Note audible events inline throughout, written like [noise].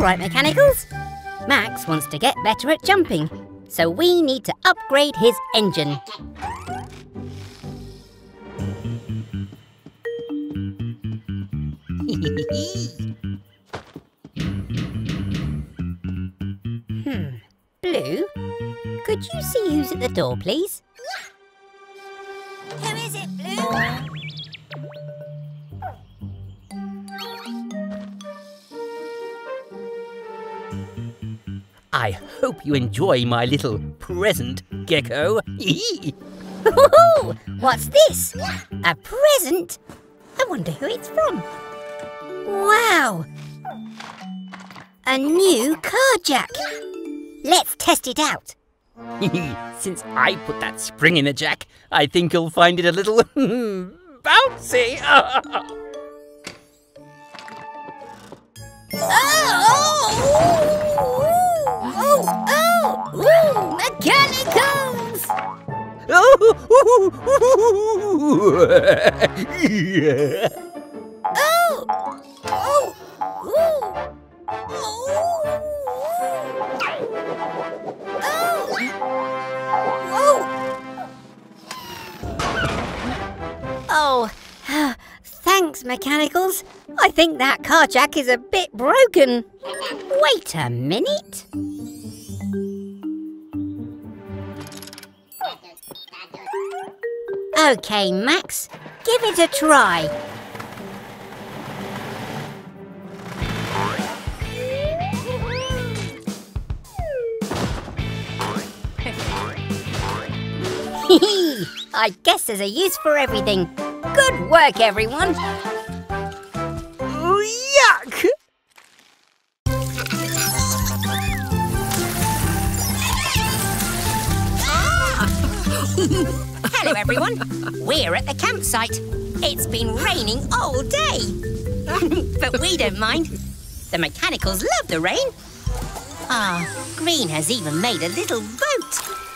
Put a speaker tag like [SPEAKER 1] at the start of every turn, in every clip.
[SPEAKER 1] Right, Mechanicals. Max wants to get better at jumping, so we need to upgrade his engine. [laughs] hmm. Blue, could you see who's at the door, please?
[SPEAKER 2] Who is it, Blue?
[SPEAKER 3] I hope you enjoy my little present, Gecko. [laughs]
[SPEAKER 1] Ooh, what's this? A present? I wonder who it's from. Wow! A new car jack. Let's test it out. [laughs]
[SPEAKER 3] Since I put that spring in the jack, I think you'll find it a little [laughs] bouncy.
[SPEAKER 1] oh! oh Oh, oh, mechanicals!
[SPEAKER 3] oh,
[SPEAKER 1] oh, ooh. Oh, oh, Mechanicals. I think that car jack is a bit broken. Wait a minute. OK, Max, give it a try. [laughs] I guess there's a use for everything. Good work, everyone.
[SPEAKER 3] Yuck! [laughs]
[SPEAKER 1] Hello, everyone. We're at the campsite. It's been raining all day. [laughs] but we don't mind. The mechanicals love the rain. Ah, Green has even made a little boat.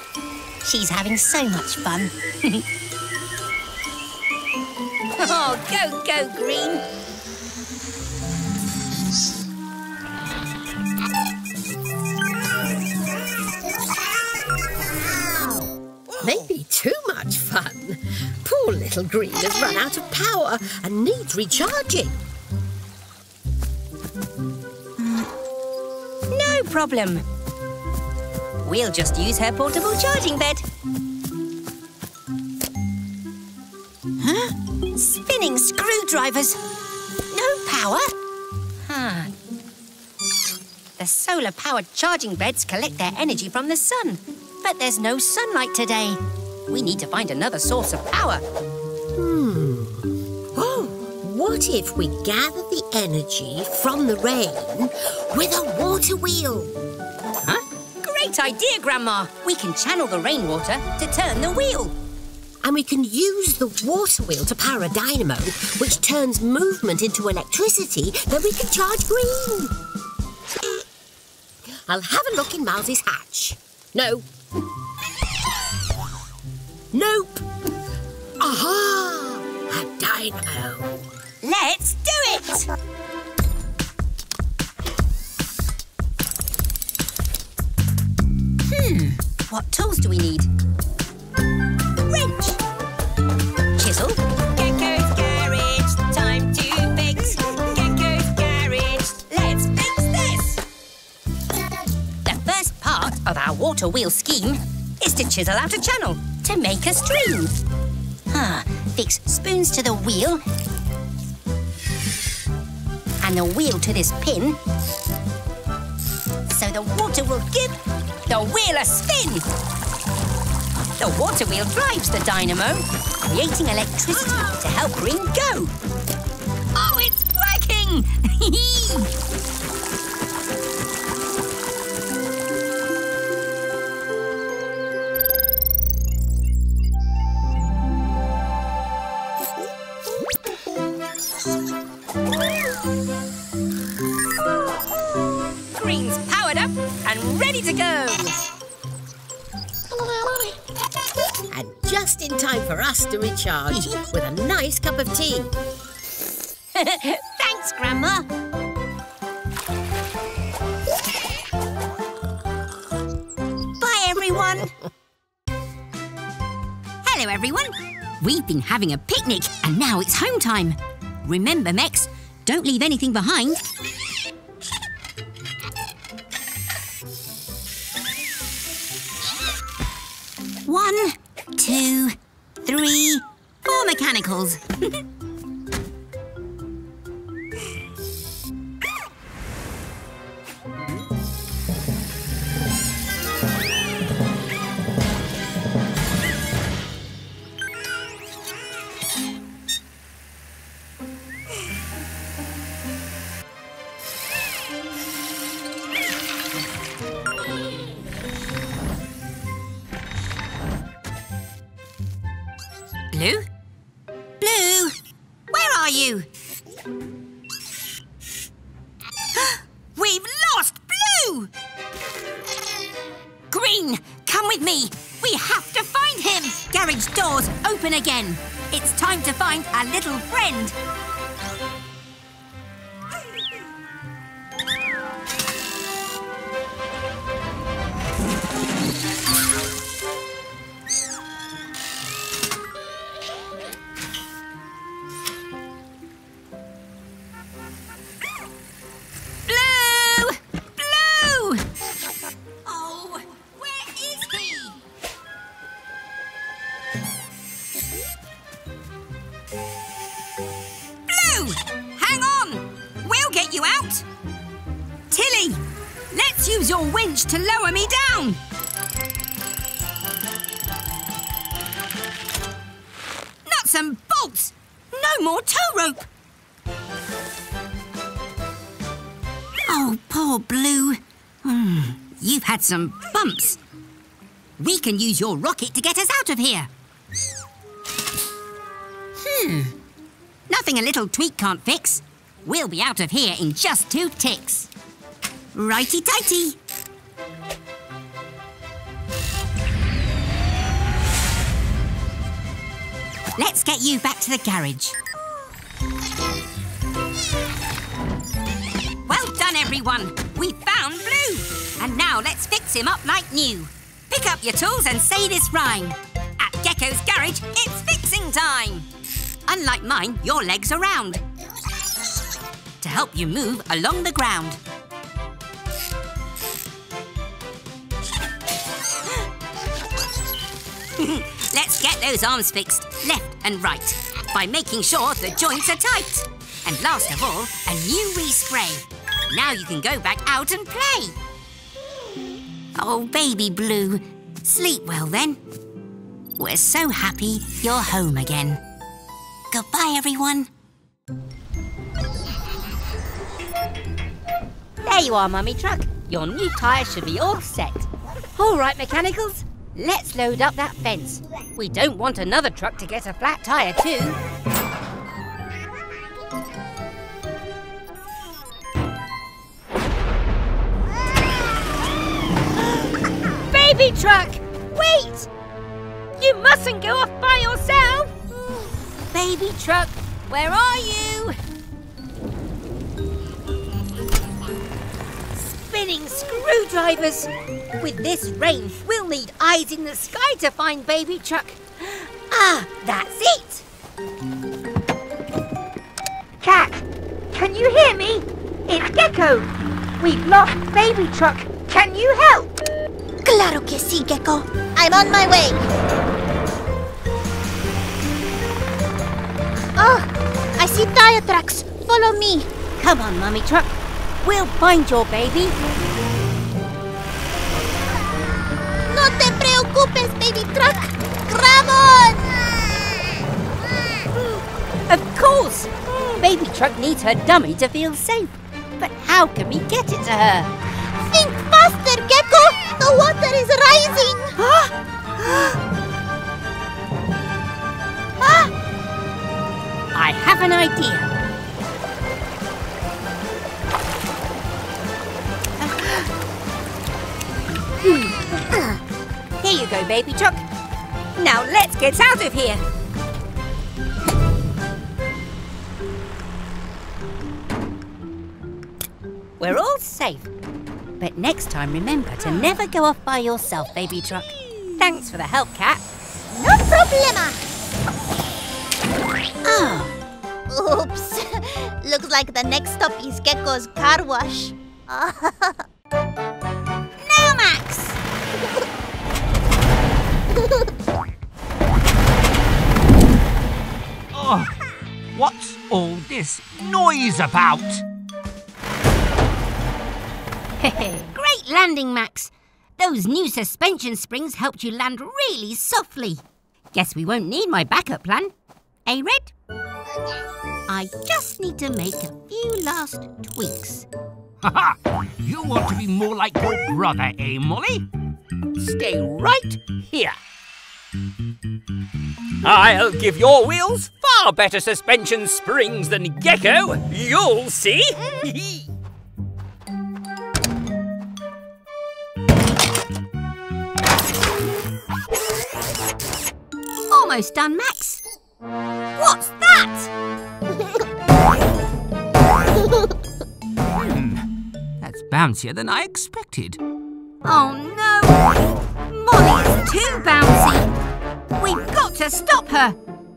[SPEAKER 1] She's having so much fun. [laughs] oh, go, go, Green.
[SPEAKER 4] Maybe too much fun. Poor little Green has run out of power and needs recharging.
[SPEAKER 1] No problem. We'll just use her portable charging bed. Huh? Spinning screwdrivers. No power? Huh. The solar-powered charging beds collect their energy from the sun. But there's no sunlight today. We need to find another source of power.
[SPEAKER 4] Hmm. Oh, what if we gather the energy from the rain with a water wheel?
[SPEAKER 1] Huh? Great idea, Grandma. We can channel the rainwater to turn the wheel.
[SPEAKER 4] And we can use the water wheel to power a dynamo, which turns movement into electricity that we can charge green. I'll have a look in Miles's hatch. No, Nope. Aha! A dynamo.
[SPEAKER 1] Let's do it! Hmm, what tools do we need? Wrench. Chisel. Gecko's garage, time to fix. Gecko's garage, let's fix this. The first part of our water wheel scheme is to chisel out a channel to make a stream. Ah, fix spoons to the wheel and the wheel to this pin so the water will give the wheel a spin. The water wheel drives the dynamo, creating electricity to help Green go. Oh, it's working! [laughs] Ready to go. [laughs]
[SPEAKER 4] And just in time for us to recharge with a nice cup of tea. [laughs]
[SPEAKER 1] Thanks, Grandma. Bye, everyone. [laughs] Hello, everyone. We've been having a picnic and now it's home time. Remember, Mechs, don't leave anything behind. One, two, three, four mechanicals. [laughs] some bumps. We can use your rocket to get us out of here. Hmm. Nothing a little tweak can't fix. We'll be out of here in just two ticks. Righty tighty. Let's get you back to the garage. Well done, everyone. We found Blue. And now let's fix him up like new. Pick up your tools and say this rhyme. At Gecko's garage, it's fixing time. Unlike mine, your legs are round. To help you move along the ground. [laughs] Let's get those arms fixed, left and right, by making sure the joints are tight. And last of all, a new respray. Now you can go back out and play. Oh, baby Blue, sleep well then. We're so happy you're home again. Goodbye, everyone.
[SPEAKER 5] There you are, Mummy Truck. Your new tyre should be all set. All right, mechanicals, let's load up that fence. We don't want another truck to get a flat tyre too. Baby truck, wait! You mustn't go off by yourself. Baby truck, where are you? spinning screwdrivers. With this rain, we'll need eyes in the sky to find Baby Truck. Ah, that's it. Cat, can you hear me? It's Gecko. We've lost Baby Truck. Can you help?
[SPEAKER 6] Claro que sí, Gecko. I'm on my way. Oh, I see tire tracks. Follow me.
[SPEAKER 5] Come on, Mummy Truck. We'll find your baby.
[SPEAKER 6] No te preocupes, baby truck. Grab on.
[SPEAKER 5] Of course. Baby Truck needs her dummy to feel safe. But how can we get it to her?
[SPEAKER 6] Think faster, Gecko. The water is rising. Ah! Ah!
[SPEAKER 5] I have an idea. Here you go, baby truck. Now let's get out of here. We're all safe. But next time, remember to never go off by yourself, baby truck. Thanks for the help, Cat.
[SPEAKER 6] No problema.
[SPEAKER 7] Oh,
[SPEAKER 6] Oops. [laughs] Looks like the next stop is Gecko's car wash. [laughs] now, Max. [laughs]
[SPEAKER 8] Oh, what's all this noise about? [laughs]
[SPEAKER 1] Great landing, Max. Those new suspension springs helped you land really softly. Guess we won't need my backup plan. Eh, Red? I just need to make a few last tweaks.
[SPEAKER 8] Ha ha! You want to be more like your brother, eh, Molly?
[SPEAKER 3] Stay right here. I'll give your wheels far better suspension springs than Gecko. You'll see. [laughs]
[SPEAKER 1] Almost done, Max. What's that?
[SPEAKER 8] hmm, That's bouncier than I expected.
[SPEAKER 1] Oh no! Molly's too bouncy. We've got to stop her.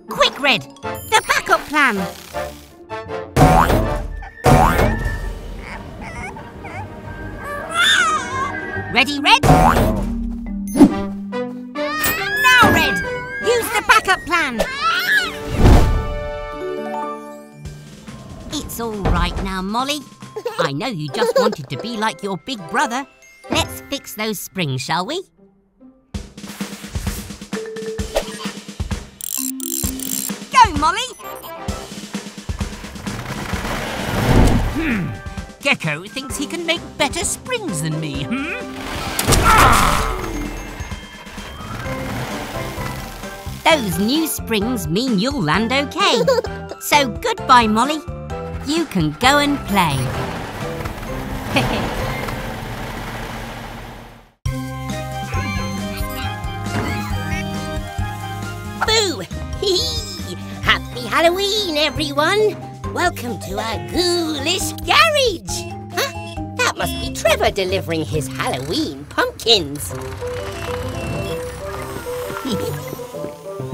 [SPEAKER 1] Quick, Red. The backup plan. Ready, Red? All right now, Molly. I know you just [laughs] wanted to be like your big brother. Let's fix those springs, shall we? Go, Molly! Hmm.
[SPEAKER 8] Gecko thinks he can make better springs than me, hmm?
[SPEAKER 1] Those new springs mean you'll land okay. [laughs] so goodbye, Molly. You can go and play. [laughs]
[SPEAKER 7] boo! Happy Halloween, everyone! Welcome to our ghoulish garage! Huh? That must be Trevor delivering his Halloween pumpkins. [laughs]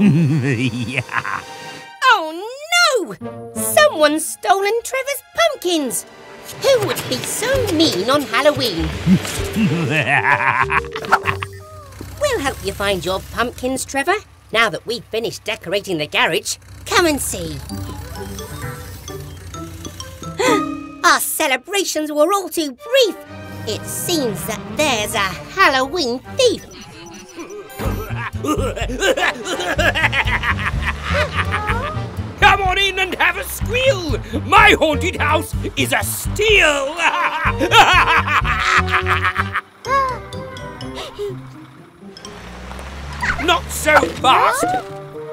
[SPEAKER 7] [laughs]
[SPEAKER 8] yeah.
[SPEAKER 7] Oh no! Someone's stolen Trevor's pumpkins! Who would be so mean on Halloween? [laughs] We'll help you find your pumpkins, Trevor. Now that we've finished decorating the garage, come and see. [gasps] Our celebrations were all too brief. It seems that there's a Halloween thief. [laughs]
[SPEAKER 3] Come on in and have a squeal. My haunted house is a steal. [laughs] Not so fast.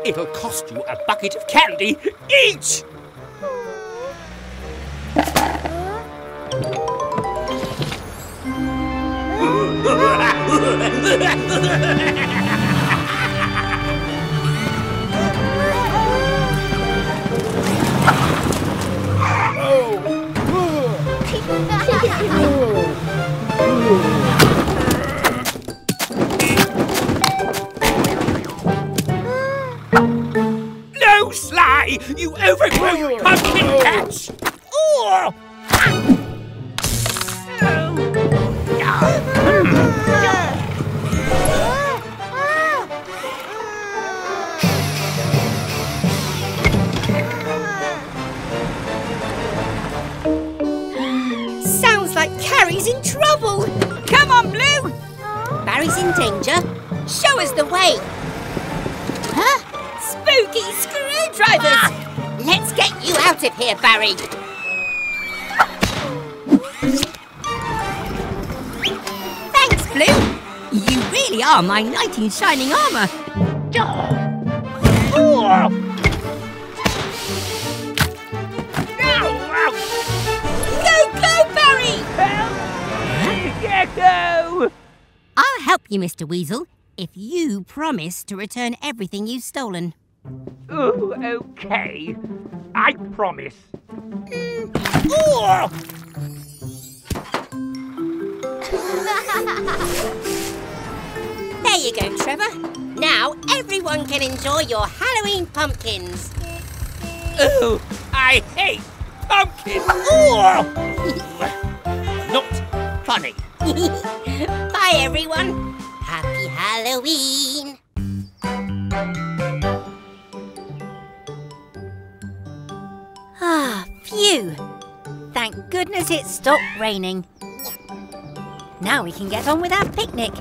[SPEAKER 3] It'll cost you a bucket of candy each. [laughs] No, Sly! You overgrown pumpkin catch! Oh!
[SPEAKER 7] oh. Hmm. Carrie's in trouble. Come on, Blue. Barry's in danger. Show us the way. Huh? Spooky screwdrivers. Let's get you out of here, Barry.
[SPEAKER 1] Thanks, Blue. You really are my knight in shining armour.
[SPEAKER 7] Go,
[SPEAKER 3] Gecko!
[SPEAKER 1] I'll help you, Mr. Weasel, if you promise to return everything you've stolen.
[SPEAKER 3] Oh, okay. I promise. Mm. [laughs]
[SPEAKER 1] There you go, Trevor. Now everyone can enjoy your Halloween pumpkins.
[SPEAKER 3] Oh, I hate pumpkins. Not funny. [laughs]
[SPEAKER 1] Bye, everyone. Happy Halloween. Ah, phew. Thank goodness it stopped raining. Now we can get on with our picnic.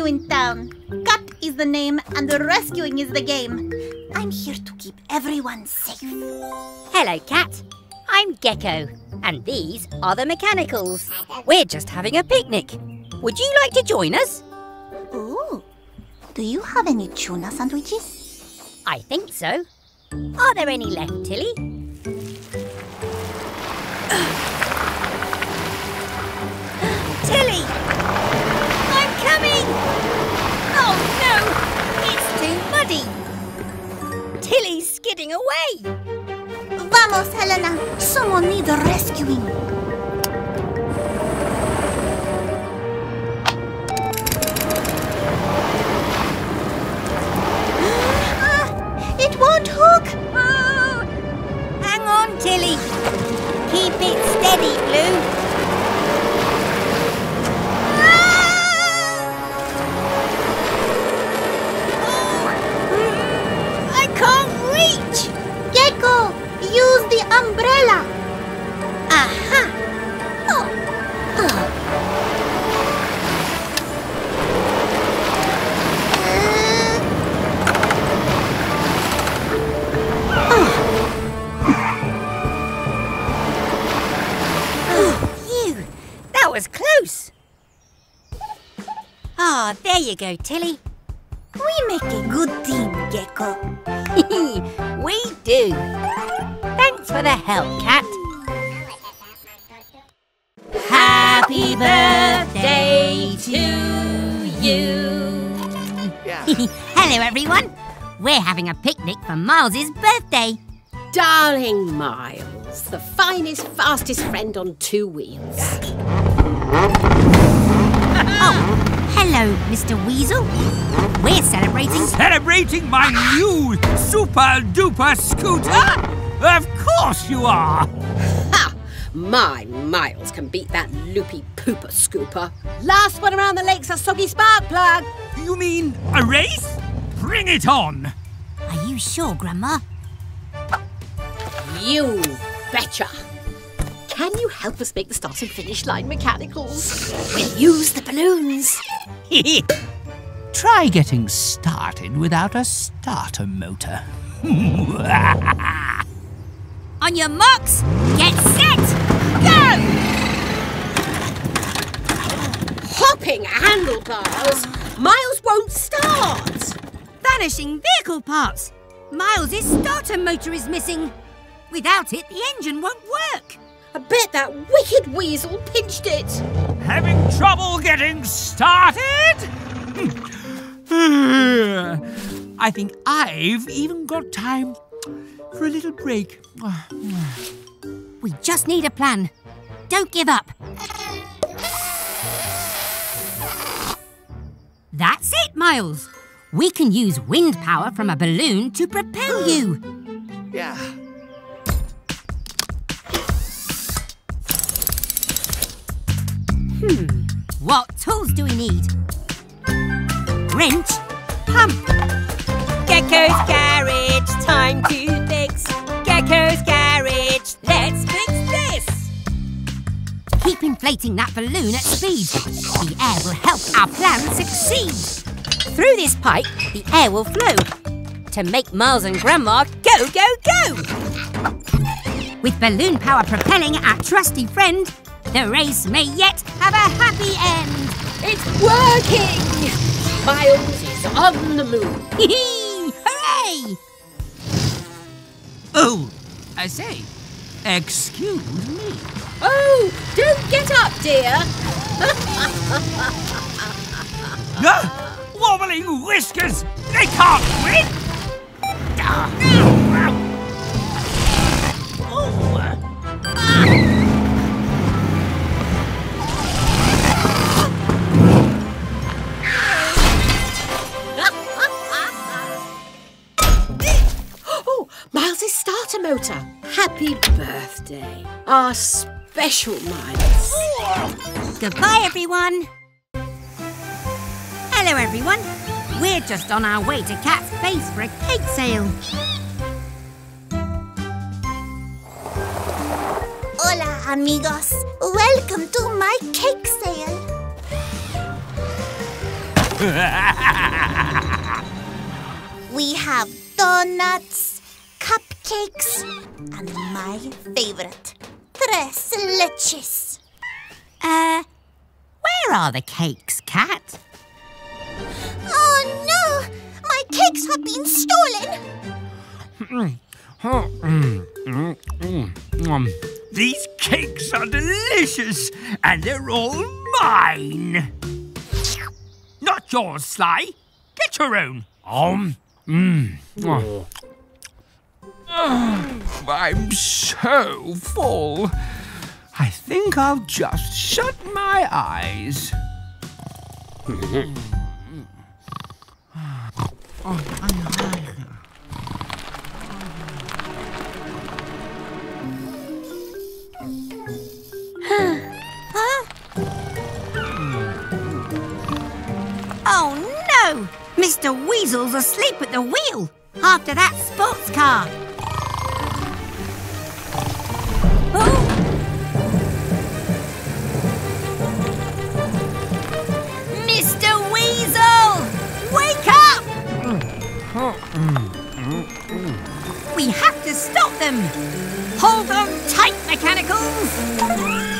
[SPEAKER 6] In town. Cat is the name and the rescuing is the game. I'm here to keep everyone safe.
[SPEAKER 1] Hello, Cat. I'm Gecko, and these are the Mechanicals. We're just having a picnic. Would you like to join us?
[SPEAKER 6] Ooh. Do you have any tuna sandwiches?
[SPEAKER 1] I think so. Are there any left, Tilly? [gasps] Tilly! Muddy! Tilly's skidding away!
[SPEAKER 6] Vamos, Helena. Someone needs rescuing. Ah, [gasps] it won't hook.
[SPEAKER 1] Oh! [gasps] Hang on, Tilly! Keep it steady, Blue! Go, Tilly.
[SPEAKER 6] We make a good team, Gecko. [laughs]
[SPEAKER 1] we do. Thanks for the help, Cat. Happy birthday to you. [laughs] Hello, everyone. We're having a picnic for Miles's birthday.
[SPEAKER 4] Darling Miles, the finest, fastest friend on two wheels.
[SPEAKER 1] Oh, hello, Mr. Weasel. We're celebrating.
[SPEAKER 3] Celebrating my new super duper scooter? Of course you are.
[SPEAKER 4] Ha! My Miles can beat that loopy pooper scooper. Last one around the lake's a soggy spark plug.
[SPEAKER 3] You mean a race? Bring it on.
[SPEAKER 1] Are you sure, Grandma?
[SPEAKER 4] You betcha. Can you help us make the start and finish line mechanicals? We'll use the balloons. [laughs]
[SPEAKER 3] Try getting started without a starter motor. [laughs]
[SPEAKER 1] On your marks, get set, go!
[SPEAKER 4] Hopping handlebars. Miles won't start.
[SPEAKER 1] Vanishing vehicle parts. Miles' starter motor is missing. Without it, the engine won't work.
[SPEAKER 4] I bet that wicked weasel pinched it.
[SPEAKER 3] Having trouble getting started? Hmm. [sighs] I think I've even got time for a little break.
[SPEAKER 1] We just need a plan. Don't give up. That's it, Miles. We can use wind power from a balloon to propel you.
[SPEAKER 9] Yeah. Hmm.
[SPEAKER 1] What tools do we need? Wrench, pump. Gecko's garage, time to fix. Gecko's garage, let's fix this. Keep inflating that balloon at speed. The air will help our plan succeed. Through this pipe, the air will flow to make Miles and Grandma go, go, go. With balloon power propelling our trusty friend, the race may yet have a happy end.
[SPEAKER 4] It's working! Miles is on the moon. [laughs]
[SPEAKER 1] Hooray!
[SPEAKER 3] Oh, I say, excuse me.
[SPEAKER 4] Oh, don't get up, dear. [laughs]
[SPEAKER 3] Ah, wobbly flying whiskers! They can't win! [laughs]
[SPEAKER 4] Oh, starter motor. Happy birthday. Our special Miles.
[SPEAKER 1] Goodbye, everyone. Hello, everyone. We're just on our way to Cat's Café for a cake sale.
[SPEAKER 6] Hola, amigos. Welcome to my cake sale. [laughs] we have donuts, cupcakes, and my favorite, tres leches.
[SPEAKER 1] Uh, where are the cakes, Cat?
[SPEAKER 6] Oh no! My cakes have been stolen!
[SPEAKER 3] Um, these cakes are delicious, and they're all mine. Not yours, Sly. Get your own. Um. Mm. Oh. Oh, I'm so full. I think I'll just shut my eyes.
[SPEAKER 1] Oh no! Mr. Weasel's asleep at the wheel after that sports car. We have to stop them! Hold on tight, mechanicals!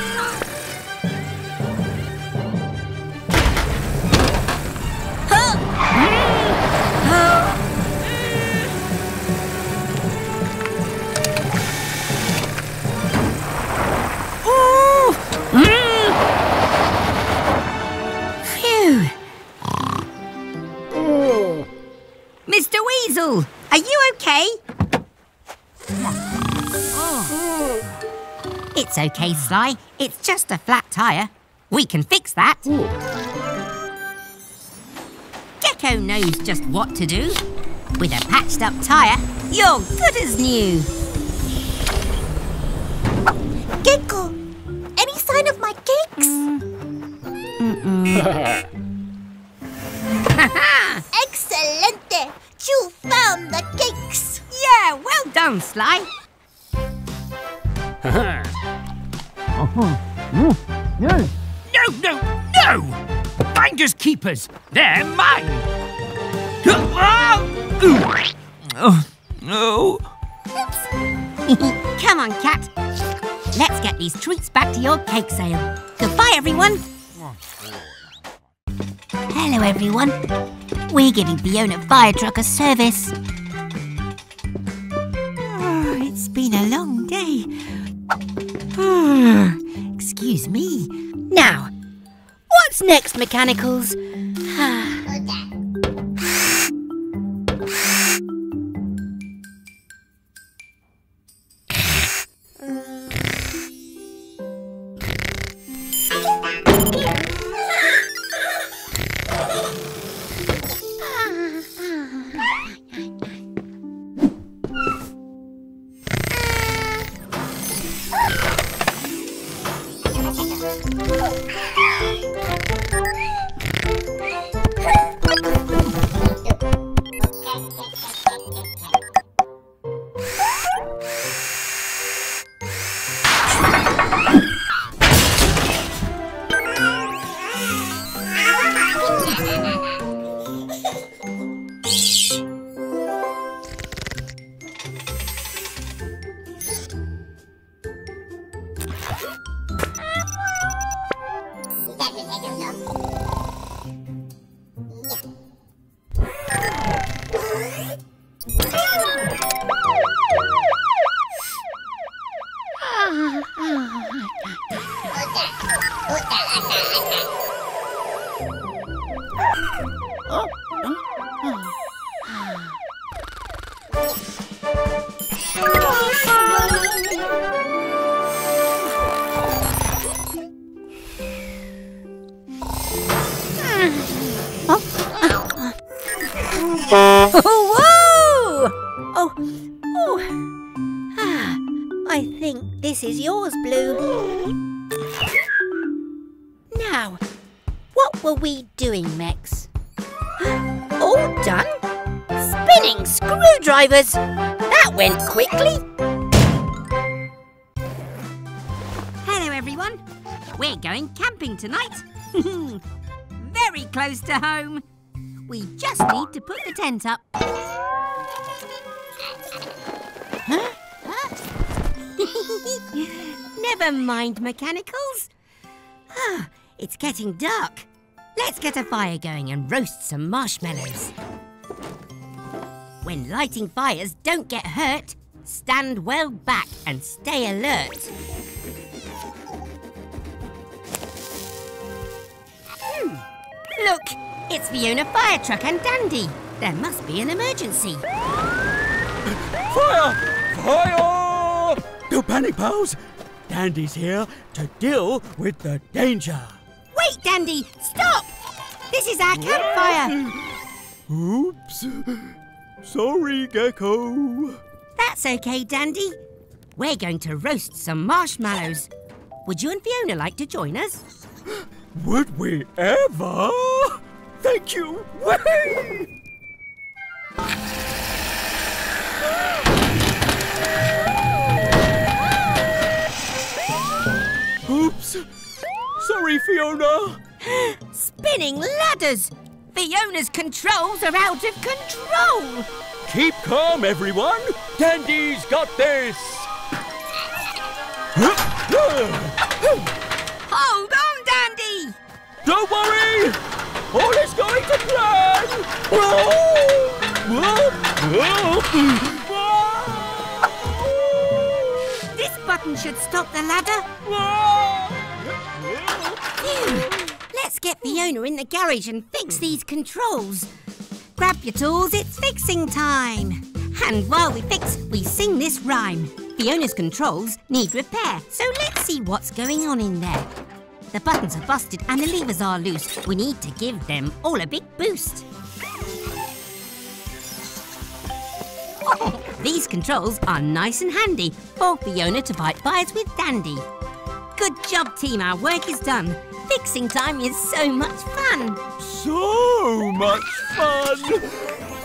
[SPEAKER 1] Okay, Sly. It's just a flat tyre. We can fix that. Gecko knows just what to do. With a patched up tyre, you're good as new.
[SPEAKER 6] Gecko, any sign of my cakes? [laughs] Excelente! You found the cakes!
[SPEAKER 1] Yeah, well done, Sly. [laughs]
[SPEAKER 3] No, no, no! no! Finders keepers. They're mine. Oh, oh no.
[SPEAKER 1] Come on, Cat. Let's get these treats back to your cake sale. Goodbye, everyone. Hello, everyone. We're giving Fiona Fire Truck a service. Oh, it's been a long day. Oh, [sighs] excuse me. Now, what's next, Mechanicals? [sighs] [sighs]
[SPEAKER 10] That went quickly.
[SPEAKER 1] Hello, everyone. We're going camping tonight. [laughs] Very close to home. We just need to put the tent up. [laughs] Never mind, mechanicals. Ah, it's getting dark. Let's get a fire going and roast some marshmallows. When lighting fires, don't get hurt. Stand well back and stay alert. Hmm. Look, it's Fiona Fire Truck and Dandy. There must be an emergency.
[SPEAKER 3] Fire! Fire! Don't panic, pals. Dandy's here to deal with the danger.
[SPEAKER 1] Wait, Dandy, stop! This is our campfire.
[SPEAKER 3] Oops. Sorry, Gecko.
[SPEAKER 1] That's okay, Dandy. We're going to roast some marshmallows. Would you and Fiona like to join us? [gasps]
[SPEAKER 3] Would we ever? Thank you. Whee! [gasps] Oops. Sorry, Fiona. [gasps]
[SPEAKER 1] Spinning ladders! Fiona's controls are out of control!
[SPEAKER 3] Keep calm, everyone. Dandy's got this.
[SPEAKER 1] Hold on, Dandy!
[SPEAKER 3] Don't worry. All is going to plan.
[SPEAKER 1] This button should stop the ladder. Phew. Let's get Fiona in the garage and fix these controls. Grab your tools, it's fixing time. And while we fix, we sing this rhyme. Fiona's controls need repair, so let's see what's going on in there. The buttons are busted and the levers are loose. We need to give them all a big boost. These controls are nice and handy for Fiona to fight fires with Dandy. Good job, team. Our work is done. Fixing time is so much fun.
[SPEAKER 3] So much fun!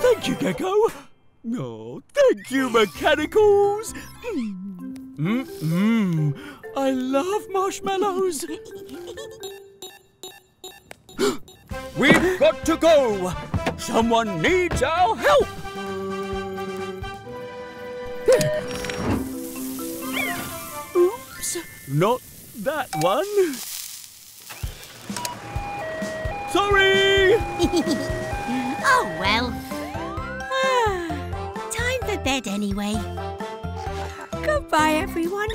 [SPEAKER 3] Thank you, Gecko. Oh, thank you, Mechanicals. Mmm, I love marshmallows. [gasps] We've got to go. Someone needs our help. Oops, not that one. Sorry! [laughs]
[SPEAKER 1] Oh, well. Ah, time for bed anyway. Goodbye, everyone.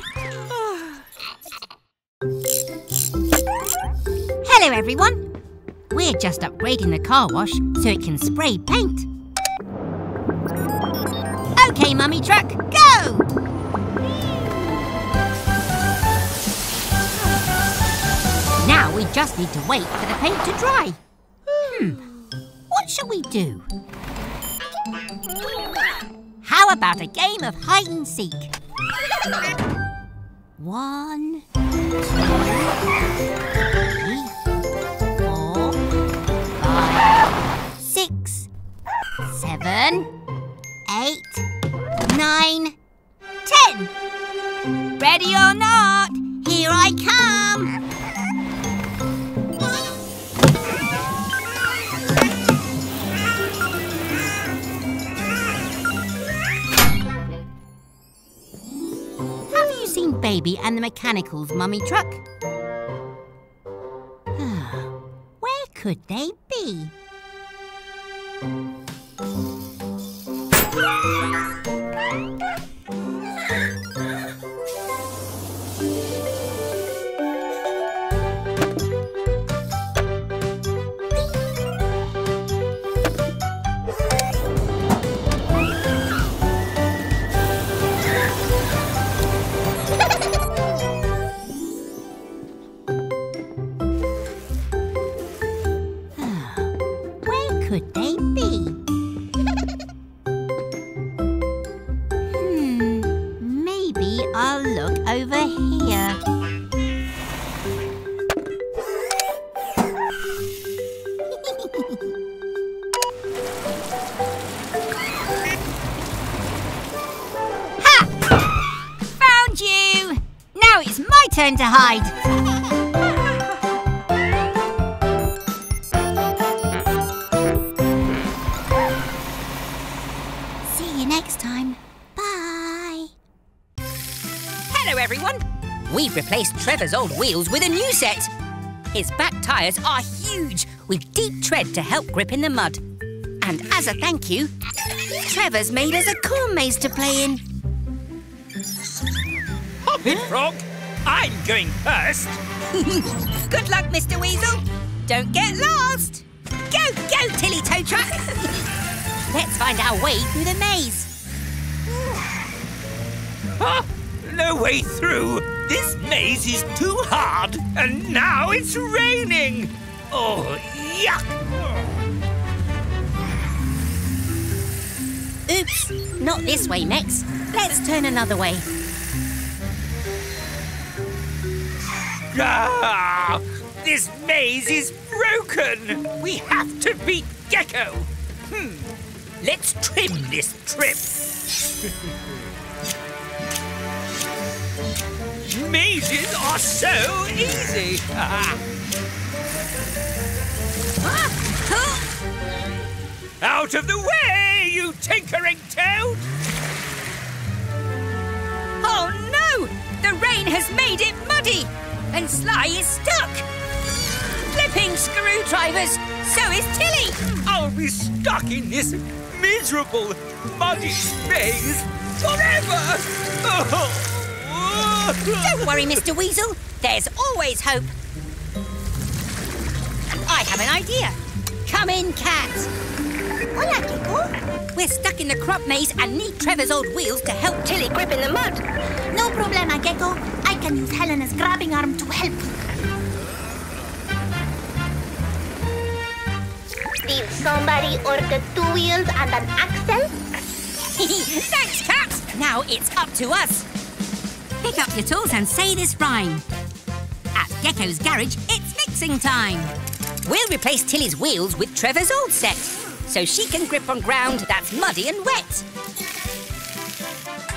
[SPEAKER 1] Hello, everyone. We're just upgrading the car wash so it can spray paint. Okay, Mummy Truck, go! Now we just need to wait for the paint to dry. Hmm, what shall we do? How about a game of hide and seek? One, two, three, four, five, six, seven, eight, nine, ten. Ready or not, here I come. Seen Baby and the Mechanicals, Mummy Truck? [sighs] Where could they be? [laughs]
[SPEAKER 11] turn to hide. See you next time. Bye.
[SPEAKER 1] Hello, everyone. We've replaced Trevor's old wheels with a new set. His back tyres are huge, with deep tread to help grip in the mud. And as a thank you, Trevor's made us a corn maze to play in.
[SPEAKER 3] Hop it, Frog. I'm going first. [laughs]
[SPEAKER 1] Good luck, Mr. Weasel. Don't get lost. Go, go, Tilly Tow Truck. [laughs] Let's find our way through the maze. [sighs]
[SPEAKER 3] Ah, no way through. This maze is too hard, and now it's raining. Oh, yuck.
[SPEAKER 1] Oops, not this way, Mechs. Let's turn another way.
[SPEAKER 3] Ah, this maze is broken. We have to beat Gecko. Hmm. Let's trim this trip. [laughs] Mazes are so easy. [laughs] Out of the way, you tinkering toad!
[SPEAKER 1] Oh no! The rain has made it muddy! And Sly is stuck! Flipping screwdrivers! So is Tilly!
[SPEAKER 3] I'll be stuck in this miserable, muddy maze forever! [laughs]
[SPEAKER 1] Don't worry, Mr. Weasel. There's always hope. I have an idea. Come in, Cat.
[SPEAKER 6] Hola, Gecko.
[SPEAKER 1] We're stuck in the crop maze and need Trevor's old wheels to help Tilly grip in the mud.
[SPEAKER 6] No problema, Gecko. I can use Helena's grabbing arm to help. Did somebody order two wheels and an axle? [laughs]
[SPEAKER 1] Thanks, Cat. Now it's up to us.
[SPEAKER 11] Pick up your tools and say this rhyme. At Gecko's garage, it's mixing time.
[SPEAKER 1] We'll replace Tilly's wheels with Trevor's old set, so she can grip on ground that's muddy and wet.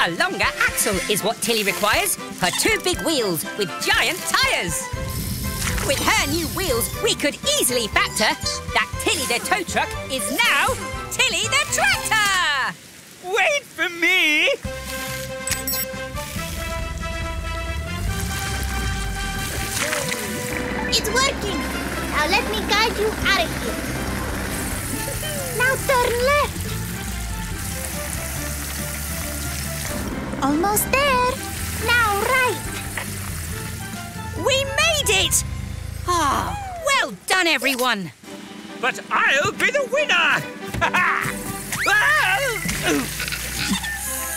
[SPEAKER 1] A longer axle is what Tilly requires her two big wheels with giant tyres. With her new wheels, we could easily factor that Tilly the tow truck is now Tilly the tractor!
[SPEAKER 3] Wait for me!
[SPEAKER 6] It's working. Now let me guide you out of here. Now turn left. Almost there. Now right.
[SPEAKER 1] We made it! Ah, well done, everyone.
[SPEAKER 3] But I'll be the winner! [laughs]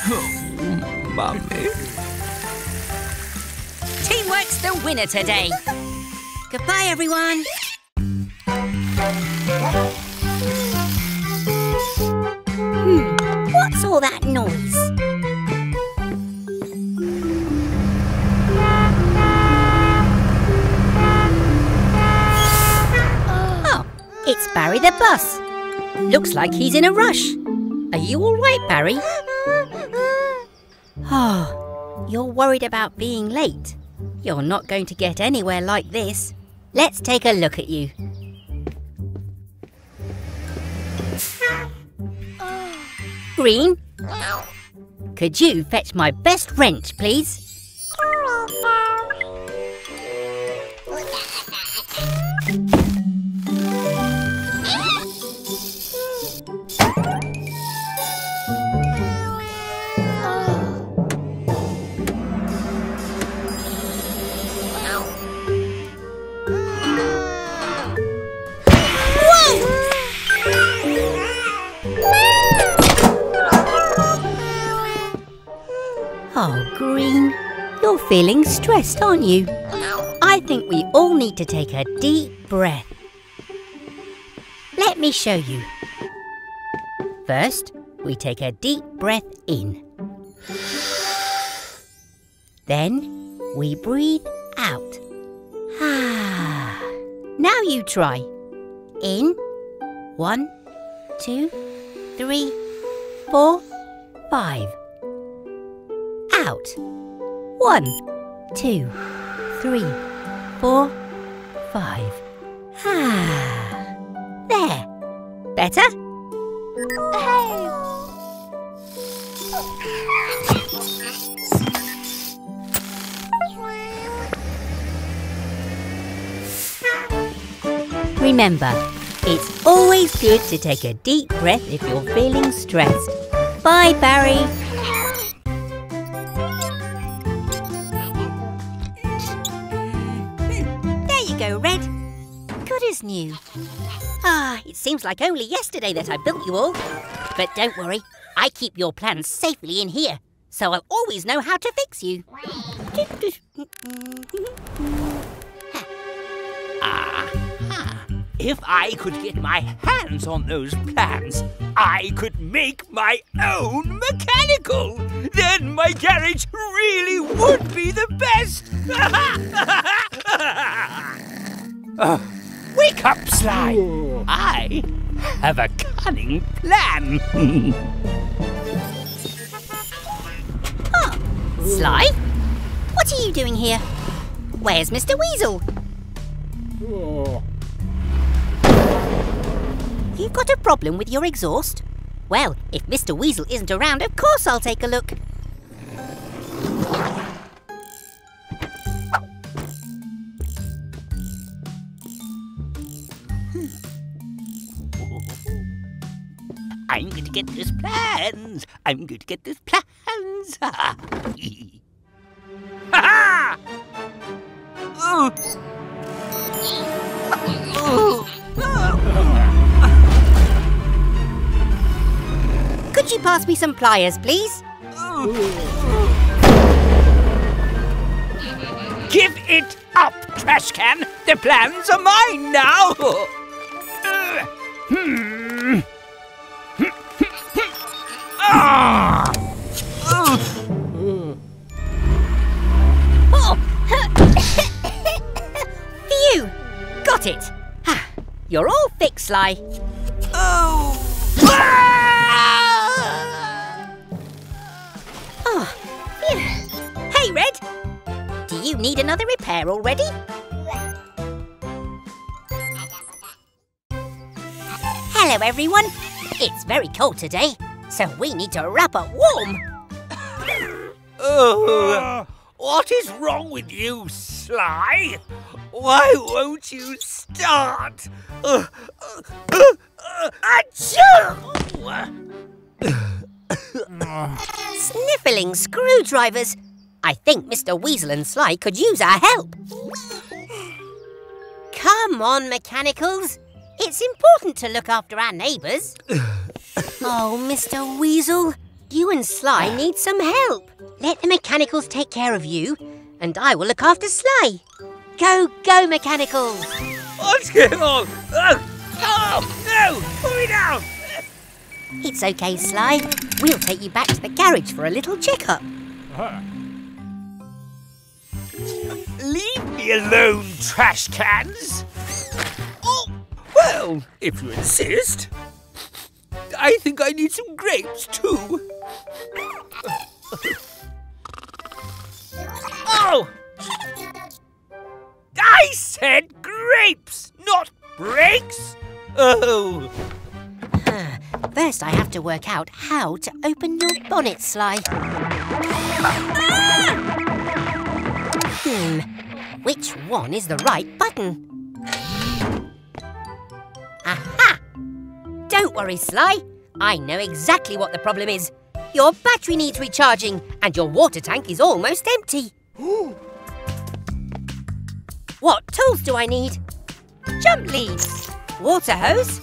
[SPEAKER 3] oh, Mummy.
[SPEAKER 1] Teamwork's the winner today. Goodbye, everyone.
[SPEAKER 11] Noise? Oh, it's Barry the bus. Looks like he's in a rush. Are you all right, Barry? Oh, you're worried about being late. You're not going to get anywhere like this. Let's take a look at you. Green, could you fetch my best wrench, please? You're feeling stressed, aren't you? I think we all need to take a deep breath. Let
[SPEAKER 1] me show you. First, we take a deep breath in. Then we breathe out. [sighs] Now you try. In. One, two, three, four, five. Out. One, two, three, four, five. Ah. There. Better? Hey. Remember, it's always good to take a deep breath if you're feeling stressed. Bye, Barry. Go, Red. Good as new. Ah, it seems like only yesterday that I built you all. But don't worry, I keep your plans safely in here, so I'll always know how to fix you.
[SPEAKER 3] Ah, If I could get my hands on those plans, I could make my own mechanical. Then my garage really would be the best. [laughs] Uh, [laughs] wake up, Sly. I have a cunning plan. [laughs]
[SPEAKER 1] Sly? What are you doing here? Where's Mr. Weasel? You've got a problem with your exhaust? Well, if Mr. Weasel isn't around, of course I'll take a look.
[SPEAKER 3] I'm going to get those plans. I'm going to get those plans. Ha ha! Oh. Oh.
[SPEAKER 1] Could you pass me some pliers, please?
[SPEAKER 3] Give it up, trash can. The plans are mine now. [laughs] Hmm. Ah!
[SPEAKER 1] Phew! Got it! You're all fixed, Sly.
[SPEAKER 3] Oh!
[SPEAKER 1] Oh. Hey, Red! Do you need another repair already? Hello, everyone. It's very cold today, so we need to wrap up warm.
[SPEAKER 3] Oh, what is wrong with you, Sly? Why won't you start? Uh, uh, uh!
[SPEAKER 1] Sniffling screwdrivers. I think Mr. Weasel and Sly could use our help. Come on, mechanicals. It's important to look after our neighbours. [laughs] oh, Mr. Weasel, you and Sly ah. need some help. Let the mechanicals take care of you, and I will look after Sly. Go, go, mechanicals!
[SPEAKER 3] What's going on? Oh, oh no! Put me down!
[SPEAKER 1] It's okay, Sly. We'll take you back to the garage for a little checkup. Uh-huh.
[SPEAKER 3] Leave me alone, trash cans! Oh, well, if you insist. I think I need some grapes, too. Oh! I said grapes, not brakes! Oh! [sighs]
[SPEAKER 1] First, I have to work out how to open your bonnet, Sly. Hmm, which one is the right button? Don't worry, Sly. I know exactly what the problem is. Your battery needs recharging, and your water tank is almost empty. [gasps] what tools do I need? Jump leads, water hose,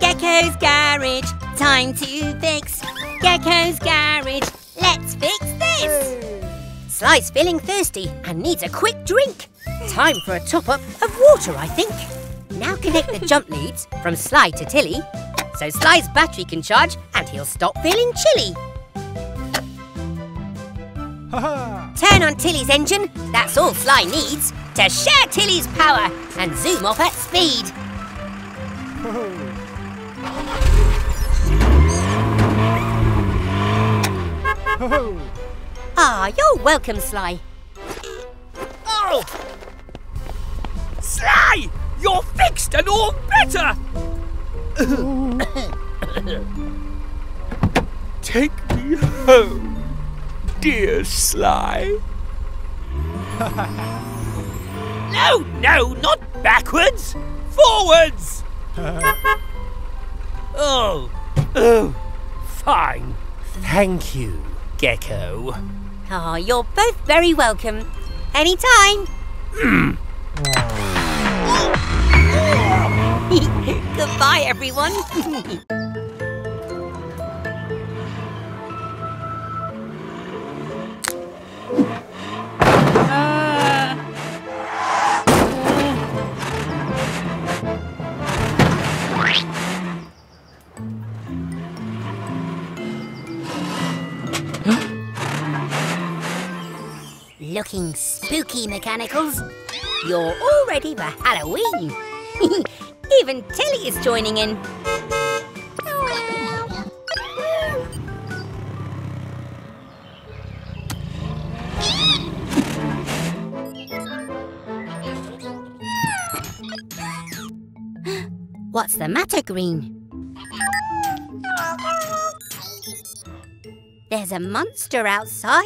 [SPEAKER 1] Gecko's garage, time to fix. Gecko's garage, let's fix this. Sly's feeling thirsty and needs a quick drink. Time for a top up of water, I think. Now connect the jump leads from Sly to Tilly so Sly's battery can charge and he'll stop feeling chilly. Turn on Tilly's engine, that's all Sly needs, to share Tilly's power and zoom off at speed. Ah, you're welcome, Sly.
[SPEAKER 3] Oh! Sly! You're fixed and all better! Take me home, dear Sly. no, no, not backwards! Forwards! oh, oh, fine. Thank you, Gecko.
[SPEAKER 1] Ah, you're both very welcome. Anytime. [laughs] Goodbye, everyone. Uh. Looking spooky, Mechanicals. You're all ready for Halloween. [laughs] Even Tilly is joining in. What's the matter, Green? There's a monster outside?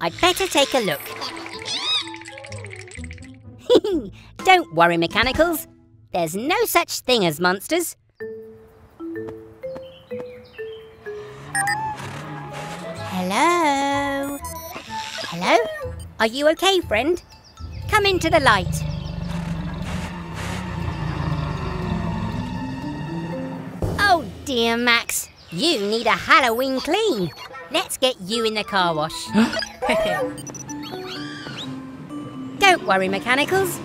[SPEAKER 1] I'd better take a look. [laughs] Don't worry, Mechanicals. There's no such thing as monsters. Hello? Hello? Are you okay, friend? Come into the light. Dear, Max. You need a Halloween clean. Let's get you in the car wash. [gasps] Don't worry, Mechanicals.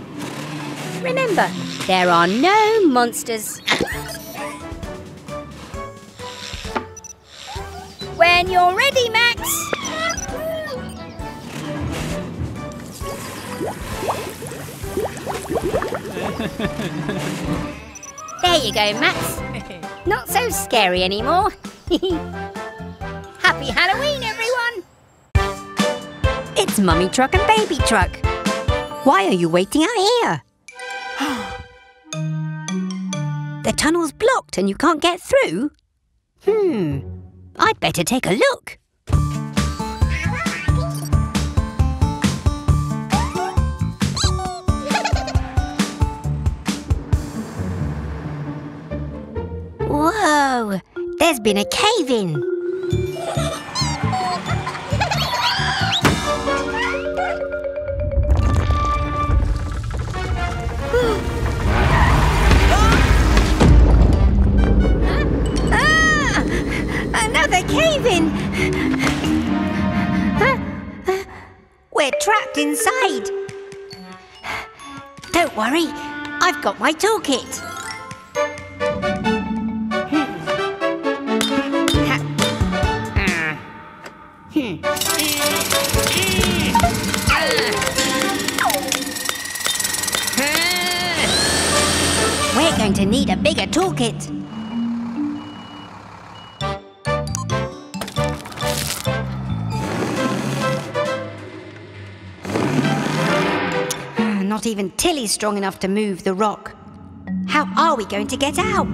[SPEAKER 1] Remember, there are no monsters. When you're ready, Max. [laughs] there you go, Max. [laughs] Not so scary anymore. [laughs] Happy Halloween, everyone!
[SPEAKER 12] It's Mummy Truck and Baby Truck. Why are you waiting out here? [gasps] the tunnel's blocked and you can't get through? Hmm, I'd better take a look. Whoa, there's been a cave in. Ah! [gasps] Another cave in! We're trapped inside. Don't worry, I've got my toolkit. Hmm. We're going to need a bigger toolkit. Ah, not even Tilly's strong enough to move the rock. How are we going to get out?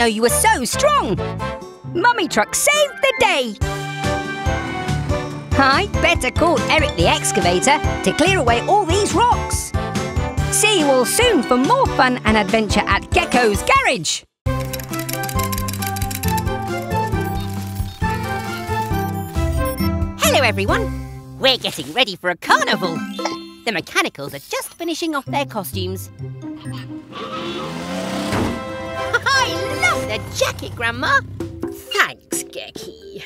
[SPEAKER 12] Know you were so strong. Mummy Truck saved the day. I'd better call Eric the excavator to clear away all these rocks. See you all soon for more fun and adventure at Gecko's Garage.
[SPEAKER 1] Hello, everyone. We're getting ready for a carnival. The mechanicals are just finishing off their costumes. The jacket, Grandma.
[SPEAKER 4] Thanks, Gecky.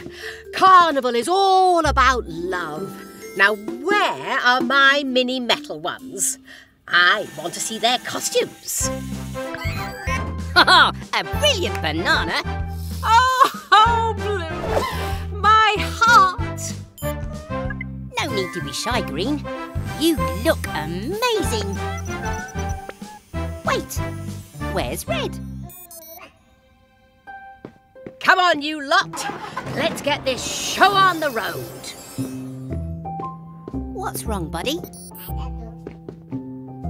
[SPEAKER 4] Carnival is all about love. Now, where are my mini metal ones? I want to see their costumes.
[SPEAKER 1] Ha [laughs] A brilliant banana.
[SPEAKER 13] Oh, Blue! My heart!
[SPEAKER 1] No need to be shy, Green. You look amazing. Wait, where's Red?
[SPEAKER 4] Come on, you lot. Let's get this show on the road.
[SPEAKER 1] What's wrong, buddy?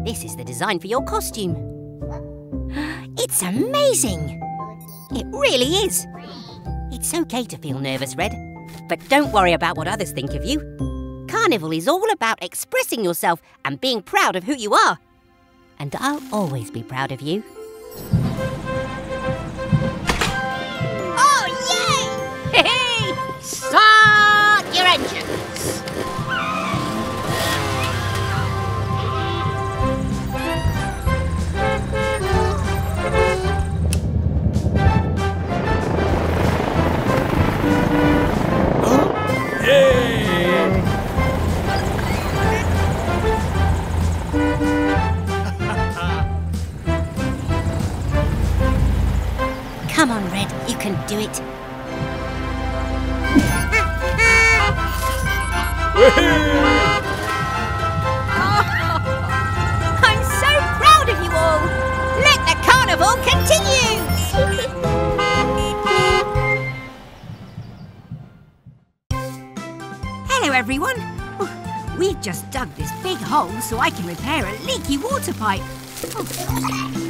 [SPEAKER 1] This is the design for your costume. It's amazing. It really is. It's okay to feel nervous, Red, but don't worry about what others think of you. Carnival is all about expressing yourself and being proud of who you are. And I'll always be proud of you. You can do it. [laughs]
[SPEAKER 13] I'm so proud of you all! Let the carnival continue! [laughs]
[SPEAKER 1] Hello, everyone. We've just dug this big hole so I can repair a leaky water pipe. Oh. [laughs]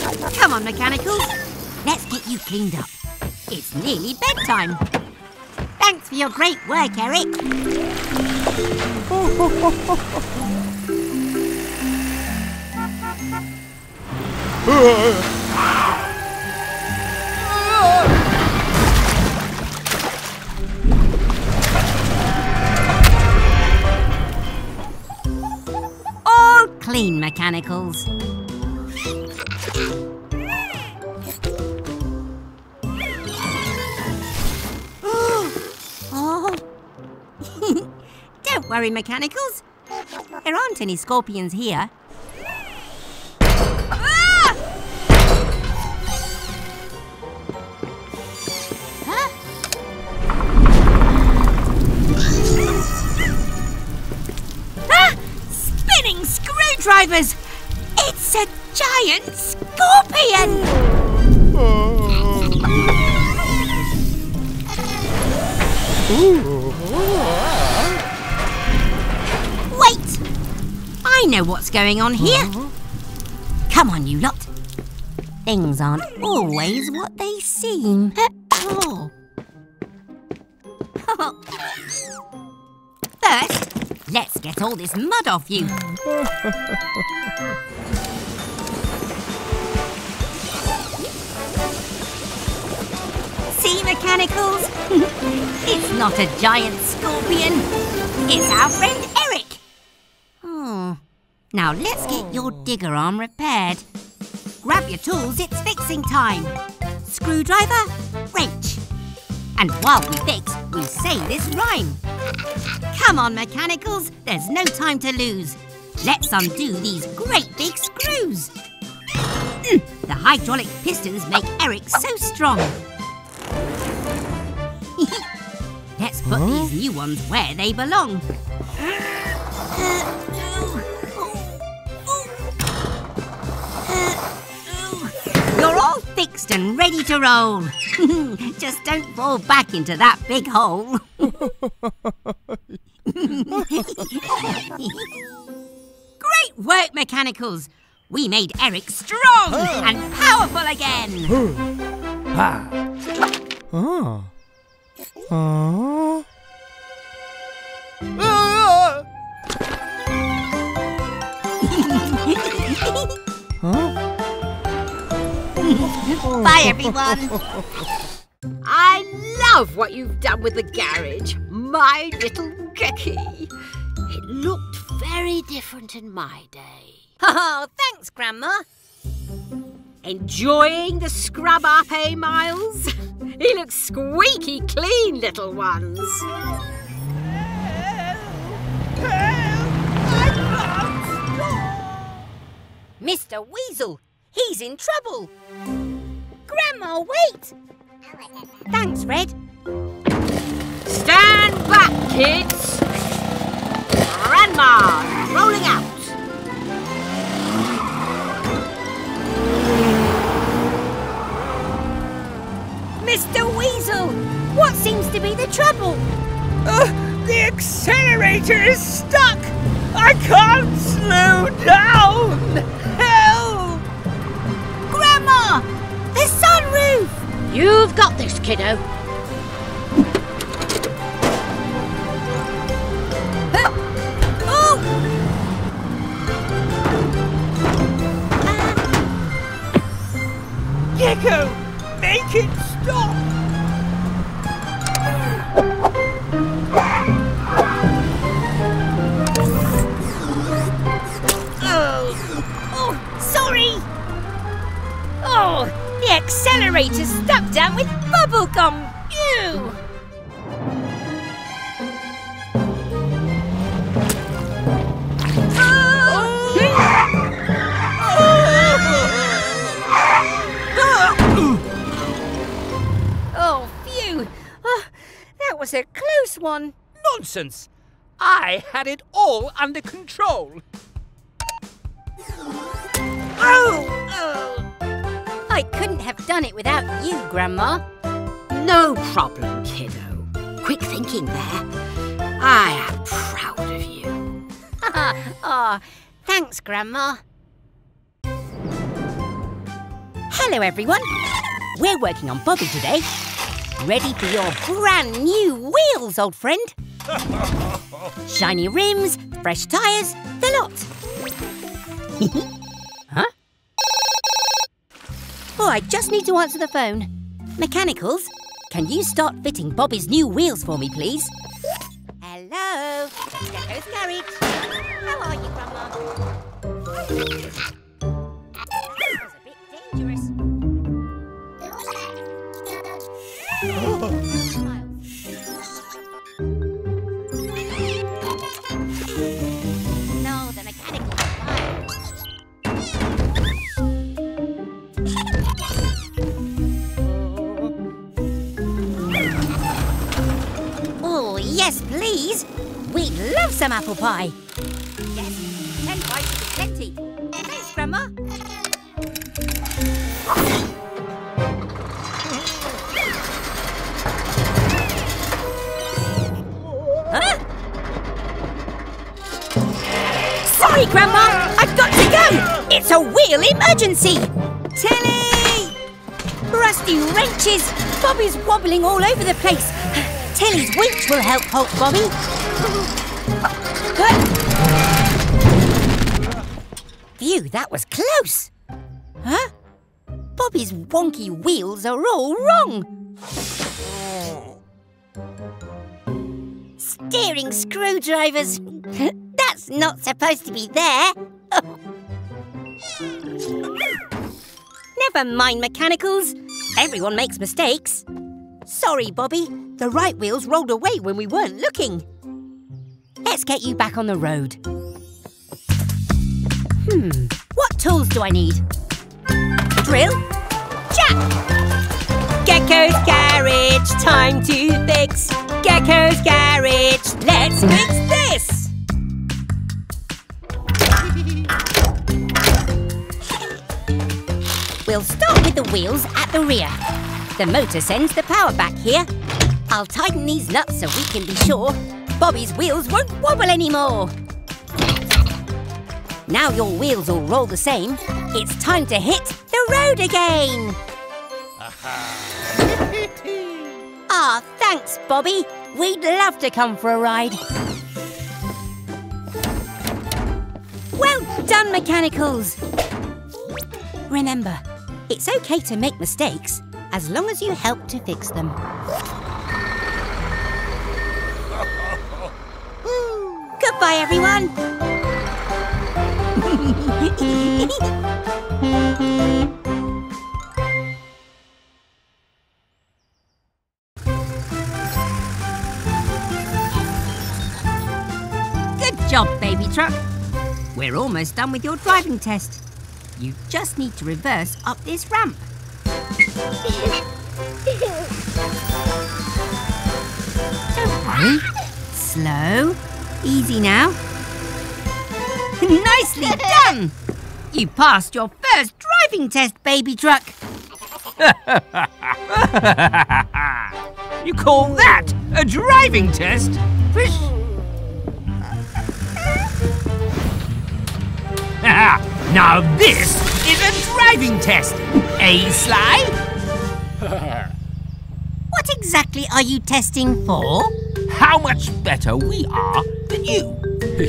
[SPEAKER 1] Come on, mechanicals. Let's get you cleaned up. It's nearly bedtime. Thanks for your great work, Eric. All clean, mechanicals. Worry, mechanicals. There aren't any scorpions here. Ah! Ah! Spinning screwdrivers! It's a giant scorpion! Wait! I know what's going on here. Mm-hmm. Come on, you lot. Things aren't always what they seem. Uh, oh. [laughs] First, let's get all this mud off you. See, mechanicals? [laughs] it's not a giant scorpion. It's our friend Eric. Oh. Now let's get your digger arm repaired. Grab your tools, it's fixing time. Screwdriver, wrench. And while we fix, we say this rhyme. Come on, mechanicals, there's no time to lose. Let's undo these great big screws. Mm, the hydraulic pistons make Eric so strong. [laughs] Let's put these new ones where they belong. [laughs] You're all fixed and ready to roll. [laughs] Just don't fall back into that big hole. [laughs] Great work, mechanicals. We made Eric strong and powerful again.
[SPEAKER 9] Ah. Oh. Oh. Ah. Huh? [laughs]
[SPEAKER 1] Bye, everyone.
[SPEAKER 4] I love what you've done with the garage, my little Gecky. It looked very different in my day. [laughs]
[SPEAKER 1] Oh, thanks, Grandma.
[SPEAKER 4] Enjoying the scrub up, eh, Miles? [laughs] he looks squeaky clean, little ones.
[SPEAKER 1] Mr. Weasel, he's in trouble.
[SPEAKER 13] Grandma, wait!
[SPEAKER 1] Thanks, Red.
[SPEAKER 4] Stand back, kids. Grandma, rolling out.
[SPEAKER 13] Mr. Weasel, what seems to be the trouble?
[SPEAKER 3] Uh, the accelerator is stuck! I can't slow down! [laughs] Help!
[SPEAKER 13] Grandma! The sunroof!
[SPEAKER 4] You've got this, kiddo.
[SPEAKER 13] Oh! Uh.
[SPEAKER 3] Gecko, make it stop!
[SPEAKER 13] Oh, the accelerator's stuck down with bubble gum! Ew! Oh, phew! Oh, that was a close one.
[SPEAKER 14] Nonsense! I had it all under control.
[SPEAKER 13] Oh! Oh!
[SPEAKER 1] I couldn't have done it without you, Grandma.
[SPEAKER 4] No problem, kiddo. Quick thinking there. I am proud of you. [laughs]
[SPEAKER 1] Ah, thanks, Grandma. Hello, everyone. We're working on Bobby today. Ready for your brand new wheels, old friend. [laughs] Shiny rims, fresh tyres, the lot. [laughs] Oh, I just need to answer the phone. Mechanicals, can you start fitting Bobby's new wheels for me, please? Hello, Gecko's Garage. How are you, Grandma? Yes, please. We'd love some apple pie. Yes, ten pies would plenty. Thanks, Grandma. Huh? Sorry, Grandma. I've got to go. It's a wheel emergency. Tilly! Rusty wrenches. Bobby's wobbling all over the place. Tilly's winch will help halt Bobby. Phew, that was close. Huh? Bobby's wonky wheels are all wrong. Steering screwdrivers. [laughs] That's not supposed to be there. [laughs] Never mind mechanicals. Everyone makes mistakes. Sorry, Bobby. The right wheels rolled away when we weren't looking. Let's get you back on the road. Hmm, what tools do I need? Drill? Jack! Gecko's Garage, time to fix. Gecko's Garage, let's fix this! We'll start with the wheels at the rear. The motor sends the power back here. I'll tighten these nuts so we can be sure Bobby's wheels won't wobble anymore. Now your wheels all roll the same, it's time to hit the road again. Ah, thanks, Bobby. We'd love to come for a ride. Well done, Mechanicals. Remember, it's okay to make mistakes as long as you help to fix them. Goodbye, everyone. Good job, baby truck. We're almost done with your driving test. You just need to reverse up this ramp. [laughs] Don't worry. Slow. Easy now. Nicely done! You passed your first driving test, baby truck.
[SPEAKER 3] You call that a driving test? Fish. [laughs] now this is a driving test. Eh, Sly?
[SPEAKER 1] What exactly are you testing for?
[SPEAKER 3] How much better we are than you. [laughs]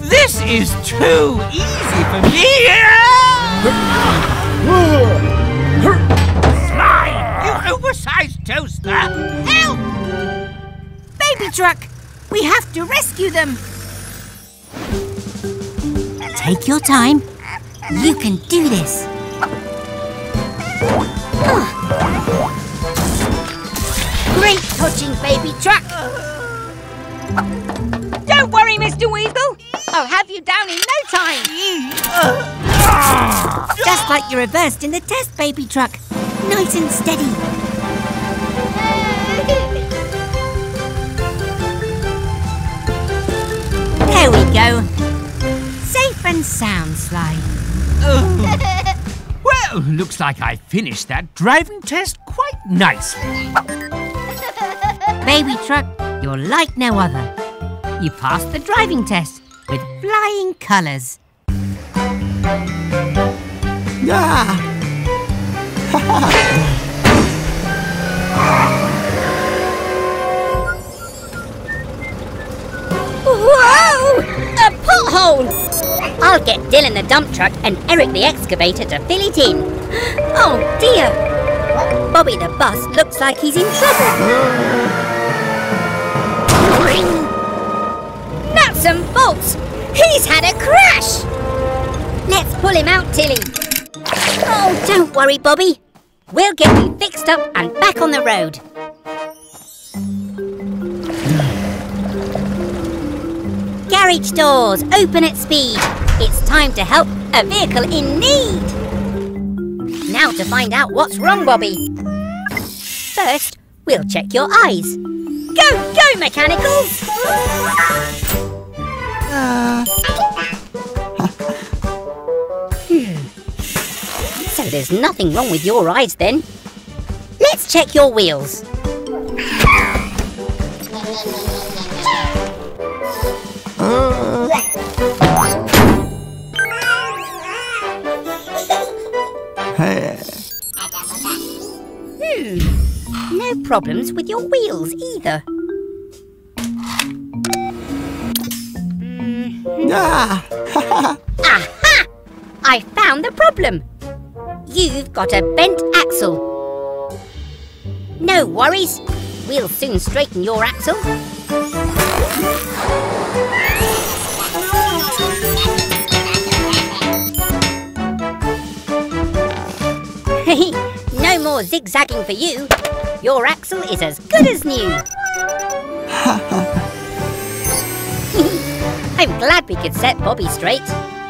[SPEAKER 3] this is too easy for me. [laughs] Sly, you oversized toaster.
[SPEAKER 1] Help! Baby truck, to rescue them. Take your time. You can do this. Great touching, baby truck.
[SPEAKER 12] Don't worry, Mr. Weasel. I'll have you down in no time.
[SPEAKER 1] Just like you reversed in the test, baby truck. Nice and steady. Go. Safe and sound, Sly. [laughs]
[SPEAKER 3] Well, looks like I finished that driving test quite nicely.
[SPEAKER 1] Baby truck, you're like no other. You passed the driving test with flying colours.
[SPEAKER 9] Ah! [laughs]
[SPEAKER 1] pothole! I'll get Dylan the dump truck and Eric the excavator to fill it in. [gasps] Oh dear! Bobby the bus looks like he's in trouble. Nuts and bolts! He's had a crash! Let's pull him out, Tilly. Oh, don't worry, Bobby. We'll get you fixed up and back on the road. Garage doors, open at speed. It's time to help a vehicle in need. Now to find out what's wrong, Bobby. First, we'll check your eyes. Go, go, mechanicals! [laughs] Hmm. So there's nothing wrong with your eyes then. Let's check your wheels.
[SPEAKER 9] Hey.
[SPEAKER 1] Hmm. No problems with your wheels either.
[SPEAKER 9] Ah! [laughs]
[SPEAKER 1] Aha! I found the problem. You've got a bent axle. No worries. We'll soon straighten your axle. no more zigzagging for you. Your axle is as good as new. [laughs] I'm glad we could set Bobby straight.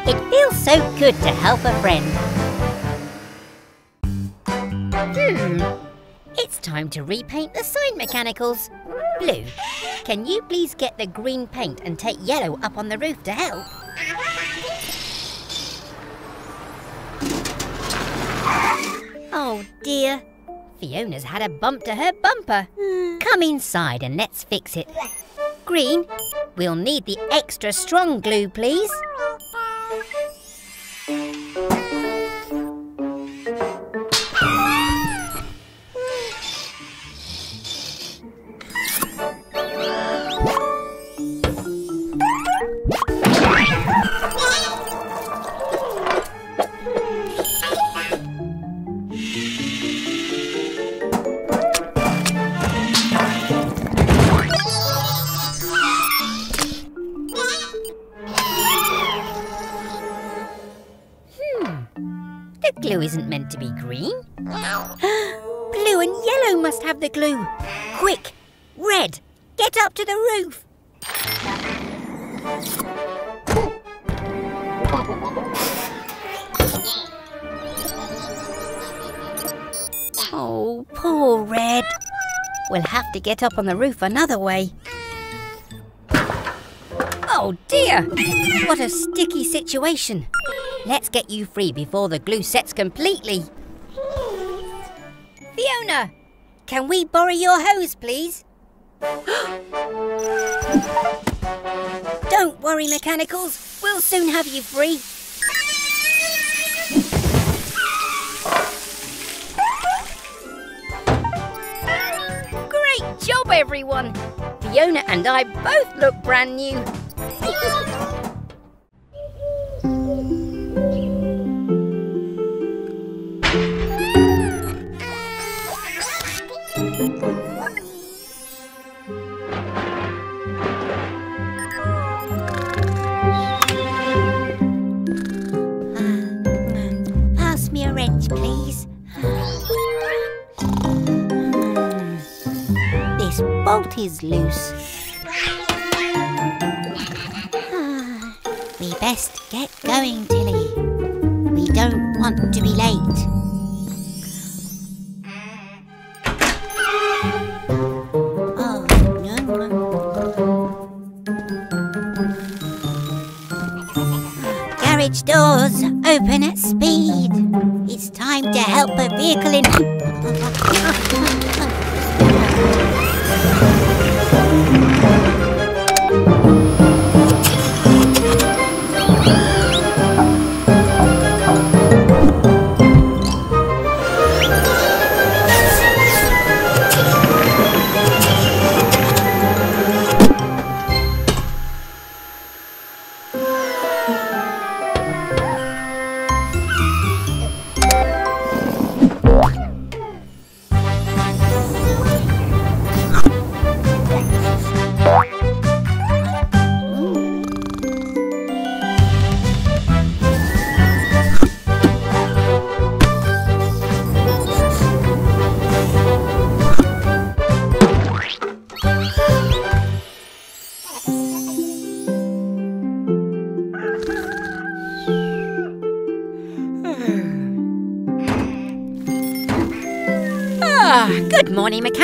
[SPEAKER 1] It feels so good to help a friend. Hmm, it's time to repaint the sign mechanicals. Blue, can you please get the green paint and take yellow up on the roof to help? Oh dear. Fiona's had a bump to her bumper. Hmm. Come inside and let's fix it. Green, we'll need the extra strong glue, please. Isn't meant to be green. [gasps] Blue and yellow must have the glue. Quick, red, get up to the roof. Oh, poor Red. We'll have to get up on the roof another way. Oh dear! What a sticky situation. Let's get you free before the glue sets completely. Fiona, can we borrow your hose, please? [gasps] Don't worry, Mechanicals. We'll soon have you free. Great job, everyone. Fiona and I both look brand new. Thank you.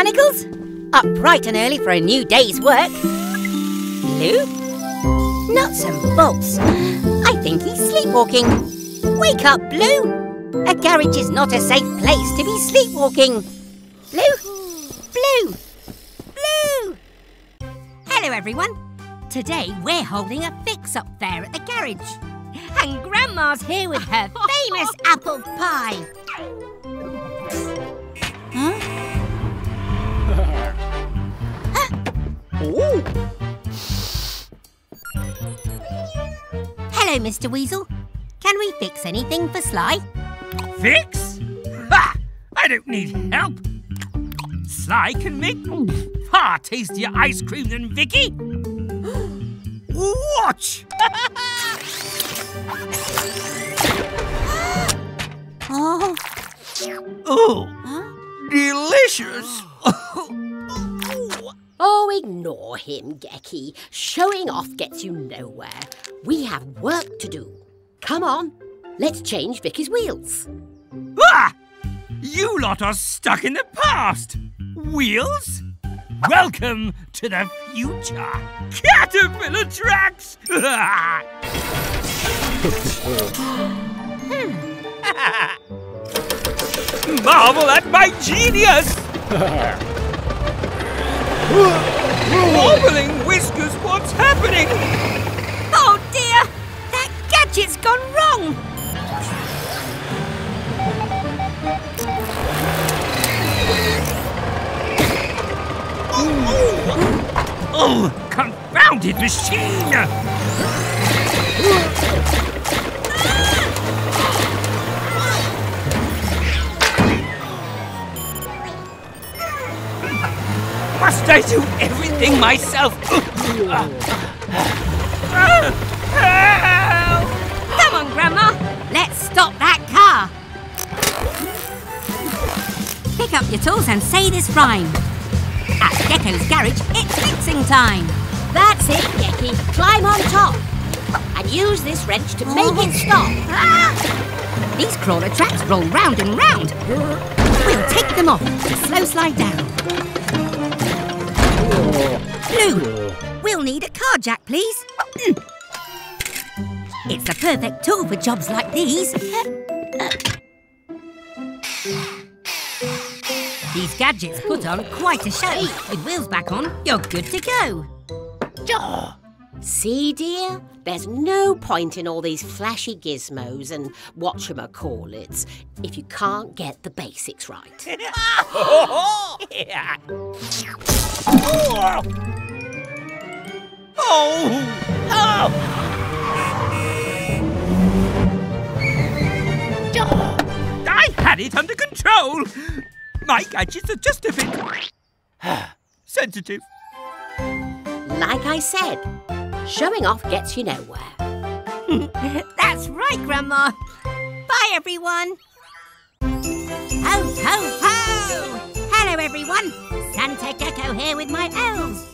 [SPEAKER 1] Mechanicals. Up bright and early for a new day's work. Blue? Nuts and bolts. I think he's sleepwalking. Wake up, Blue. A garage is not a safe place to be sleepwalking. Blue? Blue? Blue? Hello, everyone. Today we're holding a fix-up fair at the garage. And Grandma's here with her [laughs] famous apple pie. Weasel. Can we fix anything for Sly?
[SPEAKER 3] Fix? Ha! I don't need help. Sly can make far tastier ice cream than Vicky. Watch!
[SPEAKER 6] Oh,
[SPEAKER 3] Oh, delicious!
[SPEAKER 4] Oh, ignore him, Gecky. Showing off gets you nowhere. We have work to do. Come on, let's change Vicky's wheels.
[SPEAKER 3] ah! You lot are stuck in the past. Wheels? Welcome to the future. Caterpillar tracks! [laughs] marvel at my genius! [laughs] Wobbling whiskers, what's happening?
[SPEAKER 1] Oh gadget's gone wrong!
[SPEAKER 3] Oh, confounded machine! Must I do everything myself?
[SPEAKER 1] Uh, uh, uh, Let's stop that car! Pick up your tools and say this rhyme. At Gecko's garage, it's fixing time.
[SPEAKER 4] That's it, Gecky. Climb on top. And use this wrench to make it stop.
[SPEAKER 1] Ah! These crawler tracks roll round and round. We'll take them off to slow slide down. Blue, we'll need a car jack, please. It's the perfect tool for jobs like these. These gadgets put on quite a show. With wheels back on, you're good to go. [sighs]
[SPEAKER 4] See, dear? There's no point in all these flashy gizmos and whatchamacallits if you can't get the basics right. [laughs]
[SPEAKER 3] Oh! Oh! I had it under control! My gadgets are just a bit... [sighs] sensitive.
[SPEAKER 4] Like I said, showing off gets you nowhere. [laughs]
[SPEAKER 1] That's right, Grandma. Bye, everyone. Ho, ho, ho! Hello, everyone. Santa Gecko here with my elves.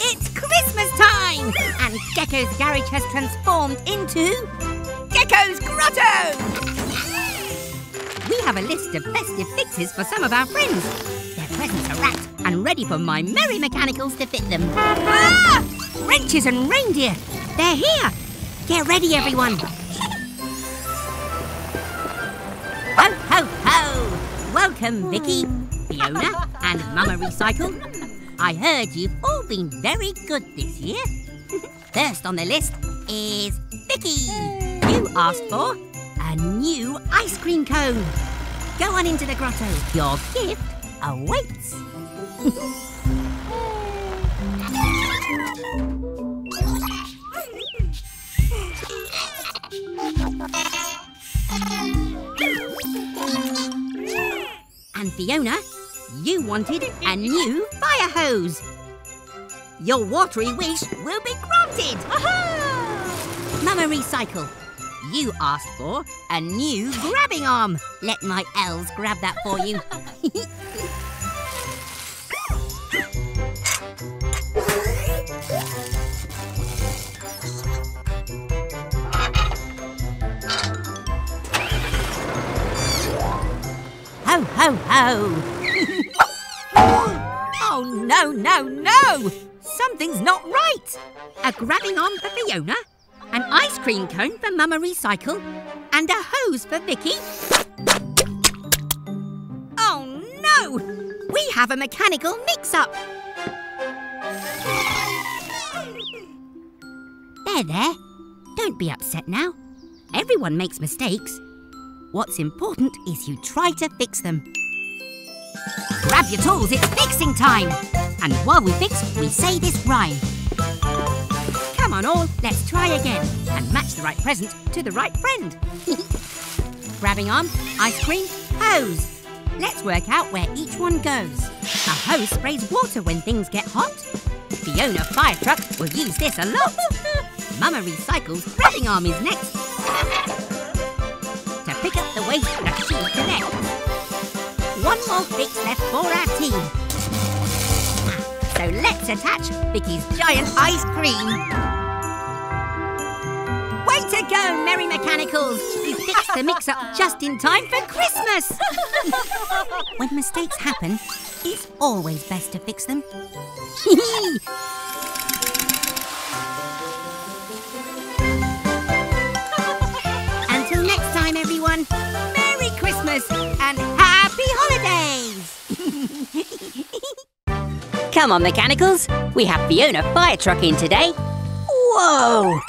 [SPEAKER 1] It's Christmas time, and Gecko's garage has transformed into Gecko's Grotto. We have a list of festive fixes for some of our friends. Their presents are wrapped and ready for my merry mechanicals to fit them. Ah! Wrenches and reindeer. They're here. Get ready, everyone. Ho, ho, ho! Welcome, Vicky, Fiona, and Mama Recycle. I heard you've all been very good this year. [laughs] First on the list is Vicky. You asked for a new ice cream cone. Go on into the grotto. Your gift awaits. And Fiona, you wanted a new fire hose. Your watery wish will be granted. Mama Recycle, you asked for a new grabbing arm. Let my elves grab that for you. [laughs] ho, ho, ho. [laughs] oh, no, no, no. Something's not right. A grabbing arm for Fiona, an ice cream cone for Mama Recycle, and a hose for Vicky. Oh, no. We have a mechanical mix-up. There, there. Don't be upset now. Everyone makes mistakes. What's important is you try to fix them. Grab your tools, it's fixing time! And while we fix, we say this rhyme. Come on all, let's try again and match the right present to the right friend. [laughs] Grabbing arm, ice cream, hose. Let's work out where each one goes. A hose sprays water when things get hot. Fiona Fire Truck will use this a lot. [laughs] Mama Recycle's grabbing arm is next. To pick up the waste that she collects. One more fix left for our team. So let's attach Vicky's giant ice cream. Way to go, Merry Mechanicals! You fixed the mix-up just in time for Christmas! [laughs] when mistakes happen, it's always best to fix them. [laughs] Until next time, everyone, Merry Christmas and Happy Holidays! [laughs] Come on, Mechanicals. We have Fiona Fire Truck in today. Whoa!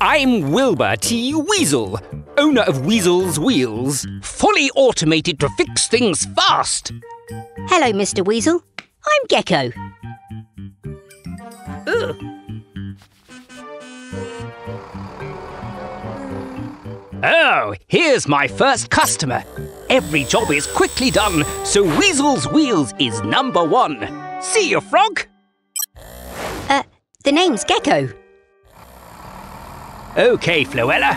[SPEAKER 14] I'm Wilbur T. Weasel, owner of Weasel's Wheels, fully automated to fix things fast.
[SPEAKER 1] Hello, Mr. Weasel. I'm Gecko.
[SPEAKER 14] Oh, here's my first customer. Every job is quickly done, so Weasel's Wheels is number one. See you, Frog?
[SPEAKER 1] Uh, the name's Gecko.
[SPEAKER 14] Okay, Floella.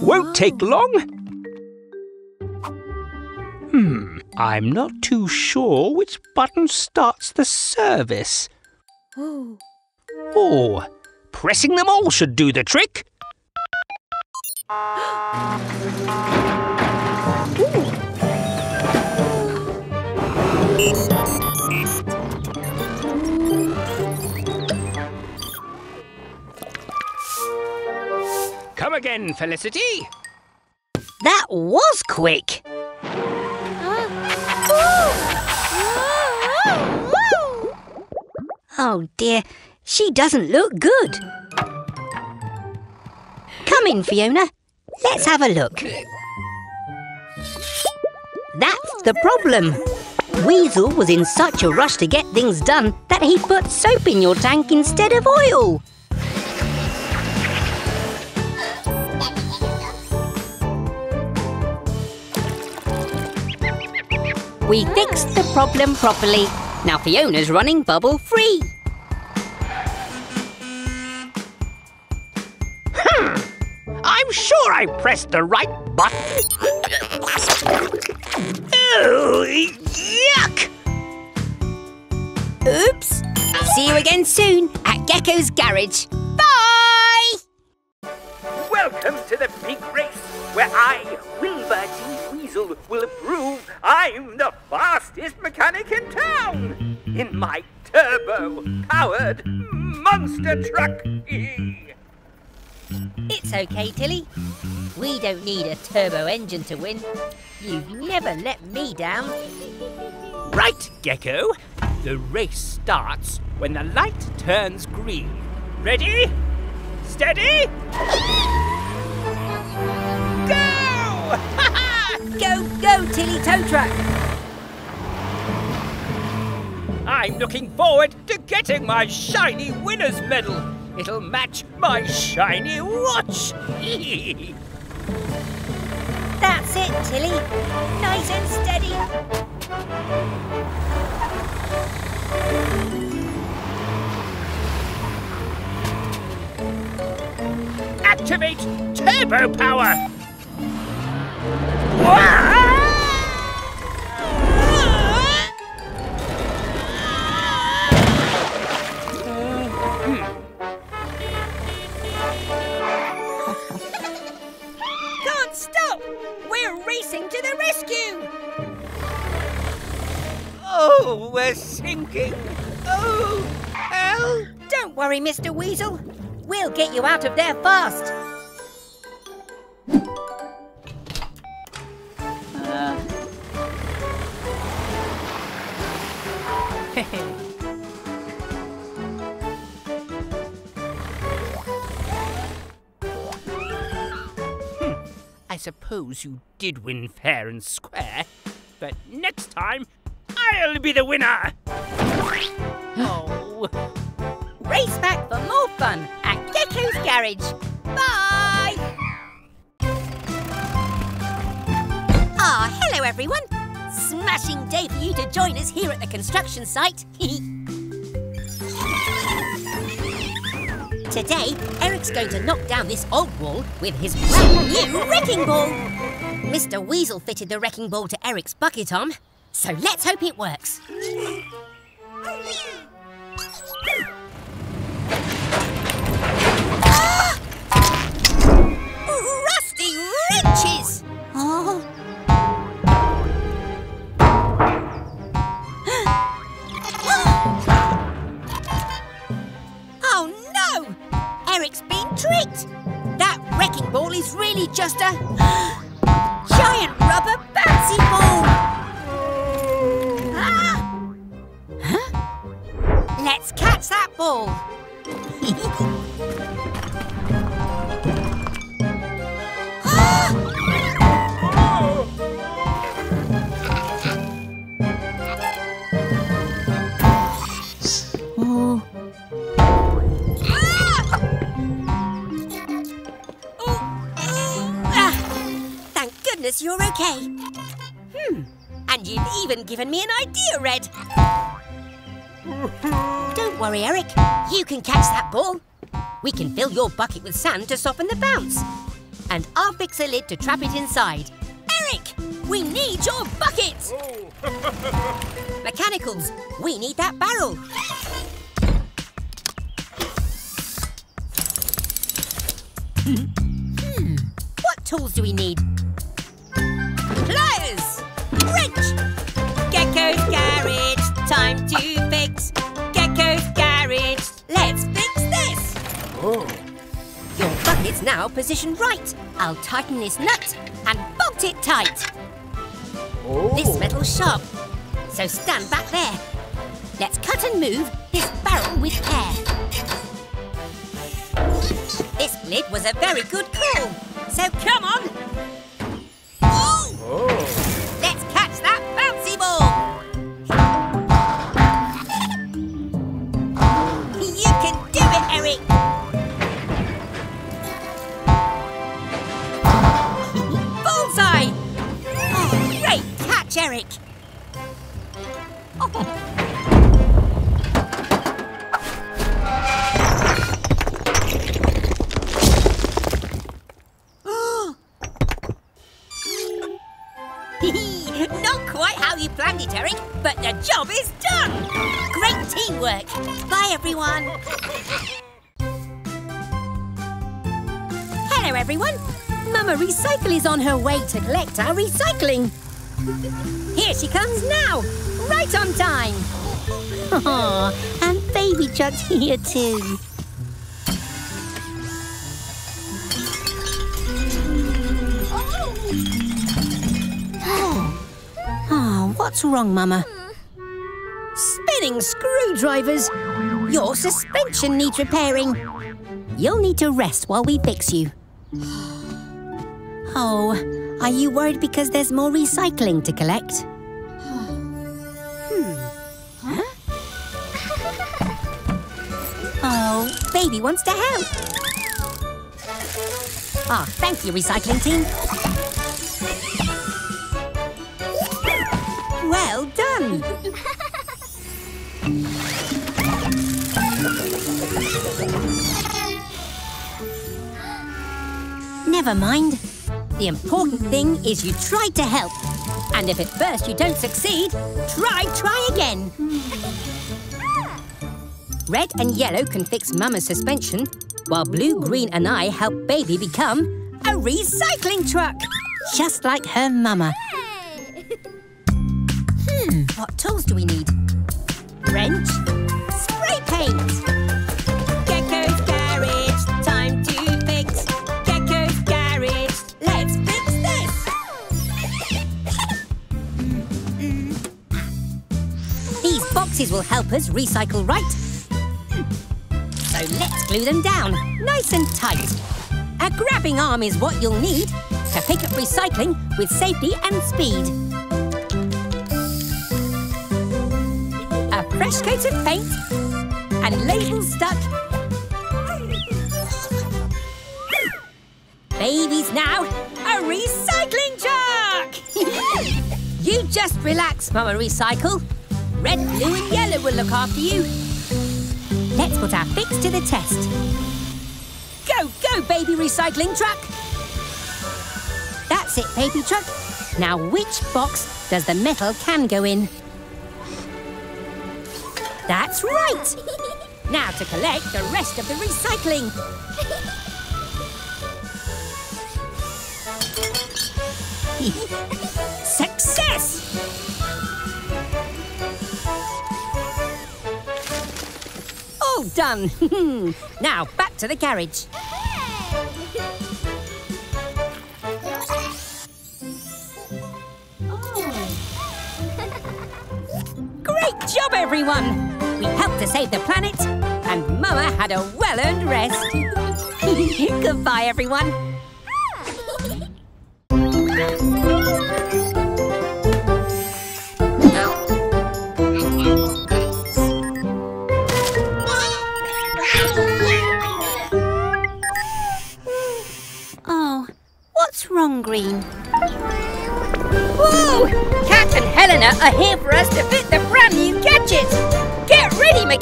[SPEAKER 14] Won't take long. Hmm, I'm not too sure which button starts the service. Oh, pressing them all should do the trick. [gasps] Come again, Felicity.
[SPEAKER 1] That was quick. Oh dear, she doesn't look good. Come in, Fiona. Let's have a look. That's the problem. Weasel was in such a rush to get things done that he put soap in your tank instead of oil. We fixed the problem properly. Now Fiona's running bubble free. Hmm.
[SPEAKER 14] I'm sure I pressed the right button. oh, yuck!
[SPEAKER 1] Oops. See you again soon at Gecko's Garage. Bye!
[SPEAKER 3] Welcome to the big race where I, Wilbur. Weasel, will prove I'm the fastest mechanic in town in my turbo-powered monster truck.
[SPEAKER 1] It's okay, Tilly. We don't need a turbo engine to win. You've never let me down.
[SPEAKER 3] Right, Gecko. The race starts when the light turns green. Ready? Steady? Go! [laughs]
[SPEAKER 1] Go, go, Tilly Tow Truck!
[SPEAKER 3] I'm looking forward to getting my shiny winner's medal. It'll match my shiny watch. [laughs]
[SPEAKER 1] That's it, Tilly. Nice and steady.
[SPEAKER 3] Activate turbo power.
[SPEAKER 13] Can't stop! We're racing to the rescue!
[SPEAKER 3] Oh, we're sinking. Oh, help!
[SPEAKER 13] Don't worry, Mr. Weasel. We'll get you out of there fast. [laughs]
[SPEAKER 3] I suppose you did win fair and square, but next time I'll be the winner. [laughs] Oh,
[SPEAKER 13] Race back for more fun at Gecko's Garage. Bye! Ah, hello everyone. Smashing day for you to join us here at the construction site. [laughs] Today, Eric's going to knock down this old wall with his brand new wrecking ball. Mr. Weasel fitted the wrecking ball to Eric's bucket arm, so let's hope it works. Wrenches! [gasps] Oh. oh no! Eric's been tricked! That wrecking ball is really just a [gasps]
[SPEAKER 1] giant rubber bouncy ball! [gasps] Let's catch that ball! [laughs] you're okay. Hmm. And you've even given me an idea, Red. Don't worry, Eric. You can catch that ball. We can fill your bucket with sand to soften the bounce. And I'll fix a lid to trap it inside. Eric, we need your bucket! [laughs] Mechanicals, we need that barrel. Hmm, what tools do we need? Pliers! Wrench! Gecko's garage, time to fix. Your bucket's now positioned right. I'll tighten this nut and bolt it tight. This oh. metal's sharp, so stand back there. Let's cut and move this barrel with care. This lid was a very good call, so come on. Oh! Eric. [gasps] [gasps] Not quite how you planned it, Eric, but the job is done. Great teamwork. Bye, everyone. Hello, everyone. Mama Recycle is on her way to collect our recycling. Here she comes now, right on time. Aw, and Baby Chuck's here too. Oh, ah, what's wrong, Mama? Spinning screwdrivers! Your suspension needs repairing. You'll need to rest while we fix you. Oh, are you worried because there's more recycling to collect? Hmm. Huh? [laughs] Oh, baby wants to help. Ah, thank you, recycling team. Well done. [laughs] Never mind. The important thing is you tried to help. And if at first you don't succeed, try, try again. Red and yellow can fix Mama's suspension, while blue, green and I help Baby become a recycling truck. Just like her Mama. [laughs] Hmm, what tools do we need? Help us recycle right. So let's glue them down, nice and tight. A grabbing arm is what you'll need to pick up recycling with safety and speed. A fresh coat of paint and labels stuck. Baby's now a recycling truck! [laughs] you just relax, Mama Recycle. Red, blue and yellow will look after you. Let's put our fix to the test. Go, go, baby recycling truck! That's it, baby truck. Now, which box does the metal can go in? That's right! [laughs] Now to collect the rest of the recycling. done. [laughs] now, back to the carriage. [laughs] Great job, everyone! We helped to save the planet, and Mama had a well-earned rest. [laughs] Goodbye, everyone.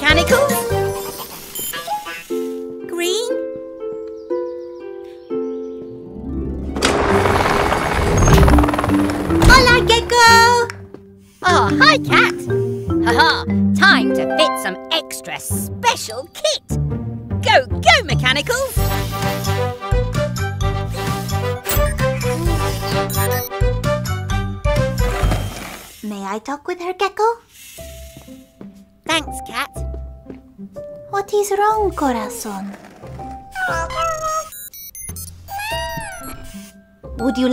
[SPEAKER 1] Ready,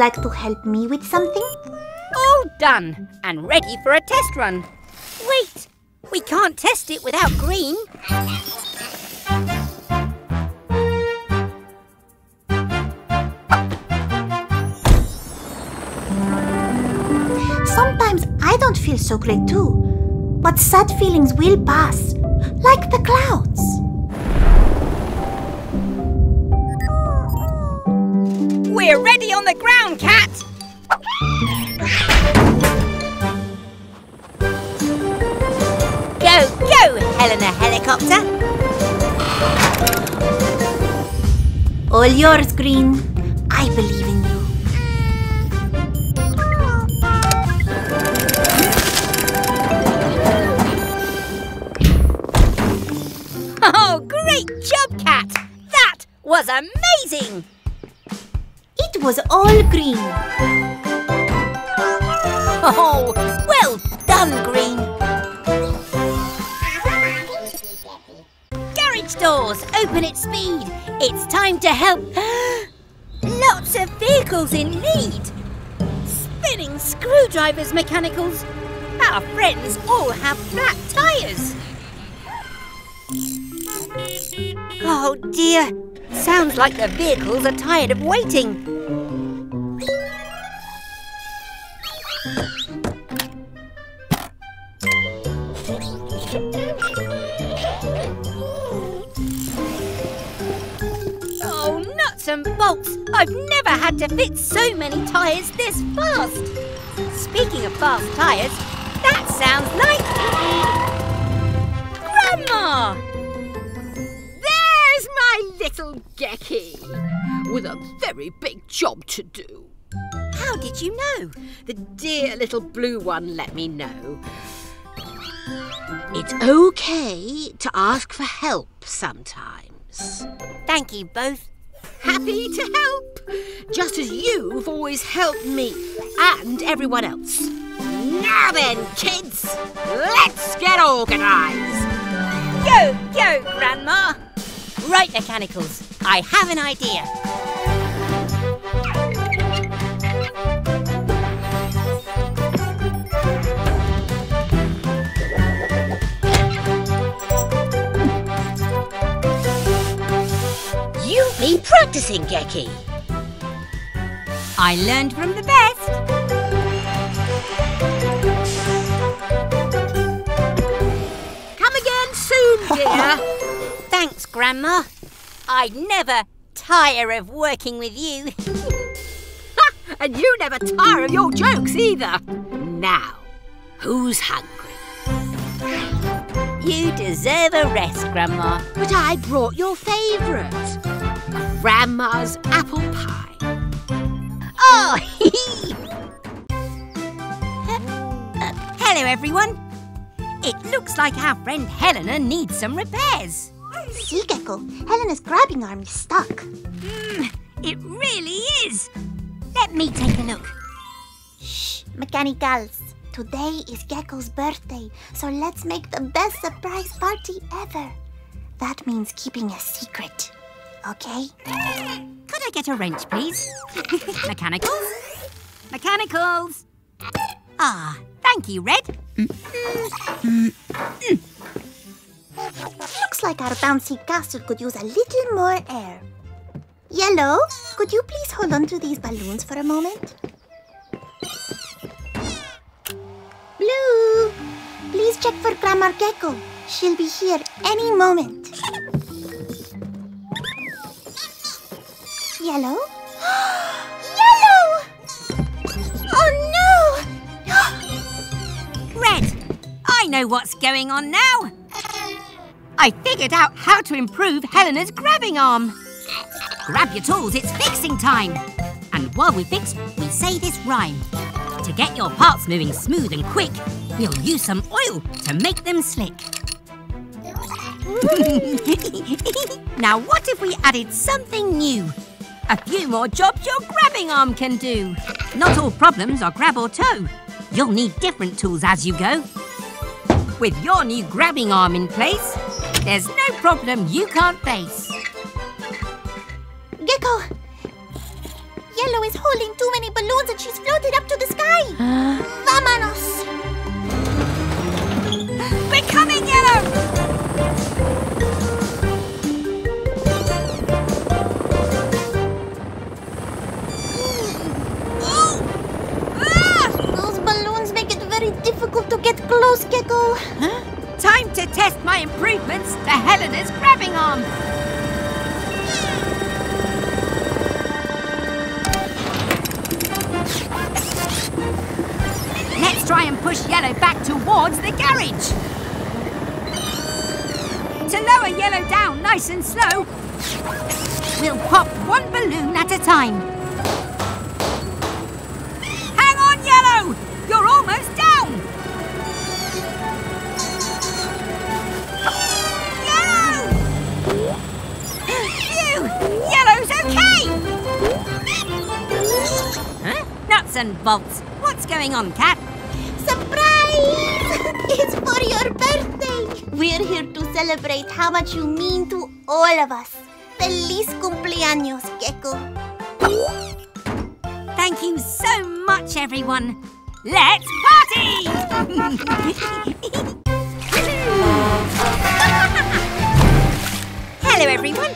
[SPEAKER 6] like to help me with something?
[SPEAKER 1] All done and ready for a test run. Wait, we can't test it without Green.
[SPEAKER 6] Sometimes I don't feel so great too. But sad feelings will pass, like the clouds.
[SPEAKER 1] We're ready on the ground, Cat. Go, go, Helena Helicopter.
[SPEAKER 6] All yours, Green. I believe in you.
[SPEAKER 1] Oh, great job, Cat. That was amazing.
[SPEAKER 6] It was all green.
[SPEAKER 1] Oh, well done, Green. Garage doors, open at speed. It's time to help. [gasps] Lots of vehicles in need. Spinning screwdrivers, mechanicals. Our friends all have flat tyres. Oh dear. Sounds like the vehicles are tired of waiting. Oh, nuts and bolts! I've never had to fit so many tyres this fast. Speaking of fast tyres, that sounds like... Grandma!
[SPEAKER 4] My little Gecky with a very big job to do.
[SPEAKER 1] How did you know?
[SPEAKER 4] The dear little blue one let me know. It's okay to ask for help sometimes.
[SPEAKER 1] Thank you both.
[SPEAKER 4] Happy to help, just as you've always helped me and everyone else. Now then, kids, let's get organised.
[SPEAKER 1] Go, go, Grandma! Right, Mechanicals, I have an idea.
[SPEAKER 4] You've been practicing, Gecky.
[SPEAKER 1] I learned from the best.
[SPEAKER 4] Come again soon, [laughs] dear.
[SPEAKER 1] Thanks, Grandma. I'd never tire of working with you. [laughs]
[SPEAKER 4] and you never tire of your jokes either. Now, who's hungry?
[SPEAKER 1] You deserve a rest, Grandma.
[SPEAKER 4] But I brought your favourite. Grandma's apple pie.
[SPEAKER 1] Oh, [laughs] uh, uh, Hello, everyone. It looks like our friend Helena needs some repairs.
[SPEAKER 6] See, Gecko, Helena's grabbing arm is stuck.
[SPEAKER 1] Mm, it really is. Let me take a look.
[SPEAKER 6] Shh, mechanicals. Today is Gecko's birthday, so let's make the best surprise party ever. That means keeping a secret. Okay? [laughs]
[SPEAKER 1] Could I get a wrench, please? [laughs] Mechanicals? Mechanicals? Ah, thank you, Red.
[SPEAKER 6] Looks like our bouncy castle could use a little more air. Yellow, could you please hold on to these balloons for a moment? Blue, please check for Grandma Gecko. She'll be here any moment. Yellow? [gasps] Yellow! Oh no! [gasps]
[SPEAKER 1] Red, I know what's going on now. I figured out how to improve Helena's grabbing arm. Grab your tools, it's fixing time. And while we fix, we say this rhyme. To get your parts moving smooth and quick, we'll use some oil to make them slick. [laughs] now what if we added something new? A few more jobs your grabbing arm can do. Not all problems are grab or tow. You'll need different tools as you go. With your new grabbing arm in place, there's no problem you can't face.
[SPEAKER 6] Gecko! Yellow is holding too many balloons and she's floated up to the sky! Vámonos!
[SPEAKER 1] We're coming, Yellow!
[SPEAKER 6] Difficult to get close, Gecko.
[SPEAKER 1] Time to test my improvements to Helena's grabbing arm. Let's try and push Yellow back towards the garage. To lower Yellow down nice and slow, we'll pop one balloon at a time. Hang on, Yellow! You're almost down! Yellow! Phew! Yellow's okay! Huh? Nuts and bolts. What's going on, Cat?
[SPEAKER 6] Surprise! [laughs] it's for your birthday! We're here to celebrate how much you mean to all of us. Feliz cumpleaños, Gecko.
[SPEAKER 1] Thank you so much, everyone. Let's party! Hello, everyone.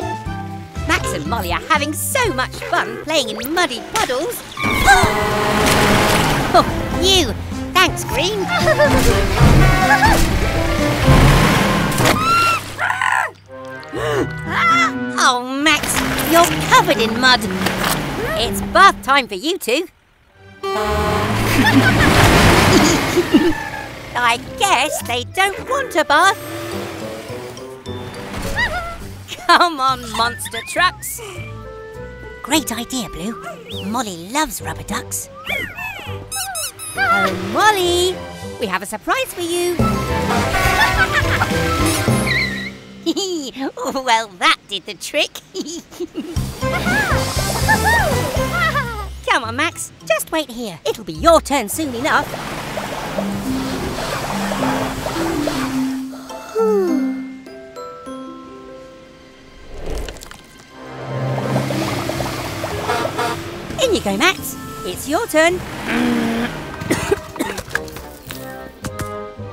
[SPEAKER 1] Max and Molly are having so much fun playing in muddy puddles. [laughs] Oh, you. Thanks, Green. [laughs] oh, Max, you're covered in mud. It's bath time for you two. I guess they don't want a bath. Come on, monster trucks. Great idea, Blue. Molly loves rubber ducks. Oh, Molly, we have a surprise for you. [laughs] well, that did the trick. [laughs] Come on, Max. Just wait here. It'll be your turn soon enough. Hmm. In you go, Max. It's your turn. [coughs]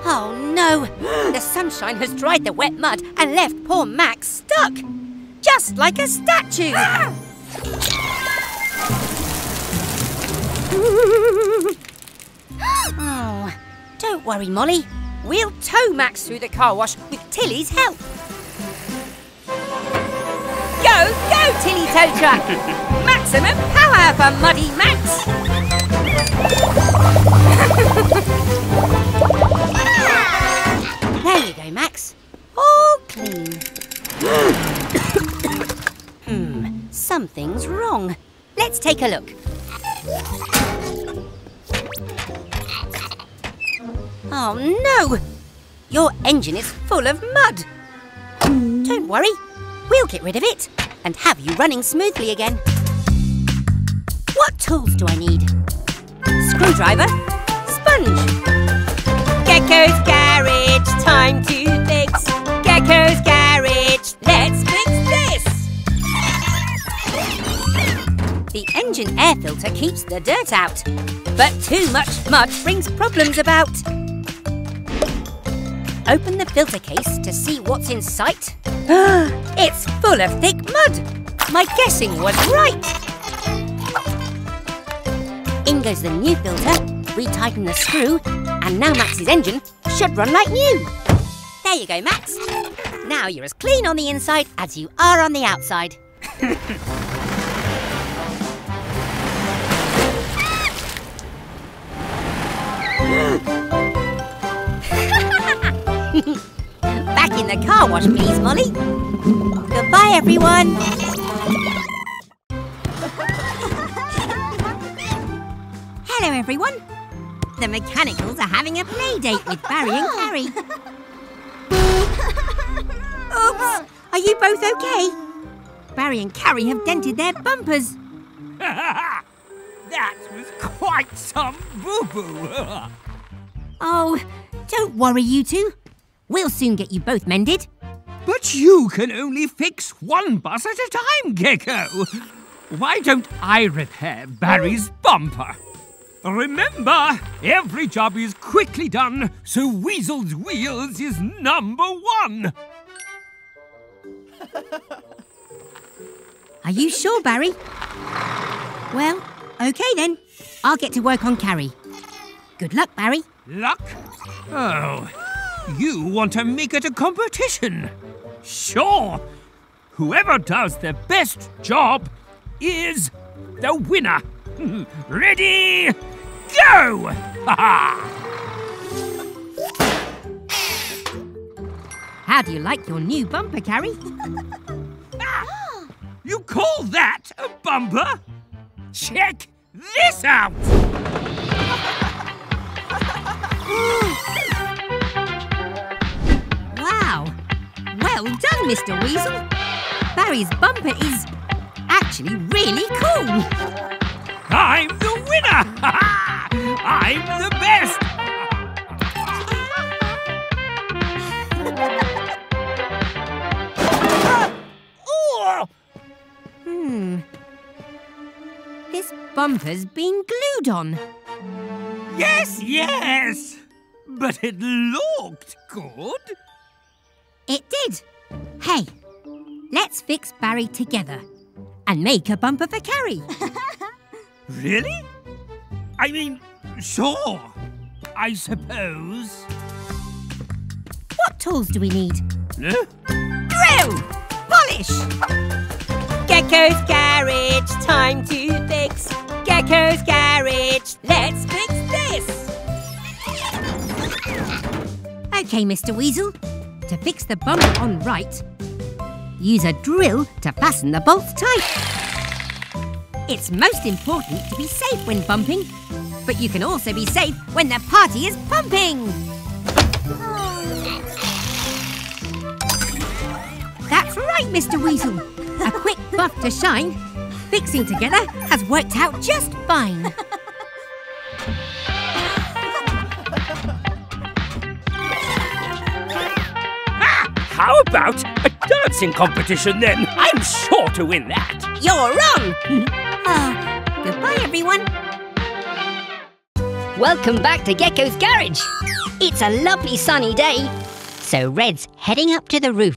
[SPEAKER 1] oh no! The sunshine has dried the wet mud and left poor Max stuck. Just like a statue. [coughs] Ah! Oh, don't worry, Molly. We'll tow Max through the car wash with Tilly's help. Go, go, Tilly Tow Truck! [laughs] Maximum power for Muddy Max! there you go, Max. All clean. hmm, something's wrong. Let's take a look. Oh no! Your engine is full of mud. Don't worry, we'll get rid of it and have you running smoothly again. What tools do I need? Screwdriver, sponge. Gecko's garage, time to fix. Gecko's garage, let's engine air filter keeps the dirt out, but too much mud brings problems about. open the filter case to see what's in sight. [gasps] it's full of thick mud. My guessing was right. In goes the new filter, retighten the screw, and now Max's engine should run like new. There you go, Max. Now you're as clean on the inside as you are on the outside. [laughs] Back in the car wash, please, Molly. Goodbye, everyone. Hello, everyone. The mechanicals are having a play date with Barry and Carrie. Oops! Are you both okay? Barry and Carrie have dented their bumpers. [laughs]
[SPEAKER 3] that was quite some boo-boo. [laughs]
[SPEAKER 1] Oh, don't worry, you two. We'll soon get you both mended.
[SPEAKER 3] but you can only fix one bus at a time, Gecko. Why don't I repair Barry's bumper? Remember, every job is quickly done, so Weasel's Wheels is number one. [laughs]
[SPEAKER 1] Are you sure, Barry? Well, okay then. I'll get to work on Carrie. Good luck, Barry.
[SPEAKER 3] Luck? Oh, you want to make it a competition? Sure. Whoever does the best job is the winner. [laughs] Ready? Go! [laughs]
[SPEAKER 1] How do you like your new bumper, Carrie? [laughs] Ah!
[SPEAKER 3] you call that a bumper? Check this out!
[SPEAKER 1] Well done, Mr. Weasel. Barry's bumper is actually really cool.
[SPEAKER 3] I'm the winner! [laughs] I'm the best! Oh!
[SPEAKER 1] Hmm. This bumper's been glued on.
[SPEAKER 3] Yes, yes! But it looked good.
[SPEAKER 1] It did. Hey, let's fix Barry together and make a bumper for Carrie. [laughs]
[SPEAKER 3] Really? I mean, sure. I suppose.
[SPEAKER 1] what tools do we need?
[SPEAKER 3] Huh?
[SPEAKER 1] Drill! Polish!
[SPEAKER 13] Gecko's garage, time to fix. Gecko's garage, let's fix this.
[SPEAKER 1] Okay, Mr. Weasel. To fix the bumper on right, use a drill to fasten the bolts tight. It's most important to be safe when bumping, but you can also be safe when the party is pumping. That's right, Mr. Weasel. A quick buff to shine. Fixing together has worked out just fine. [laughs]
[SPEAKER 3] How about a dancing competition then? I'm sure to win that.
[SPEAKER 1] You're wrong. Ah, [laughs] goodbye, everyone.
[SPEAKER 12] Welcome back to Gecko's Garage. It's a lovely sunny day.
[SPEAKER 1] So Red's heading up to the roof.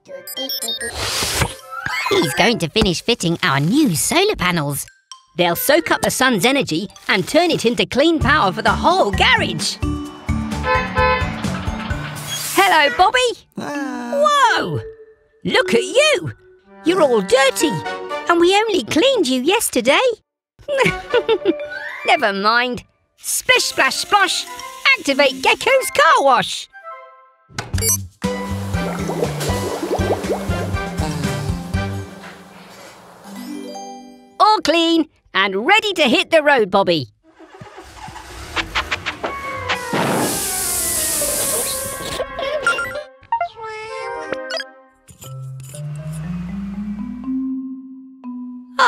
[SPEAKER 1] He's going to finish fitting our new solar panels.
[SPEAKER 12] They'll soak up the sun's energy and turn it into clean power for the whole garage. Hello, Bobby. Ah. Whoa! Look at you. You're all dirty, and we only cleaned you yesterday. [laughs] Never mind. Splish, splash, splosh. Activate Gecko's car wash. All clean and ready to hit the road, Bobby.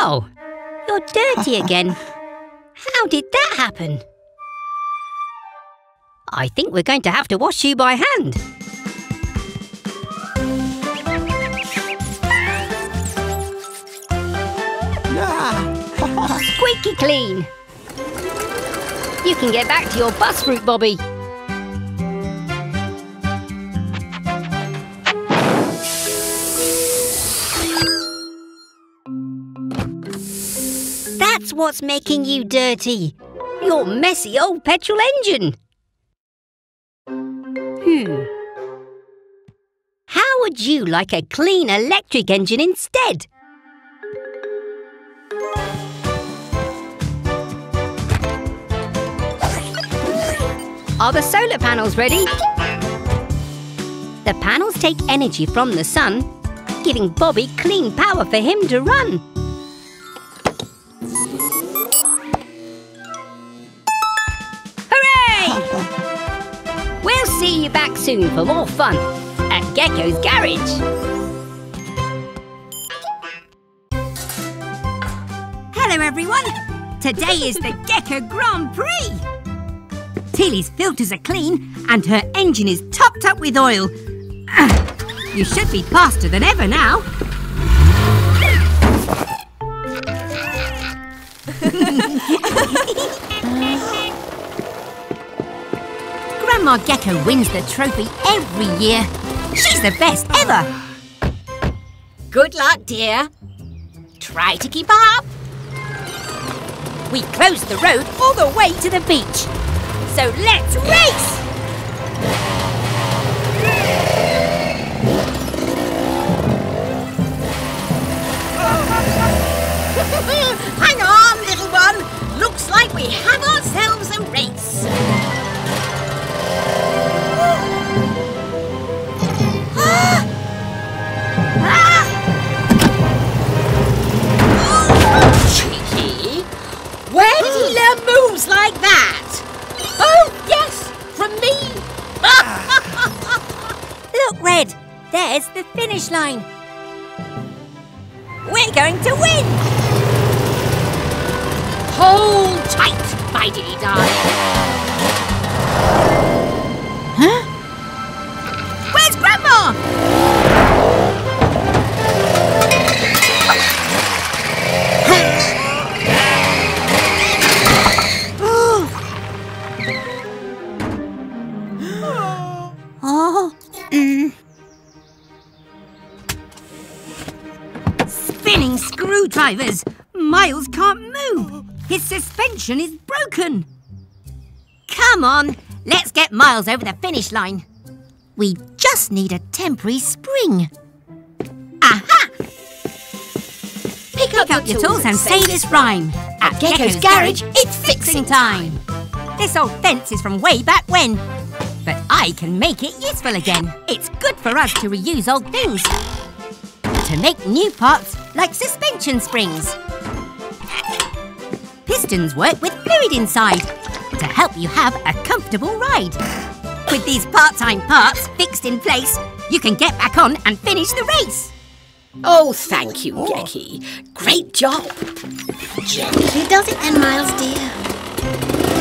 [SPEAKER 12] Oh, you're dirty [laughs] again. How did that happen? I think we're going to have to wash you by hand. [laughs] Squeaky clean. You can get back to your bus route, Bobby.
[SPEAKER 1] What's making you dirty. Your messy old petrol engine. Hmm. How would you like a clean electric engine instead? Are the solar panels ready? The panels take energy from the sun, giving Bobby clean power for him to run. Soon for more fun at Gecko's Garage. Hello everyone! Today is the Gecko Grand Prix! Tilly's filters are clean and her engine is topped up with oil. [clears throat] You should be faster than ever now. Grandma Gecko wins the trophy every year. She's the best ever.
[SPEAKER 4] Good luck, dear. Try to keep up.
[SPEAKER 1] We closed the road all the way to the beach. So let's race! [laughs]
[SPEAKER 4] Hang on, little one. Looks like we have ourselves a race. Like that? Oh, yes, from me. [laughs]
[SPEAKER 1] Look, Red, there's the finish line. We're going to win!
[SPEAKER 4] Hold tight, my dilly darling. Huh?
[SPEAKER 1] Where's Grandma? Screwdrivers! Miles can't move! His suspension is broken! Come on, let's get Miles over the finish line. We just need a temporary spring. Aha!
[SPEAKER 4] Pick,
[SPEAKER 1] Pick up your tools and say this rhyme. At
[SPEAKER 4] Gecko's Garage, it's fixing
[SPEAKER 1] time. This old fence is from way back when. But I can make it useful again. It's good for us to reuse old things. To make new parts like suspension springs. Pistons work with fluid inside to help you have a comfortable ride. With these part-time parts fixed in place, you can get back on and finish the race.
[SPEAKER 4] Oh, thank you, oh. Gecky. Great job. Gently does it then, Miles, dear.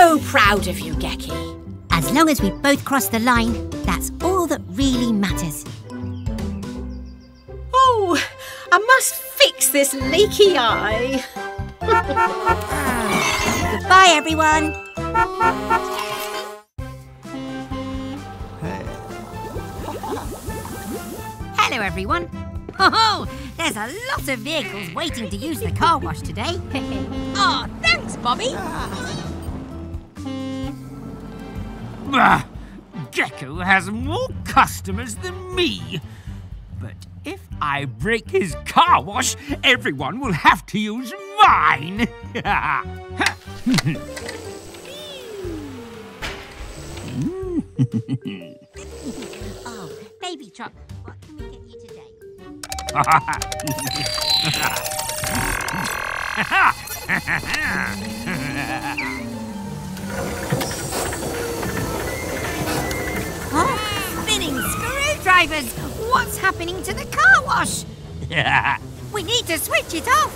[SPEAKER 4] So proud of you, Gecky.
[SPEAKER 1] As long as we both cross the line, that's all that really matters.
[SPEAKER 4] Oh, I must fix this leaky eye.
[SPEAKER 1] Goodbye, everyone. Hello, everyone. Oh, there's a lot of vehicles waiting to use the car wash today. [laughs]
[SPEAKER 4] Oh, thanks, Bobby. Ah.
[SPEAKER 3] Bah! Gecko has more customers than me. But if I break his car wash, everyone will have to use mine. [laughs]
[SPEAKER 1] Oh, baby truck, what can we get you today? [laughs] Huh? Spinning screwdrivers! What's happening to the car wash? [laughs] We need to switch it off.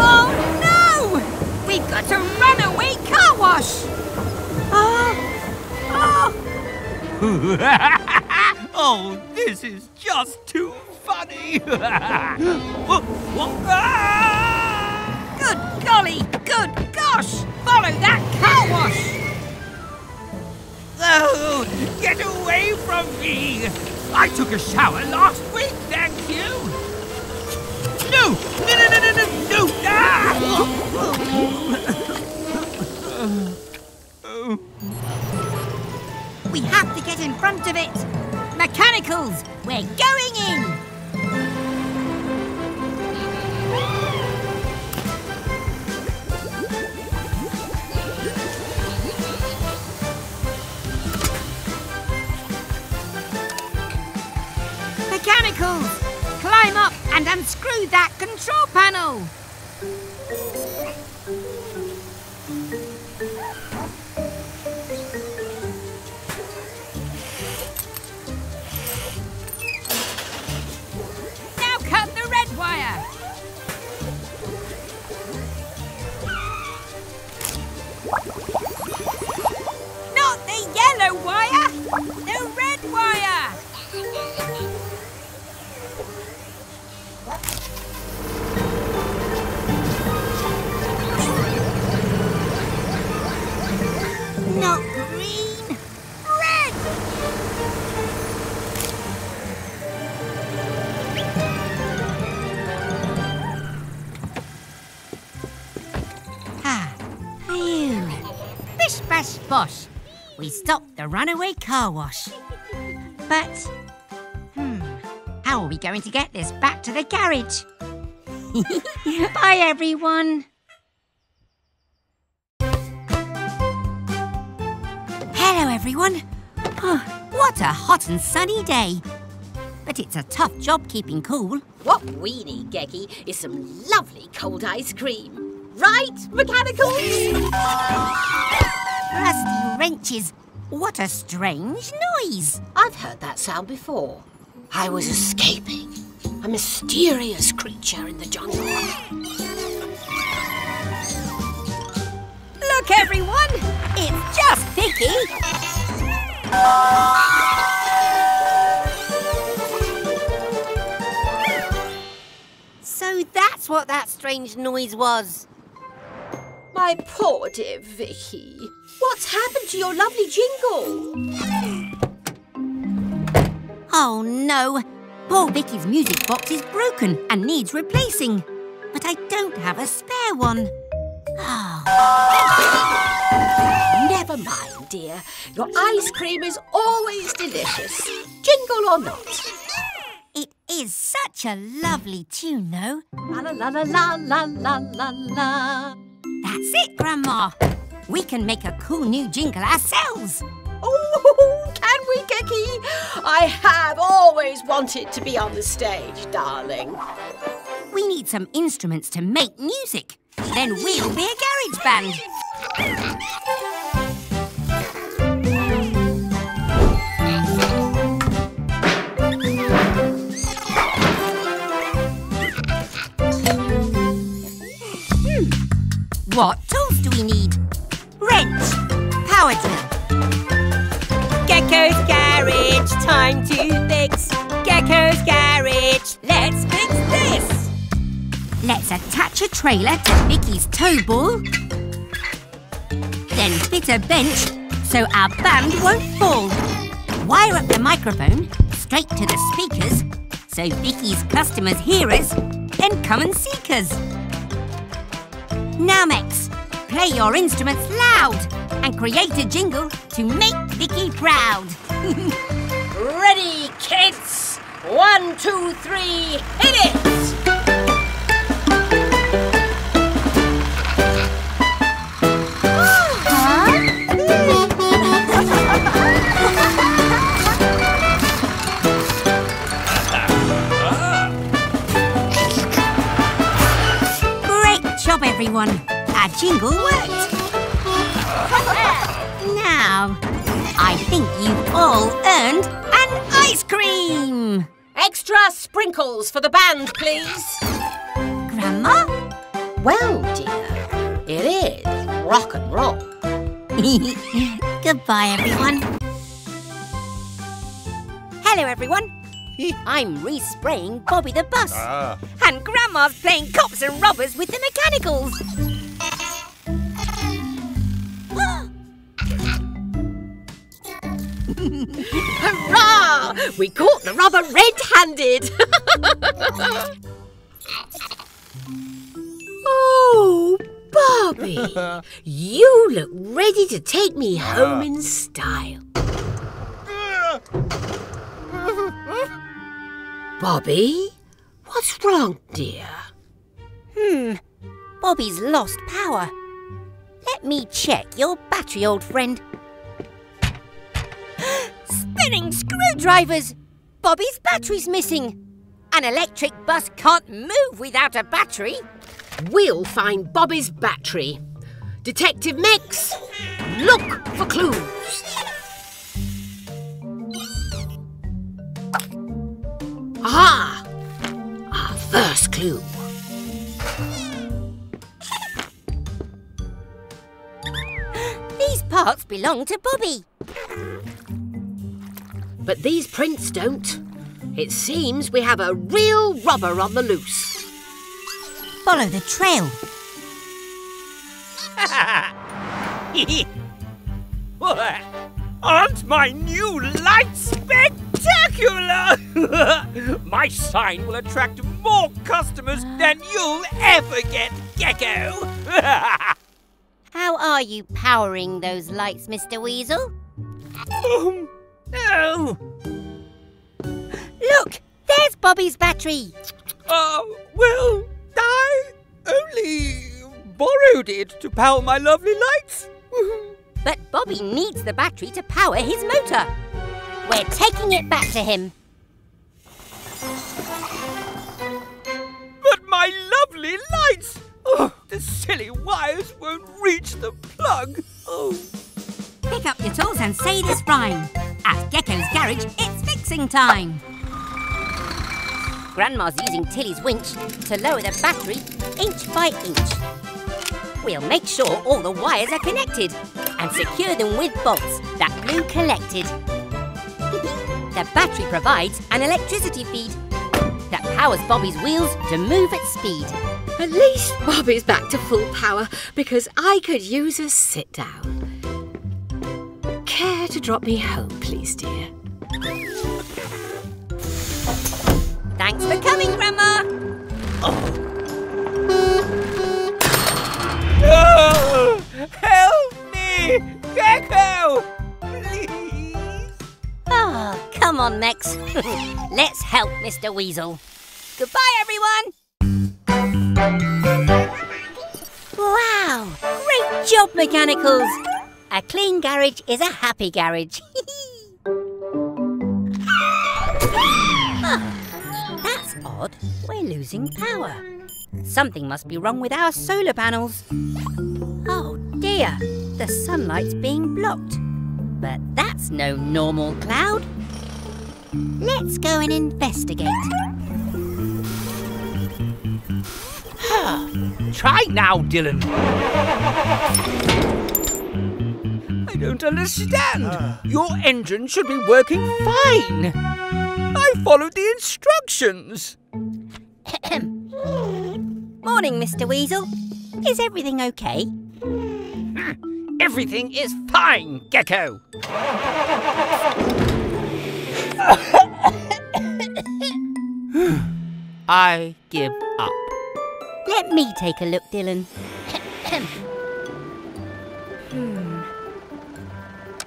[SPEAKER 1] Oh no! We've got a runaway car wash. Oh, oh, [laughs]
[SPEAKER 3] oh, this is just too funny. [laughs] funny. What- what- Ah!
[SPEAKER 13] Good golly, good gosh! Follow that car wash!
[SPEAKER 3] Oh, get away from me! I took a shower last week, thank you! No! No, no, no, no, no, no! Ah!
[SPEAKER 1] We have to get in front of it. Mechanicals, we're going in. And unscrew that control panel. We stopped the runaway car wash. But, hmm, how are we going to get this back to the garage? [laughs] Bye, everyone. Hello, everyone. Oh, what a hot and sunny day. But it's a tough job keeping cool.
[SPEAKER 4] What we need, Gecky, is some lovely cold ice cream. Right, Mechanicals? [laughs]
[SPEAKER 1] Rusty wrenches. What a strange noise.
[SPEAKER 4] I've heard that sound before. I was escaping a mysterious creature in the jungle.
[SPEAKER 1] Look, everyone! It's just Vicky! So that's what that strange noise was.
[SPEAKER 4] My poor dear Vicky. What's happened to your lovely jingle?
[SPEAKER 1] Oh no! Poor Vicky's music box is broken and needs replacing. But I don't have a spare one. Oh,
[SPEAKER 4] Never mind, dear. Your ice cream is always delicious. Jingle or not.
[SPEAKER 1] it is such a lovely tune, though.
[SPEAKER 4] La la la la la la la la.
[SPEAKER 1] That's it, Grandma. We can make a cool new jingle ourselves.
[SPEAKER 4] Oh, [laughs] can we, Gecky? I have always wanted to be on the stage, darling.
[SPEAKER 1] We need some instruments to make music. Then we'll be a garage band. Hmm. What tools do we need?
[SPEAKER 13] Gecko's garage, time to fix. Gecko's garage, let's fix this.
[SPEAKER 1] Let's attach a trailer to Vicky's tow ball. Then fit a bench so our band won't fall. Wire up the microphone straight to the speakers so Vicky's customers hear us and come and seek us. Now, Mechs, play your instruments loud and create a jingle to make Vicky proud. [laughs]
[SPEAKER 4] Ready, kids? One, two, three, hit it!
[SPEAKER 1] Everyone. Our jingle worked. now, I think you've all earned an ice cream.
[SPEAKER 4] Extra sprinkles for the band, please.
[SPEAKER 1] Grandma?
[SPEAKER 4] Well, dear, it is rock and roll. [laughs]
[SPEAKER 1] Goodbye, everyone. Hello, everyone. [laughs] I'm respraying Bobby the bus.
[SPEAKER 15] Ah.
[SPEAKER 1] And Grandma's playing cops and robbers with the mechanicals.
[SPEAKER 4] Hurrah! We caught the robber red-handed. [laughs] oh, Bobby, you look ready to take me home in style. Bobby, what's wrong, dear?
[SPEAKER 1] Hmm, Bobby's lost power. Let me check your battery, old friend. Spinning screwdrivers! Bobby's battery's missing. An electric bus can't move without a battery.
[SPEAKER 4] We'll find Bobby's battery. Detective Mechs, look for clues. Aha! Our first clue.
[SPEAKER 1] These parts belong to Bobby.
[SPEAKER 4] But these prints don't. It seems we have a real robber on the loose.
[SPEAKER 1] Follow the trail. [laughs]
[SPEAKER 3] Aren't my new lights spectacular? [laughs] my sign will attract more customers than you'll ever get, Gecko. [laughs]
[SPEAKER 1] How are you powering those lights, Mr. Weasel?
[SPEAKER 3] no.
[SPEAKER 1] Look, there's Bobby's battery.
[SPEAKER 3] Oh, well, I only borrowed it to power my lovely lights. [laughs]
[SPEAKER 1] But Bobby needs the battery to power his motor. We're taking it back to him.
[SPEAKER 3] But my lovely lights! Oh, the silly wires won't reach the plug. Oh.
[SPEAKER 1] Pick up your tools and say this rhyme. At Gecko's garage, it's fixing time. Grandma's using Tilly's winch to lower the battery inch by inch. We'll make sure all the wires are connected and secure them with bolts that Blue collected. [laughs] the battery provides an electricity feed that powers Bobby's wheels to move at speed.
[SPEAKER 4] At least Bobby's back to full power because I could use a sit down. Care to drop me home, please, dear?
[SPEAKER 1] Thanks for coming, Grandma.
[SPEAKER 3] Oh, help me! Gecko! Please!
[SPEAKER 1] Oh, come on, Mechs. [laughs] Let's help Mr. Weasel. Goodbye, everyone. Wow! Great job, Mechanicals. A clean garage is a happy garage. [laughs] Ah, that's odd. We're losing power. Something must be wrong with our solar panels. Oh dear, the sunlight's being blocked. But that's no normal cloud. Let's go and investigate.
[SPEAKER 3] Try now, Dylan. I don't understand. Ah. Your engine should be working fine. I followed the instructions. [coughs]
[SPEAKER 1] Morning, Mr. Weasel. Is everything okay? Hmm.
[SPEAKER 14] Everything is fine, Gecko. [coughs]
[SPEAKER 3] I give up.
[SPEAKER 1] Let me take a look, Dylan. [coughs]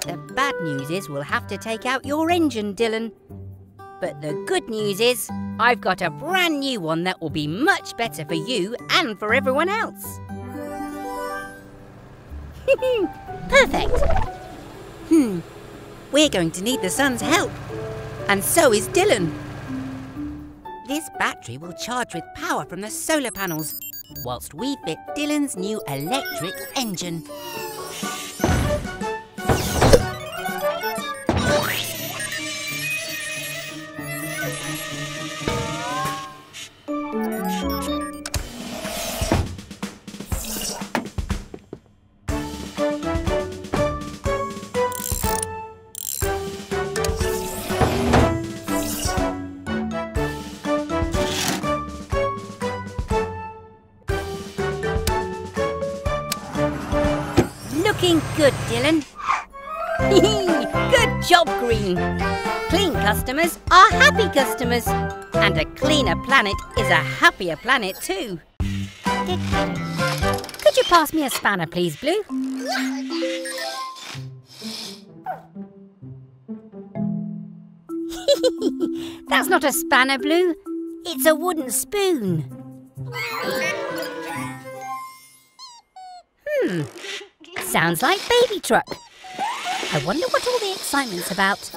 [SPEAKER 1] The bad news is we'll have to take out your engine, Dylan. But the good news is I've got a brand new one that will be much better for you and for everyone else. [laughs] Perfect. Hmm. We're going to need the sun's help. And so is Dylan. This battery will charge with power from the solar panels, whilst we fit Dylan's new electric engine. Customers. And a cleaner planet is a happier planet too. Could you pass me a spanner, please, Blue? [laughs] That's not a spanner, Blue. It's a wooden spoon. Hmm. Sounds like baby truck. I wonder what all the excitement's about.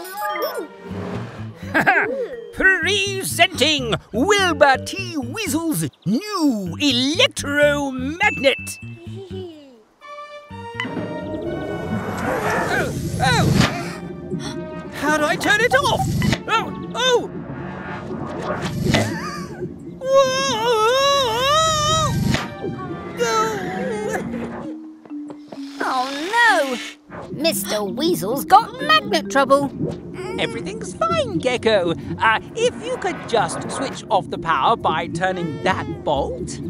[SPEAKER 1] [laughs]
[SPEAKER 14] Presenting Wilbur T. Weasel's new electromagnet. Oh, oh! How do I turn it off? Oh, oh! Whoa!
[SPEAKER 1] Oh no! Mr. Weasel's got magnet trouble.
[SPEAKER 14] Everything's fine, Gecko. Uh, if you could just switch off the power by turning that bolt.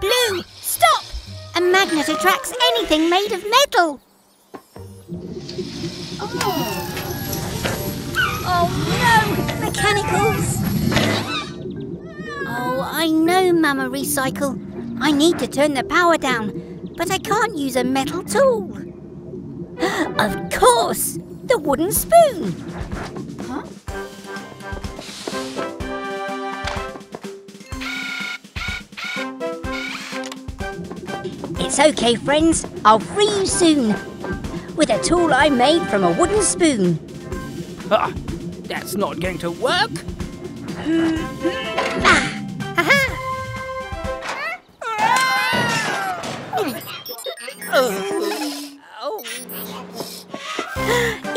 [SPEAKER 1] Blue, stop! A magnet attracts anything made of metal. Oh no! Mechanicals! Oh, I know, Mama Recycle. I need to turn the power down, but I can't use a metal tool. [gasps] of course! The wooden spoon! Huh? It's okay, friends. I'll free you soon. With a tool I made from a wooden spoon.
[SPEAKER 14] Ah, that's not going to work.
[SPEAKER 1] Ah,
[SPEAKER 14] Oh.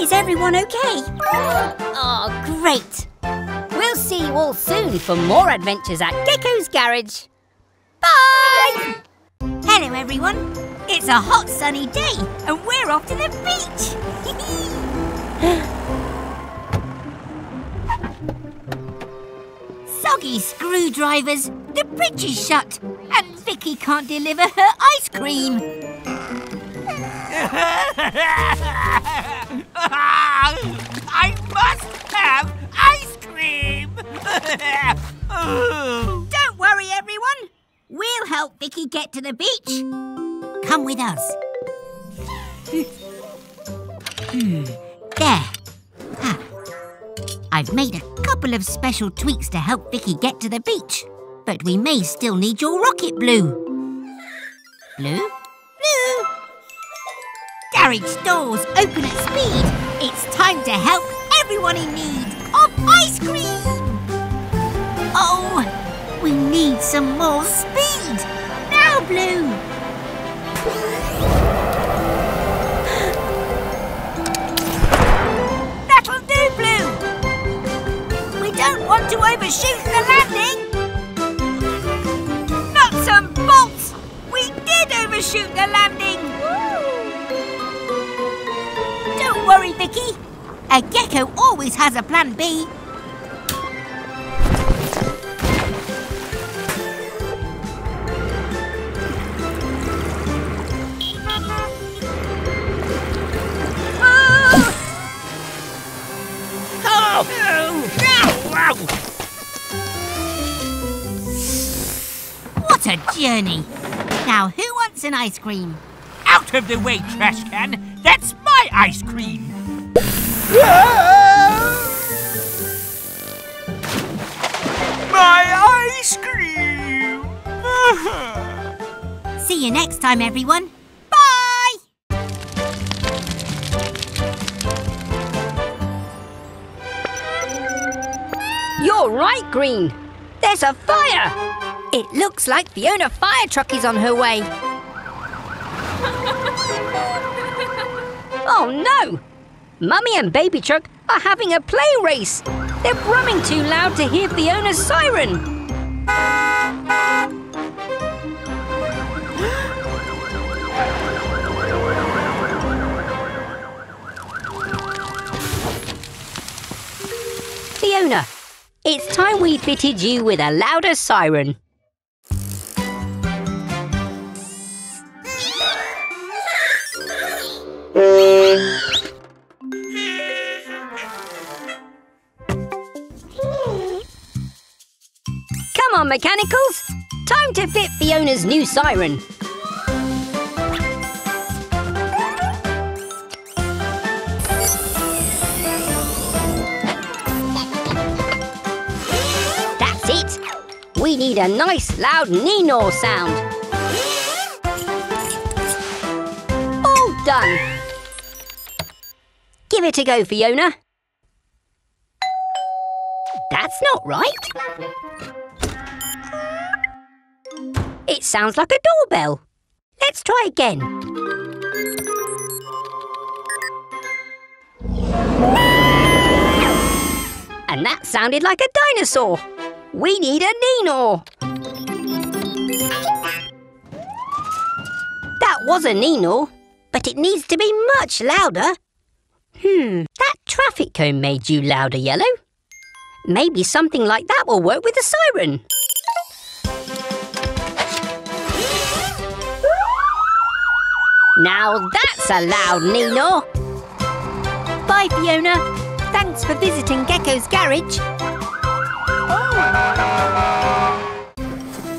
[SPEAKER 1] Is everyone okay? Oh, great. We'll see you all soon for more adventures at Gecko's Garage. Bye! Hello, everyone. It's a hot sunny day and we're off to the beach. [laughs] Soggy screwdrivers. The bridge is shut and Vicky can't deliver her ice cream. [laughs]
[SPEAKER 3] I must have ice cream! [laughs]
[SPEAKER 1] Don't worry, everyone. We'll help Vicky get to the beach. Come with us. Hmm, There. Ah. I've made a couple of special tweaks to help Vicky get to the beach. But we may still need your rocket, Blue. Blue? Blue! Garage doors open at speed. It's time to help everyone in need of ice cream. Oh, we need some more speed. Now, Blue. [gasps] That'll do, Blue. We don't want to overshoot the landing. Nuts and bolts! We did overshoot the landing. Vicky. A gecko always has a plan B. What a journey. Now, who wants an ice cream?
[SPEAKER 3] Out of the way, trash can! That's my ice cream! My ice cream! Uh-huh.
[SPEAKER 1] See you next time, everyone. Bye!
[SPEAKER 12] You're right, Green. There's a fire.
[SPEAKER 1] It looks like Fiona Fire Truck is on her way. [laughs]
[SPEAKER 12] Oh no! Mummy and Baby Truck are having a play race. They're brumming too loud to hear Fiona's siren. [gasps] Fiona, it's time we fitted you with a louder siren. [laughs] Come on, Mechanicals! Time to fit Fiona's new siren. That's it! We need a nice loud Nino sound. All done. Give it a go, Fiona. That's not right. It sounds like a doorbell. Let's try again. And that sounded like a dinosaur. We need a Nino. That was a Nino, but it needs to be much louder. Hmm, that traffic cone made you louder, Yellow. Maybe something like that will work with the siren. Now that's a loud Nino. Bye, Fiona. Thanks for visiting Gecko's garage.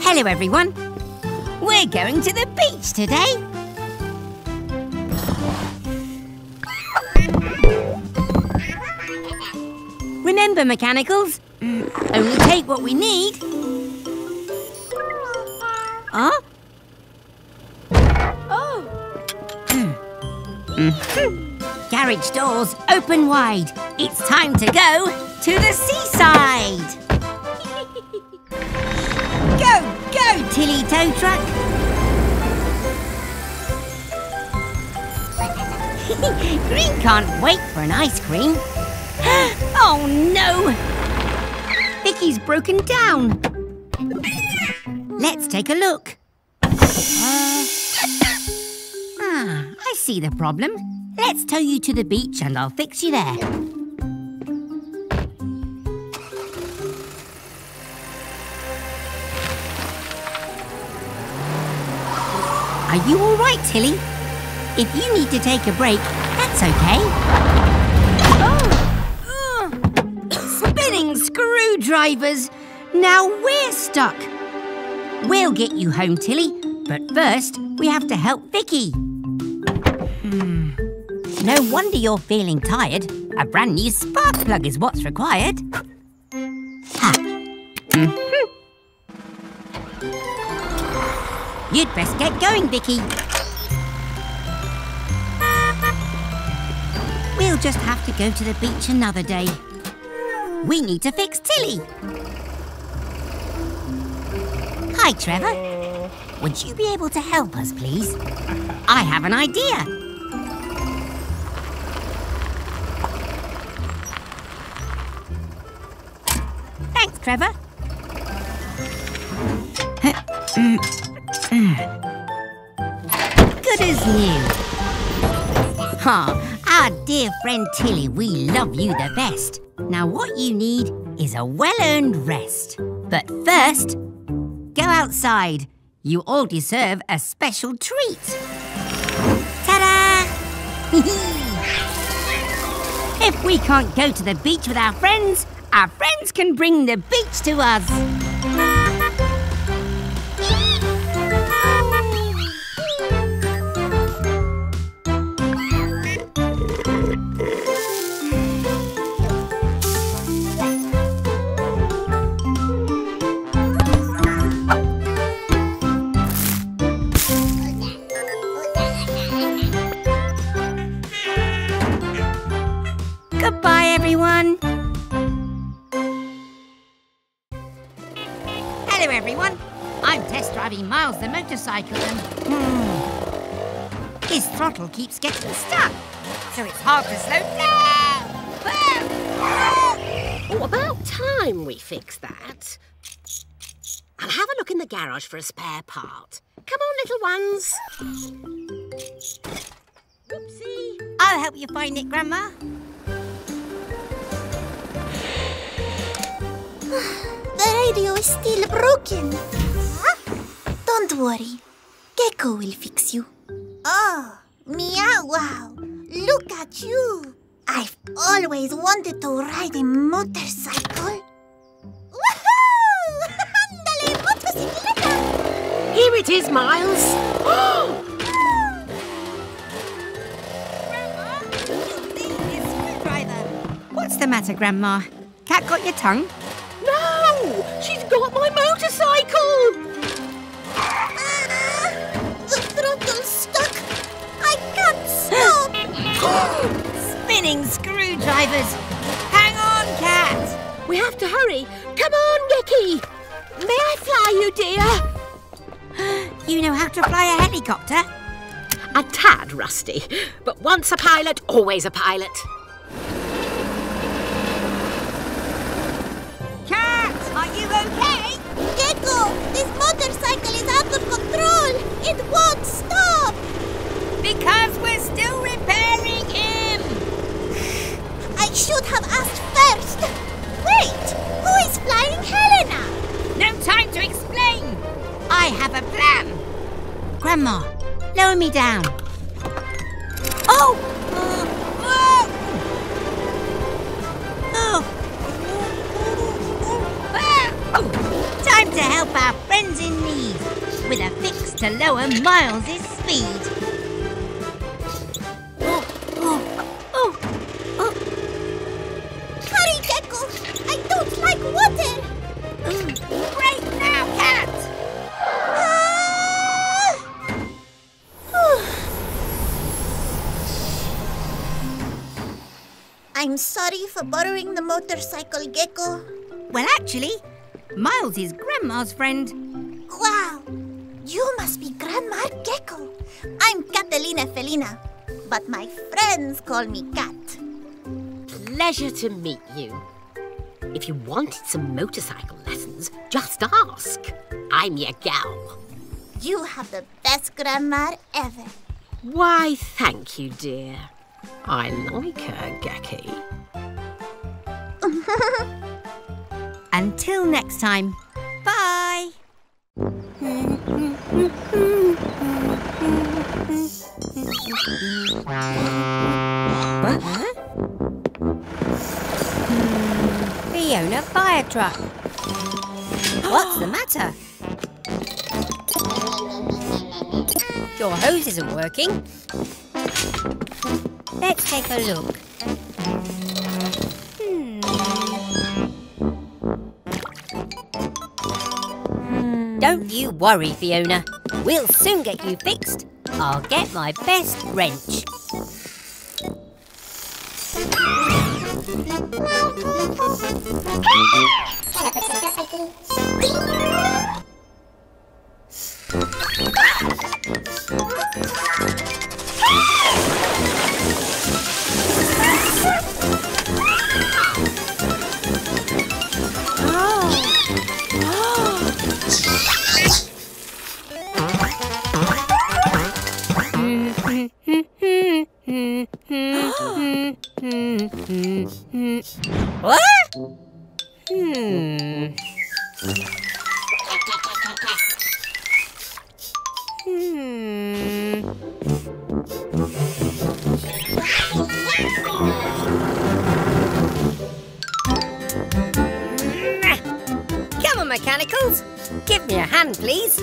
[SPEAKER 1] Hello, everyone. We're going to the beach today. Remember, mechanicals, only take what we need. Huh? Garage doors open wide. It's time to go to the seaside. [laughs] go, go, Tilly Tow Truck. [laughs] Green can't wait for an ice cream. [gasps] oh no! Vicky's broken down. Let's take a look. Uh, ah, I see the problem. Let's tow you to the beach and I'll fix you there. Are you all right, Tilly? If you need to take a break, that's okay. Oh! [coughs] Spinning screwdrivers! Now we're stuck. We'll get you home, Tilly, but first we have to help Vicky. No wonder you're feeling tired. A brand new spark plug is what's required. You'd best get going, Vicky. We'll just have to go to the beach another day. We need to fix Tilly. Hi, Trevor. Would you be able to help us, please? I have an idea. Trevor. Good as new. Ha, our dear friend Tilly, we love you the best. Now what you need is a well-earned rest. But first, go outside. You all deserve a special treat. Ta-da! [laughs] if we can't go to the beach with our friends, our friends can bring the beach to us. His throttle keeps getting stuck, so it's hard to slow down.
[SPEAKER 4] Oh, about time we fix that. I'll have a look in the garage for a spare part. Come on, little ones. Oopsie.
[SPEAKER 1] I'll help you find it, Grandma. [sighs]
[SPEAKER 6] The radio is still broken. Don't worry. Gecko will fix you. Oh, meow wow. Look at you. I've always wanted to ride a motorcycle. Woohoo! [laughs] Ándale, motocicleta!
[SPEAKER 4] Here it is, Miles. [gasps]
[SPEAKER 1] What's the matter, Grandma? Cat got your tongue?
[SPEAKER 4] no! She's got my motorcycle!
[SPEAKER 1] Spinning screwdrivers! Hang on, Cat!
[SPEAKER 4] We have to hurry. Come on, Gecky. May I fly you, dear? [gasps]
[SPEAKER 1] You know how to fly a helicopter?
[SPEAKER 4] A tad rusty, but once a pilot, always a pilot.
[SPEAKER 1] Cat, are you okay?
[SPEAKER 6] Gecko, this motorcycle is out of control. It won't stop.
[SPEAKER 1] Because we're still repairing him!
[SPEAKER 6] I should have asked first. Wait, who is flying Helena?
[SPEAKER 1] No time to explain! I have a plan! Grandma, lower me down. Oh! Oh! Oh! Oh! Time to help our friends in need with a fix to lower Miles's speed. Ah.
[SPEAKER 6] I'm sorry for borrowing the motorcycle, Gecko.
[SPEAKER 1] Well, actually, Miles is Grandma's friend.
[SPEAKER 6] Wow, you must be Grandma Gecko. I'm Catalina Felina, but my friends call me Cat.
[SPEAKER 4] Pleasure to meet you. If you wanted some motorcycle lessons, just ask. I'm your gal.
[SPEAKER 6] You have the best grandma ever.
[SPEAKER 4] Why, thank you, dear. I like her, Gecky. [laughs]
[SPEAKER 1] Until next time, bye! [laughs] Fiona, fire truck. What's the matter? Your hose isn't working. Let's take a look. Hmm. Hmm. Don't you worry, Fiona. We'll soon get you fixed. I'll get my best wrench. [laughs] What? Come on, mechanicals. Give me a hand, please.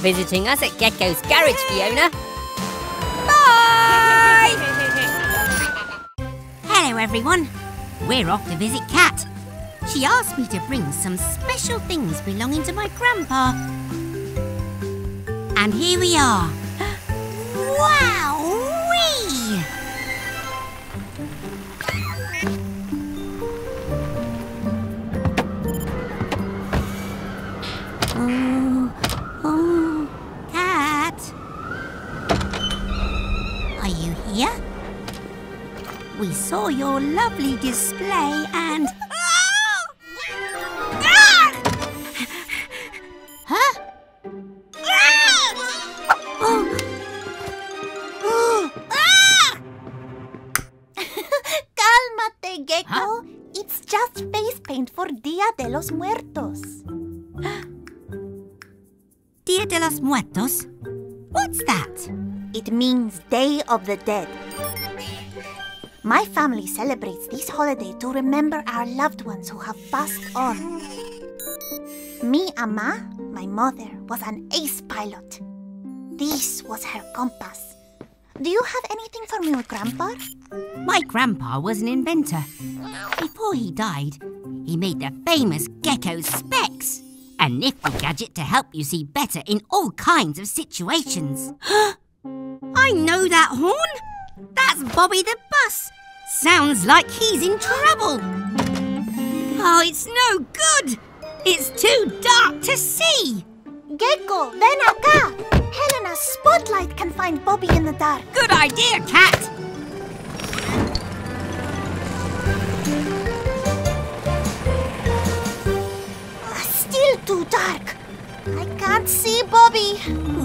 [SPEAKER 1] Visiting us at Gecko's Garage, Fiona. Everyone. We're off to visit Cat. She asked me to bring some special things belonging to my grandpa. And here we are. [gasps] Wow-wee! We saw your lovely display and... Huh? Oh.
[SPEAKER 6] Cálmate, Gecko. It's just face paint for Dia de los Muertos.
[SPEAKER 1] Dia de los Muertos? What's that?
[SPEAKER 6] It means Day of the Dead. My family celebrates this holiday to remember our loved ones who have passed on. Mi ama, my mother, was an ace pilot. This was her compass. Do you have anything for me, Grandpa?
[SPEAKER 1] My grandpa was an inventor. Before he died, he made the famous Gecko Specs, a nifty gadget to help you see better in all kinds of situations. [gasps] I know that horn! That's Bobby the Bus! Sounds like he's in trouble! Oh, it's no good! It's too dark to see!
[SPEAKER 6] Gecko, ven acá! Helena's spotlight can find Bobby in the dark.
[SPEAKER 1] Good idea, Cat!
[SPEAKER 6] Ah, Still too dark. I can't see Bobby.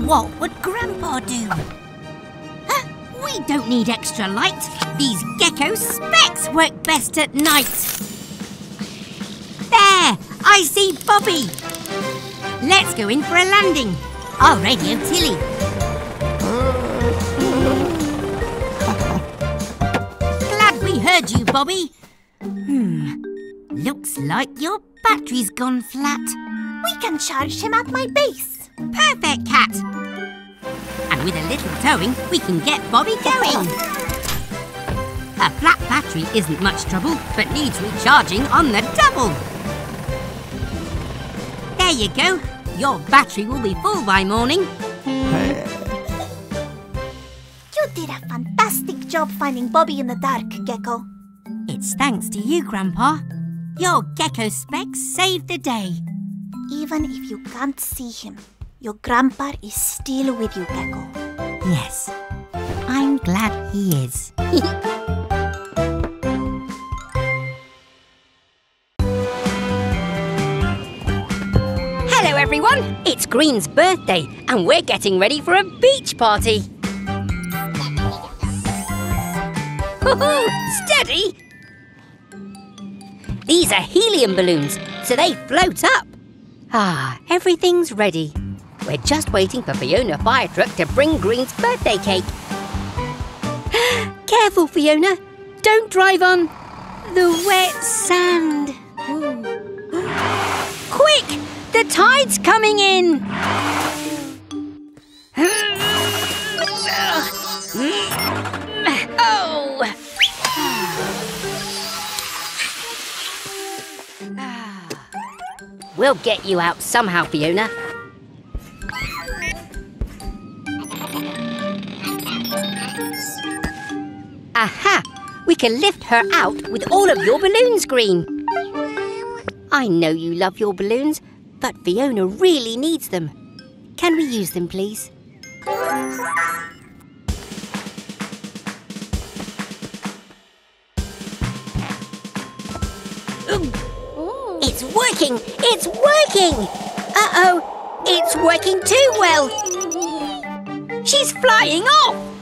[SPEAKER 1] What would Grandpa do? We don't need extra light. These gecko specs work best at night. There! I see Bobby! Let's go in for a landing. I'll radio Tilly. [laughs] Glad we heard you, Bobby. Hmm. Looks like your battery's gone flat.
[SPEAKER 6] We can charge him at my base.
[SPEAKER 1] Perfect, Cat. And with a little towing, we can get Bobby going. A flat battery isn't much trouble, but needs recharging on the double. There you go. Your battery will be full by morning.
[SPEAKER 6] You did a fantastic job finding Bobby in the dark, Gecko.
[SPEAKER 1] It's thanks to you, Grandpa. Your gecko specs saved the day.
[SPEAKER 6] Even if you can't see him, your grandpa is still with you, Gecko.
[SPEAKER 1] Yes, I'm glad he is. [laughs]
[SPEAKER 12] Hello, everyone. It's Green's birthday, and we're getting ready for a beach party. [laughs] Steady! These are helium balloons, so they float up. Ah, everything's ready. We're just waiting for Fiona Fire Truck to bring Green's birthday cake. [gasps] Careful, Fiona. Don't drive on the wet sand. [gasps] Quick! The tide's coming in! [gasps] Oh! [sighs] Ah. Ah. We'll get you out somehow, Fiona. Aha! We can lift her out with all of your balloons, Green. I know you love your balloons, but Fiona really needs them. Can we use them, please? It's working! It's working! Uh-oh! It's working too well! She's flying off!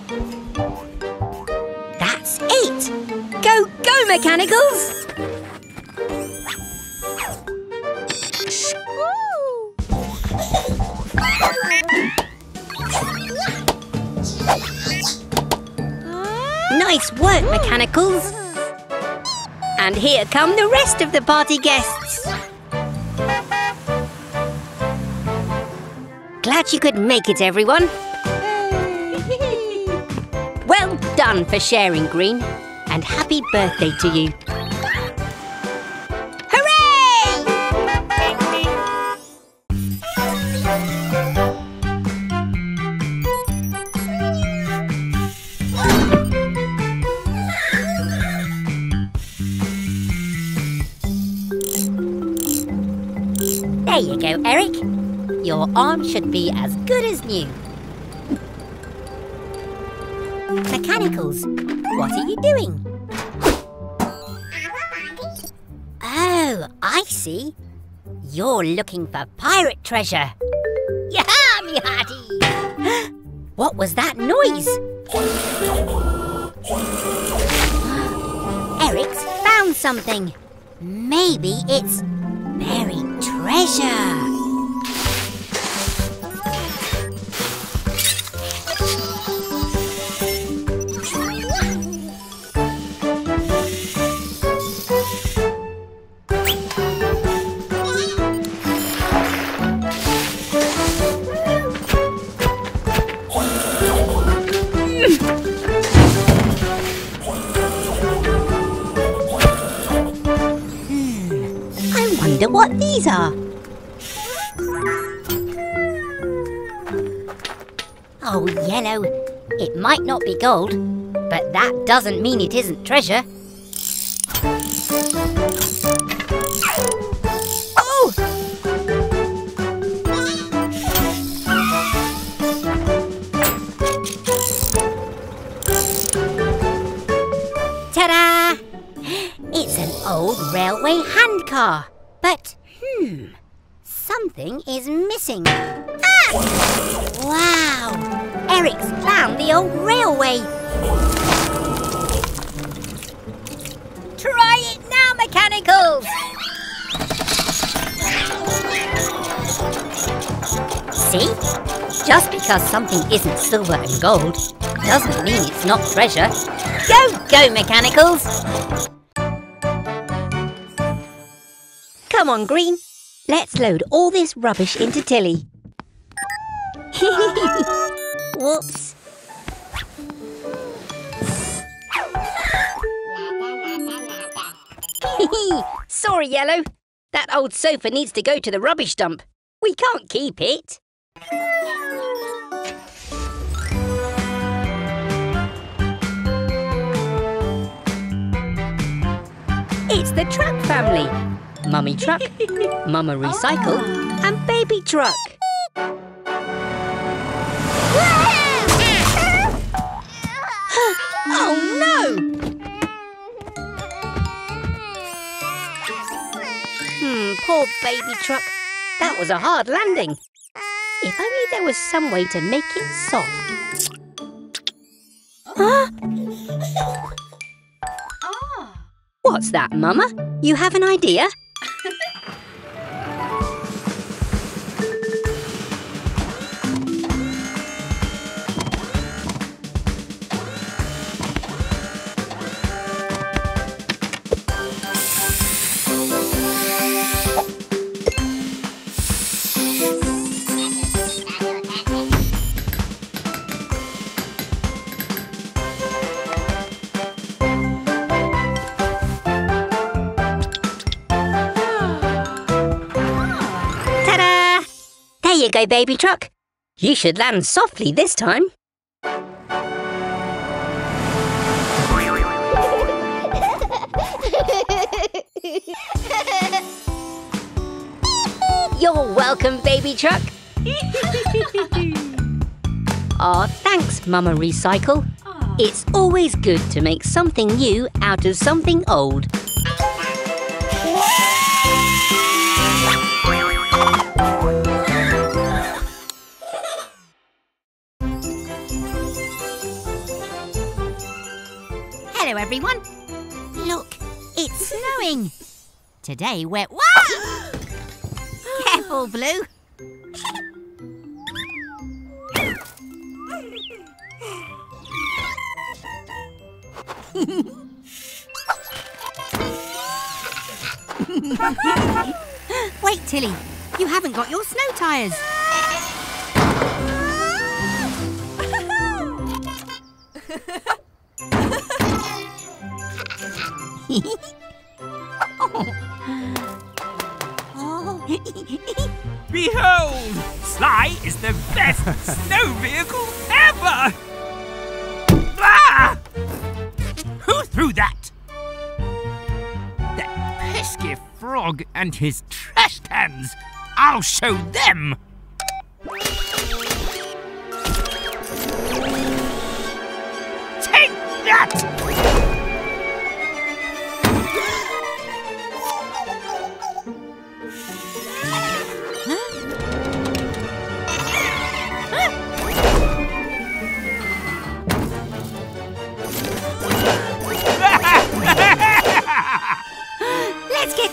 [SPEAKER 12] That's! Go, go, Mechanicals! Nice work, Mechanicals! And here come the rest of the party guests. Glad you could make it, everyone. For sharing, Green. And happy birthday to you. There you go, Eric. Your arm should be as good as new. What are you doing?
[SPEAKER 1] Oh, I see. You're looking for pirate treasure. Yaha, me hearty! [gasps] what was that noise? Eric's found something. Maybe it's buried treasure. Wonder what these are. Oh, yellow. It might not be gold, but that doesn't mean it isn't treasure. Oh! Ta-da! It's an old railway handcar. But, hmm, something is missing. Ah! Wow! Eric's found the old railway. Try it now, mechanicals! See? Just because something isn't silver and gold doesn't mean it's not treasure. Go, go, mechanicals!
[SPEAKER 12] Come on, Green. Let's load all this rubbish into Tilly. [laughs] Whoops. [laughs] Sorry, Yellow. That old sofa needs to go to the rubbish dump. We can't keep it. It's the Truck family. Mummy Truck, Mama Recycle, and Baby Truck. [gasps] oh no! Hmm, poor Baby Truck. That was a hard landing. If only there was some way to make it soft. Huh? What's that, Mama? You have an idea? Go, Baby Truck. You should land softly this time. [laughs] You're welcome, Baby Truck. [laughs] Aw, thanks, Mama Recycle. Ah. It's always good to make something new out of something old.
[SPEAKER 1] Hello, everyone. Look, it's [laughs] snowing. Today we're. [gasps] Wow! Careful, Blue. Wait, Tilly. You haven't got your snow tyres. [laughs] [laughs]
[SPEAKER 3] Behold! Sly is the best snow vehicle ever! Ah! Who threw that? That pesky frog and his trash cans! I'll show them! Take that!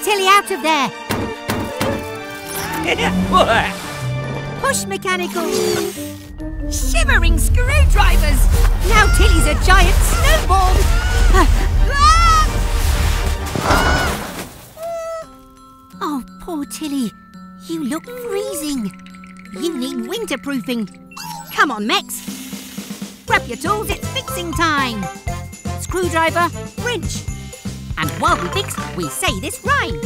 [SPEAKER 1] Out of there. [laughs] Push mechanical. Shimmering screwdrivers. Now Tilly's a giant snowball. [laughs] oh, poor Tilly. You look freezing. You need winterproofing. Come on, Mechs. Grab your tools, it's fixing time. Screwdriver, wrench. And while we fix, we say this rhyme. [laughs]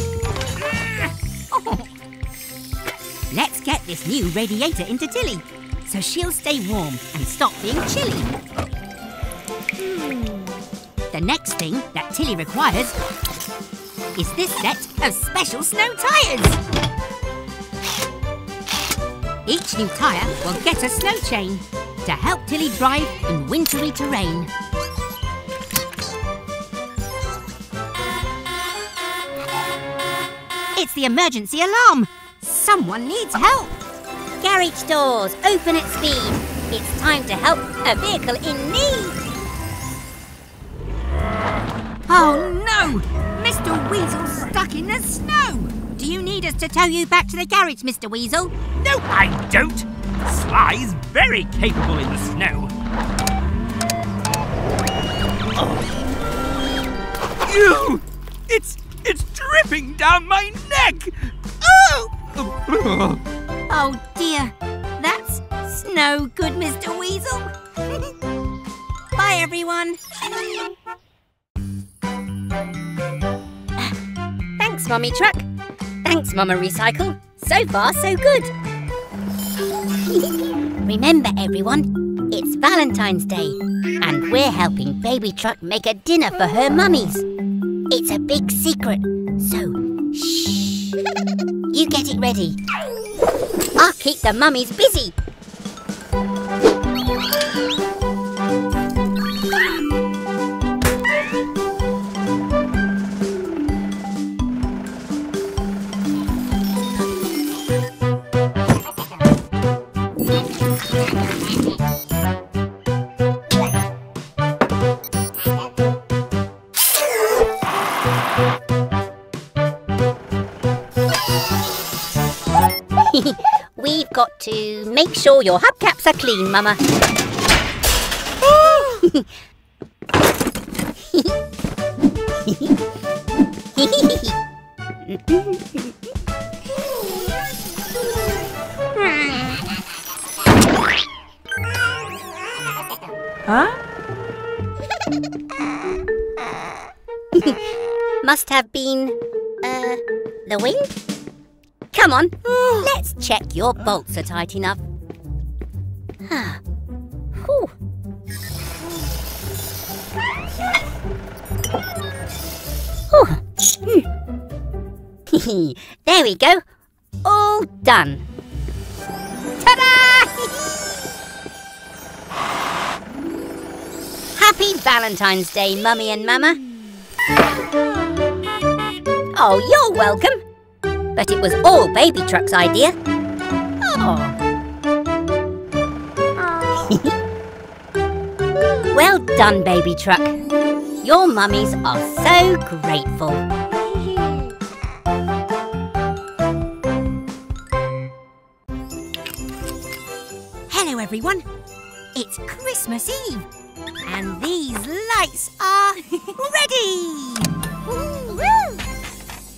[SPEAKER 1] Let's get this new radiator into Tilly, so she'll stay warm and stop being chilly. The next thing that Tilly requires is this set of special snow tyres. Each new tyre will get a snow chain to help Tilly drive in wintry terrain. The emergency alarm. Someone needs help.
[SPEAKER 12] Garage doors, open at speed. It's time to help a vehicle in need.
[SPEAKER 1] Oh no! Mr. Weasel's stuck in the snow! Do you need us to tow you back to the garage, Mr. Weasel?
[SPEAKER 3] No, I don't. Sly's very capable in the snow. Oh. You! It's it's dripping down my neck. Oh! [laughs]
[SPEAKER 1] Oh dear, that's no good, Mr. Weasel. [laughs] Bye, everyone. [laughs]
[SPEAKER 12] Thanks, Mummy Truck. Thanks, Mama Recycle. So far, so good. Remember, everyone, it's Valentine's Day, and we're helping Baby Truck make a dinner for her mummies. It's a big secret, so shh. You get it ready. I'll keep the mummies busy. To make sure your hubcaps are clean, Mama. huh? Must have been, uh, the wind? Come on, let's check your bolts are tight enough. Whew. Whew. Hmm. [laughs] there we go. All done. Ta-da! [laughs] Happy Valentine's Day, Mummy and Mama. Oh, you're welcome. But it was all Baby Truck's idea. Oh. well done, Baby Truck. Your mummies are so grateful.
[SPEAKER 1] Hello, everyone. It's Christmas Eve, and these lights are [laughs] ready.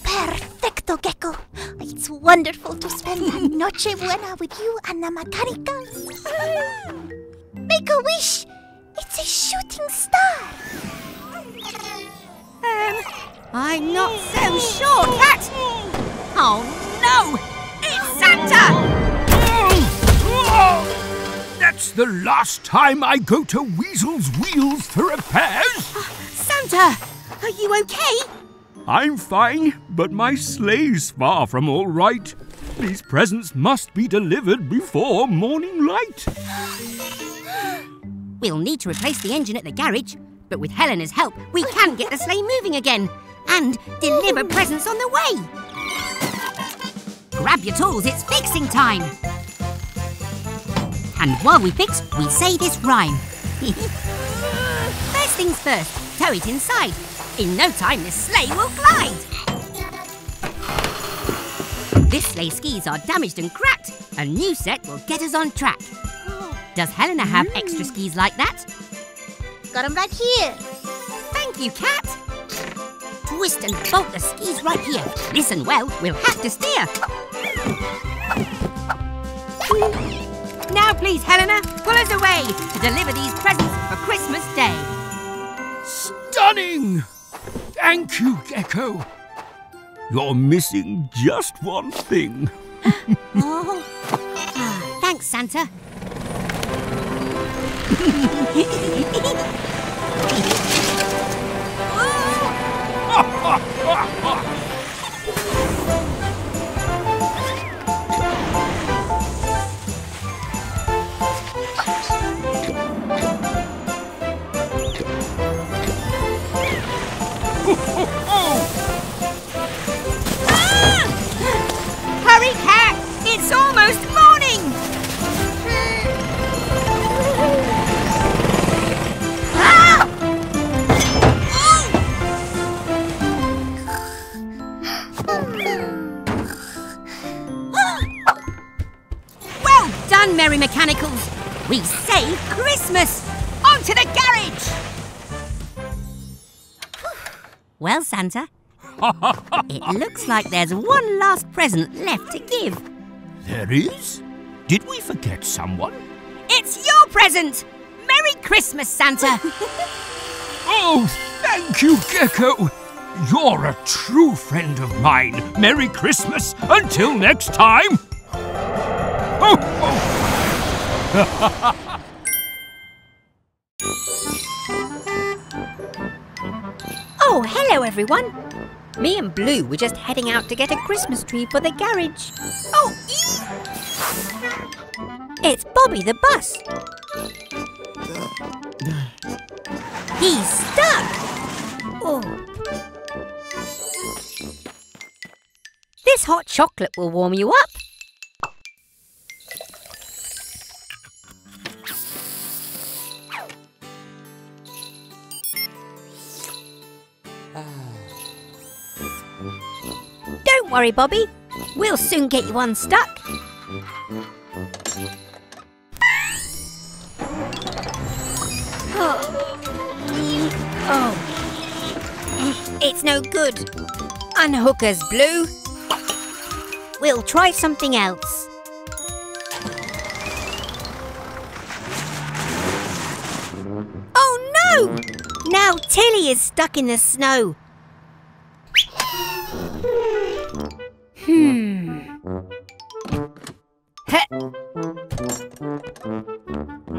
[SPEAKER 6] Perfecto, Gecko. It's wonderful to spend a [laughs] Noche Buena with you and the Mechanicals. Make a wish. It's a shooting star.
[SPEAKER 1] Um, I'm not so sure, Cat. Oh no! It's Santa!
[SPEAKER 3] That's the last time I go to Weasel's Wheels for repairs.
[SPEAKER 1] Santa, are you okay?
[SPEAKER 3] I'm fine, but my sleigh's far from all right. These presents must be delivered before morning light. [gasps]
[SPEAKER 1] We'll need to replace the engine at the garage, but with Helena's help, we can get the sleigh moving again and deliver presents on the way. Grab your tools, it's fixing time. And while we fix, we say this rhyme. [laughs] first things first, tow it inside. In no time, the sleigh will glide. This sleigh skis are damaged and cracked. A new set will get us on track. Does Helena have extra hmm. skis like that?
[SPEAKER 6] Got 'em right here.
[SPEAKER 1] Thank you, Cat. Twist and bolt the skis right here. Listen well, we'll have to steer. Now please, Helena, pull us away to deliver these presents for Christmas Day.
[SPEAKER 3] Stunning! Thank you, Gecko. You're missing just one thing. [laughs]
[SPEAKER 1] Oh. Ah, thanks, Santa. [laughs] Santa, it looks like there's one last present left to give.
[SPEAKER 3] There is? Did we forget someone?
[SPEAKER 1] It's your present! Merry Christmas, Santa! [laughs]
[SPEAKER 3] Oh, thank you, Gecko. You're a true friend of mine. Merry Christmas. Until next time. [laughs] Oh, oh. [laughs]
[SPEAKER 1] oh, hello, everyone. Me and Blue were just heading out to get a Christmas tree for the garage. Oh, It's Bobby the bus. He's stuck. Oh. This hot chocolate will warm you up. Don't worry, Bobby. We'll soon get you unstuck. Oh. oh. It's no good. Unhook us, Blue. We'll try something else. Oh no! Now Tilly is stuck in the snow. Hmm.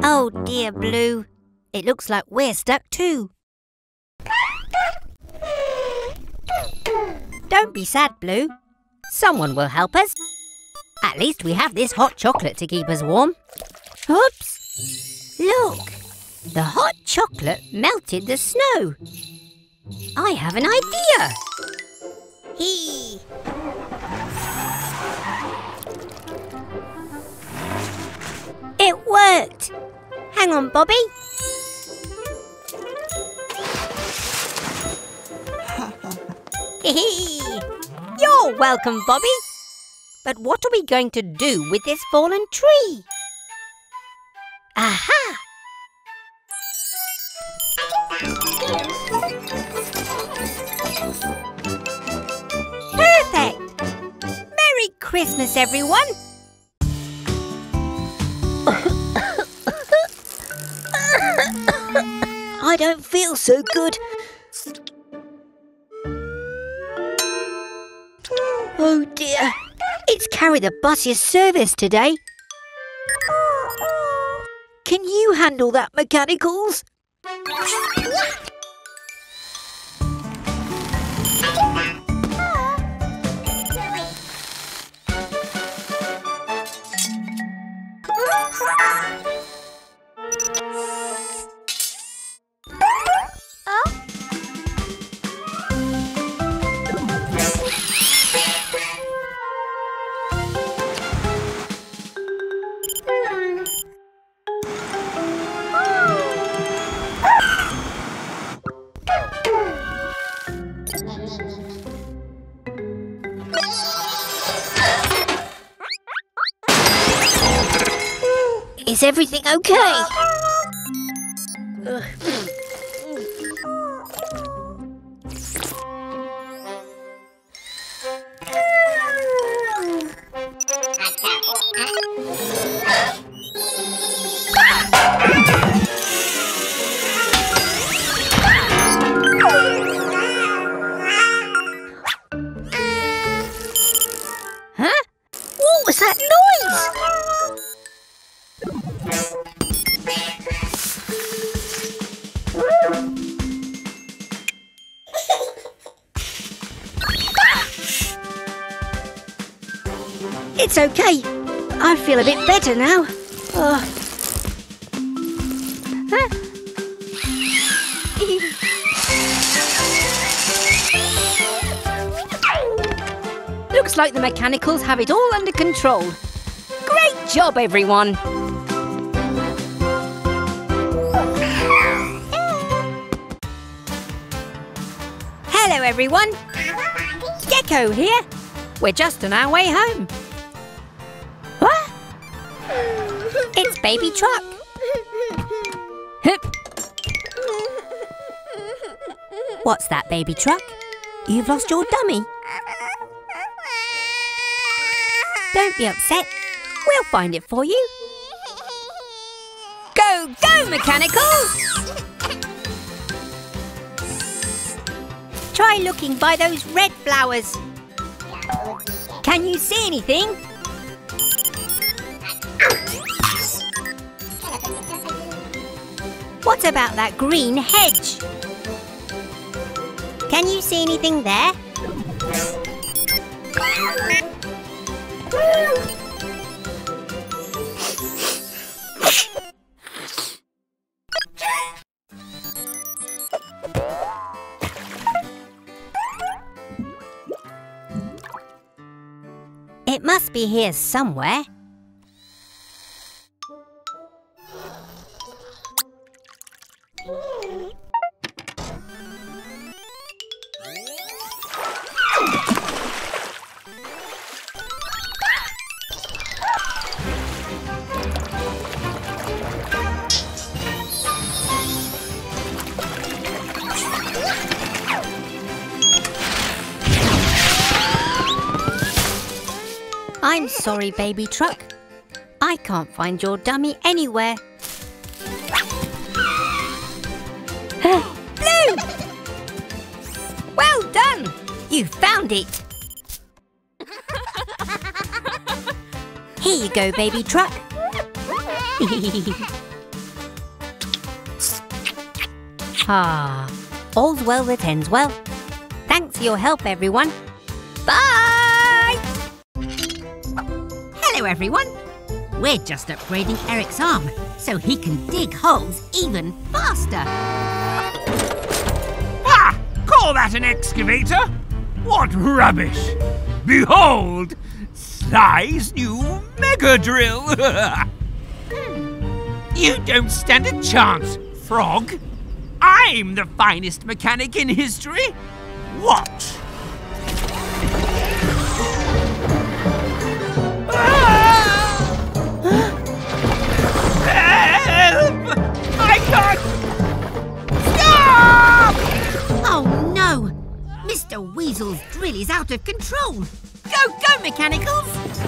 [SPEAKER 1] Oh dear, Blue. It looks like we're stuck too. Don't be sad, Blue. Someone will help us. At least we have this hot chocolate to keep us warm. Oops! Look! The hot chocolate melted the snow. I have an idea. Hee! It worked! Hang on, Bobby. [laughs] You're welcome, Bobby. But what are we going to do with this fallen tree? Aha! Christmas, everyone! I don't feel so good. Oh dear, it's carried the bus's service today. Can you handle that, mechanicals? Bye. Everything okay? It's okay. I feel a bit better now. Oh. Huh? [laughs] Looks like the mechanicals have it all under control. Great job, everyone. Hello, everyone. Gecko here. We're just on our way home. What? It's Baby Truck. Hup. What's that, Baby Truck? You've lost your dummy. Don't be upset. We'll find it for you. Go, go, Mechanicals! Try looking by those red flowers. Can you see anything? What about that green hedge? Can you see anything there? Be here somewhere. Sorry, baby truck. I can't find your dummy anywhere. [gasps] Blue! Well done! You found it! [laughs] Here you go, baby truck. [laughs] ah, all's well that ends well. Thanks for your help, everyone.
[SPEAKER 16] Everyone. We're just upgrading Eric's arm so he can dig holes even faster.
[SPEAKER 3] Ah! Call that an excavator? What rubbish! Behold! Sly's new mega drill! [laughs] you don't stand a chance, Frog. I'm the finest mechanic in history. Watch!
[SPEAKER 16] Mr. Weasel's drill is out of control. Go, go, Mechanicals!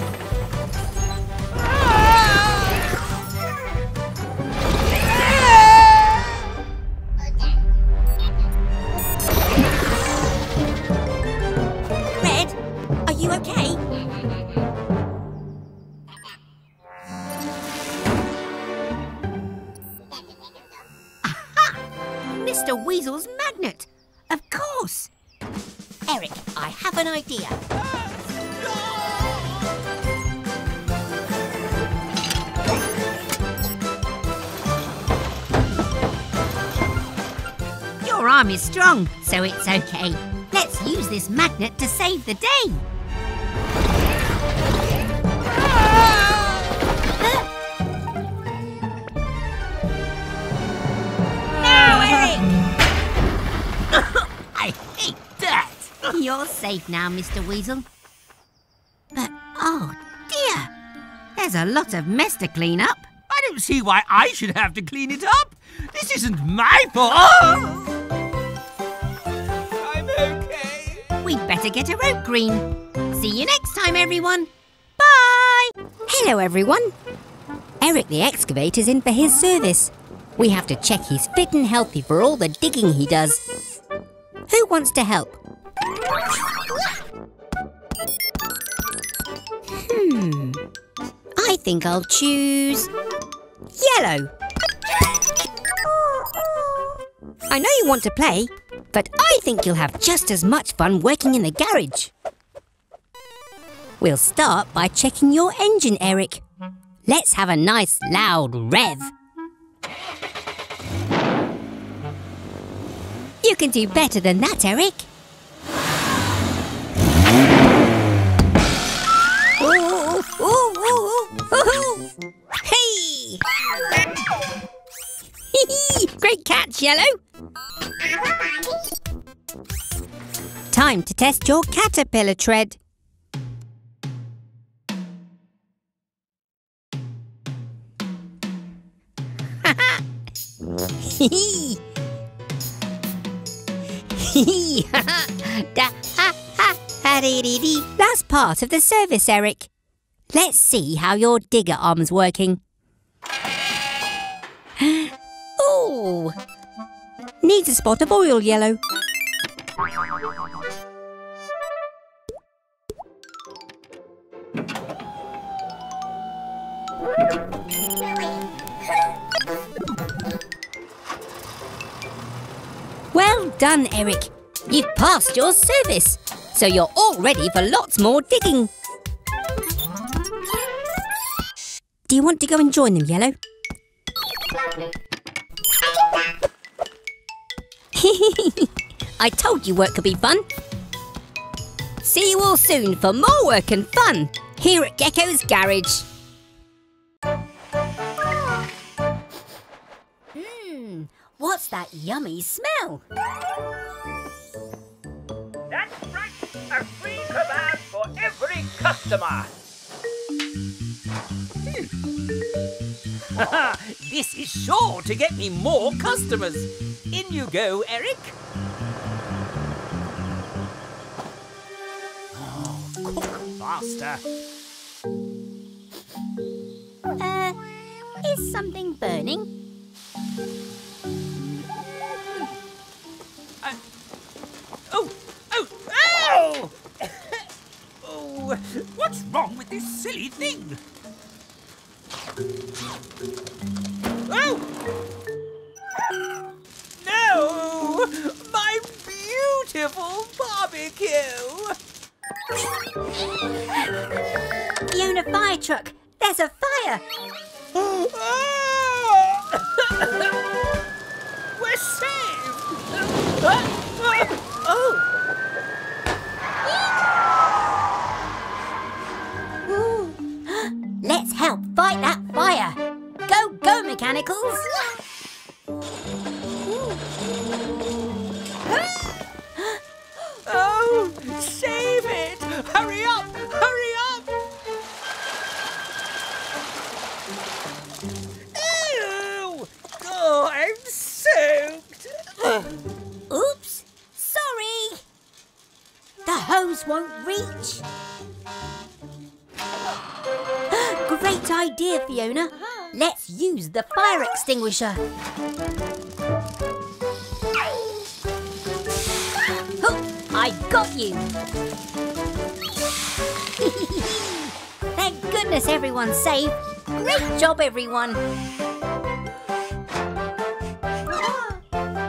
[SPEAKER 16] So it's okay. Let's use this magnet to save the day. [laughs] I hate that. You're safe now, Mr. Weasel. But, oh dear, there's a lot of mess to clean up.
[SPEAKER 3] I
[SPEAKER 17] don't see why I should have to clean it up. This isn't my fault. Oh!
[SPEAKER 18] Better get a rope green. See you next time, everyone. Bye!
[SPEAKER 1] Hello, everyone. Eric the excavator's in for his service. We have to check he's fit and healthy for all the digging he does. Who wants to help? Hmm. I think I'll choose yellow. I know you want to play, but I think you'll have just as much fun working in the garage. We'll start by checking your engine, Eric. Let's have a nice loud rev. You can do better than that, Eric. Ooh, ooh, ooh. Hey! [laughs] Great catch, Yellow. Time to test your caterpillar tread. [laughs] [laughs] That's part of the service, Eric. Let's see how your digger arm's working. Ooh! Needs a spot of oil, Yellow. Well done, Eric. You've passed your service, so you're all ready for lots more digging. Do you want to go and join them, Yellow? [laughs] I told you work could be fun. See you all soon for more work and fun here at Gecko's Garage.
[SPEAKER 18] Mmm, what's that yummy smell?
[SPEAKER 3] That's right, a free kebab for every customer. [laughs] [laughs] This is sure to get me more customers. In you go, Eric. Oh, cook faster.
[SPEAKER 18] Uh, is something burning?
[SPEAKER 3] Uh, oh, oh, ow! [coughs] oh, what's wrong with this silly thing? Oh! No! My beautiful barbecue!
[SPEAKER 18] Fiona fire truck, there's a fire! [laughs]
[SPEAKER 3] We're saved! oh! [gasps]
[SPEAKER 18] Let's help fight that fire! Go, mechanicals!
[SPEAKER 3] Oh, save it! Hurry up! Hurry up! Ew! Oh, I'm soaked. [gasps]
[SPEAKER 18] Oops! Sorry! The hose won't reach. [gasps] Great idea, Fiona. Uh-huh. Let's use the fire extinguisher. I got you. [laughs] Thank goodness everyone's safe. Great job, everyone.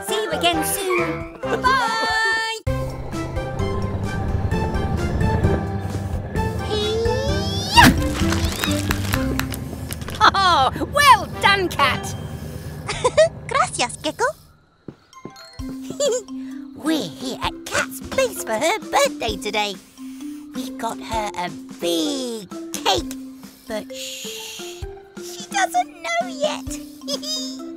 [SPEAKER 18] See you again soon. Oh, well done, Cat. [laughs]
[SPEAKER 6] Gracias, Gecko. [laughs]
[SPEAKER 18] We're here at Cat's base for her birthday today. We've got her a big cake, but shh, she doesn't know yet. [laughs]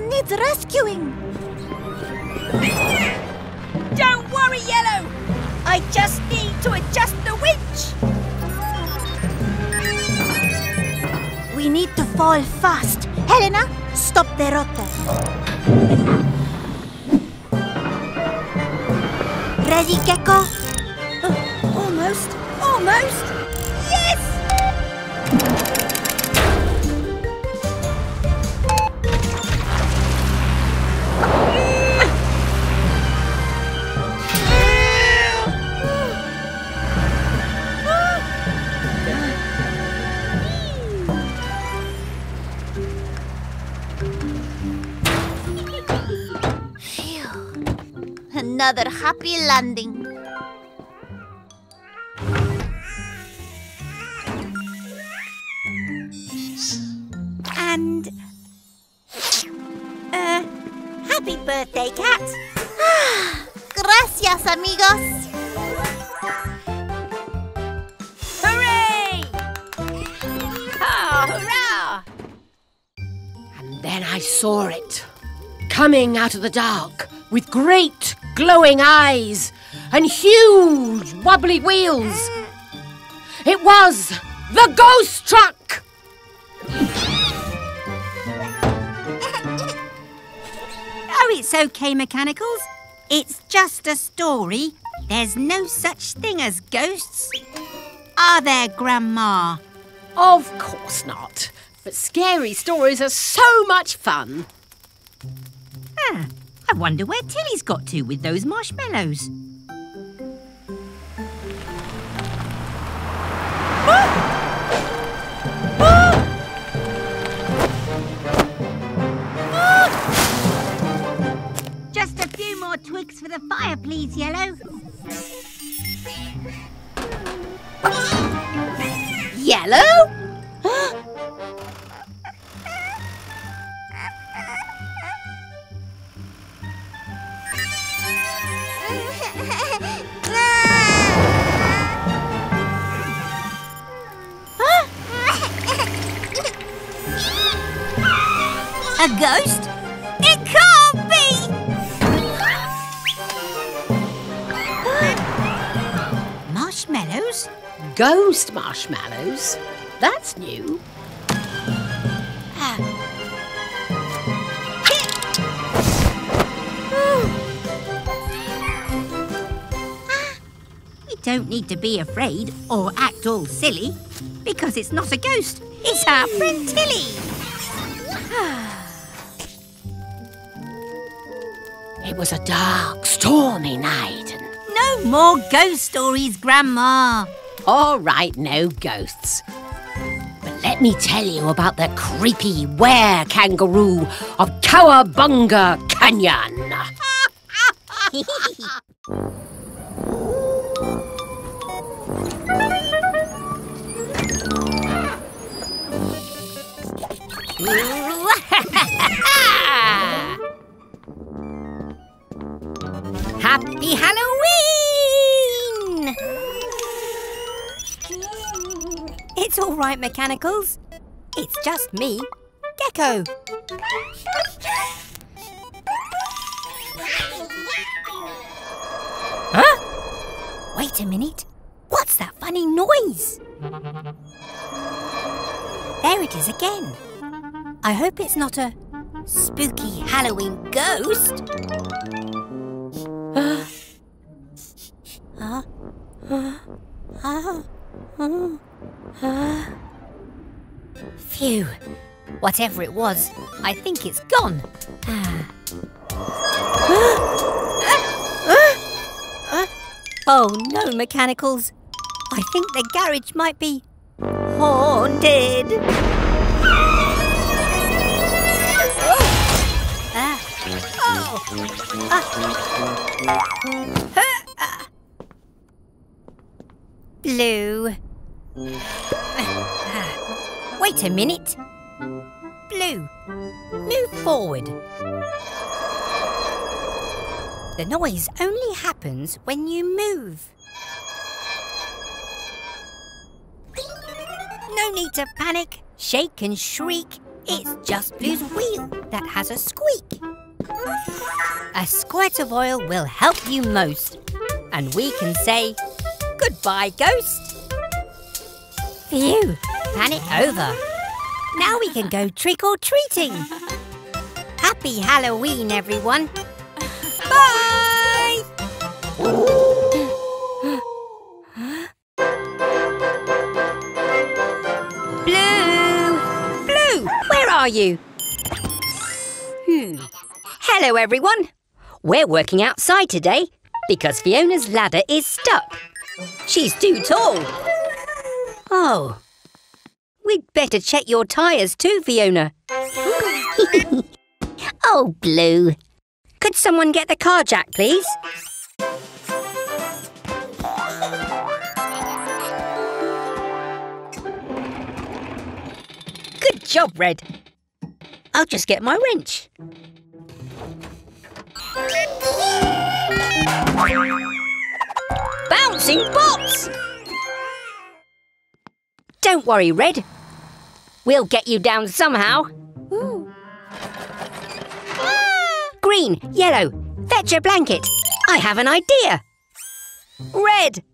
[SPEAKER 6] landing.
[SPEAKER 13] Don't worry, Yellow. I just need to adjust the winch.
[SPEAKER 6] We need to fall fast. Helena, stop the rotor. Ready, Gecko? [gasps]
[SPEAKER 13] Almost. Almost. Yes!
[SPEAKER 6] Another happy landing.
[SPEAKER 1] And. Uh, happy birthday, cat. [sighs]
[SPEAKER 6] Gracias, amigos.
[SPEAKER 13] Hooray! Ah, hurrah!
[SPEAKER 4] And then I saw it, coming out of the dark with great glowing eyes and huge wobbly wheels. It was the ghost truck!
[SPEAKER 1] Oh, it's okay, Mechanicals. It's just a story. There's no such thing as ghosts. Are there, Grandma?
[SPEAKER 4] Of course not. But scary stories are so much fun.
[SPEAKER 1] Ah, I wonder where Tilly's got to with those marshmallows. Just a few more twigs for the fire, please, Yellow. Ghost marshmallows?
[SPEAKER 4] That's new. Ah. Ah.
[SPEAKER 1] We don't need to be afraid or act all silly because it's not a ghost. It's our friend Tilly. Ah.
[SPEAKER 4] It was a dark, stormy night,
[SPEAKER 1] No more ghost stories, Grandma.
[SPEAKER 4] All right, no ghosts. But let me tell you about the creepy were kangaroo of Cowabunga Canyon. [laughs]
[SPEAKER 1] Happy Halloween! All right, Mechanicals. It's just me, Gecko. Huh? Wait a minute. What's that funny noise? There it is again. I hope it's not a spooky Halloween ghost. Phew. Whatever it was, I think it's gone. [gasps] oh no, Mechanicals. I think the garage might be haunted. Ah. Oh. Ah. Ah. Blue. [sighs] Wait a minute. Blue, move forward. The noise only happens when you move. No need to panic, shake and shriek. It's just Blue's wheel that has a squeak. A squirt of oil will help you most. And we can say, goodbye, ghost. Phew, panic over. Now we can go trick or treating. Happy Halloween, everyone. Bye! Blue! Blue, where are you? Hmm. Hello, everyone. We're working outside today because Fiona's ladder is stuck. She's too tall. Oh. We'd better check your tyres too, Fiona. [laughs] oh, Blue. Could someone get the car jack, please? Good job, Red. I'll just get my wrench. Bouncing bots! Don't worry, Red. We'll get you down somehow. Ah! Green, yellow, fetch a blanket. I have an idea. Red,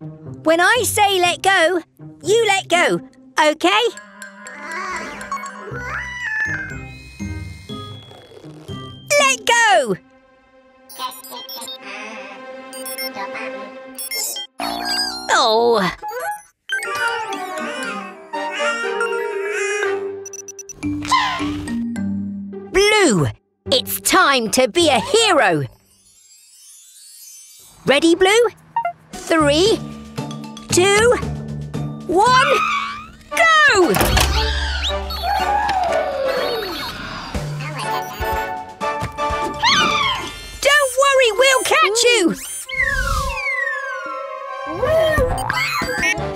[SPEAKER 1] when I say let go, you let go, okay? Let go! Oh. Blue, it's time to be a hero. Ready, Blue? Three, two, one, go! Don't worry, we'll catch you!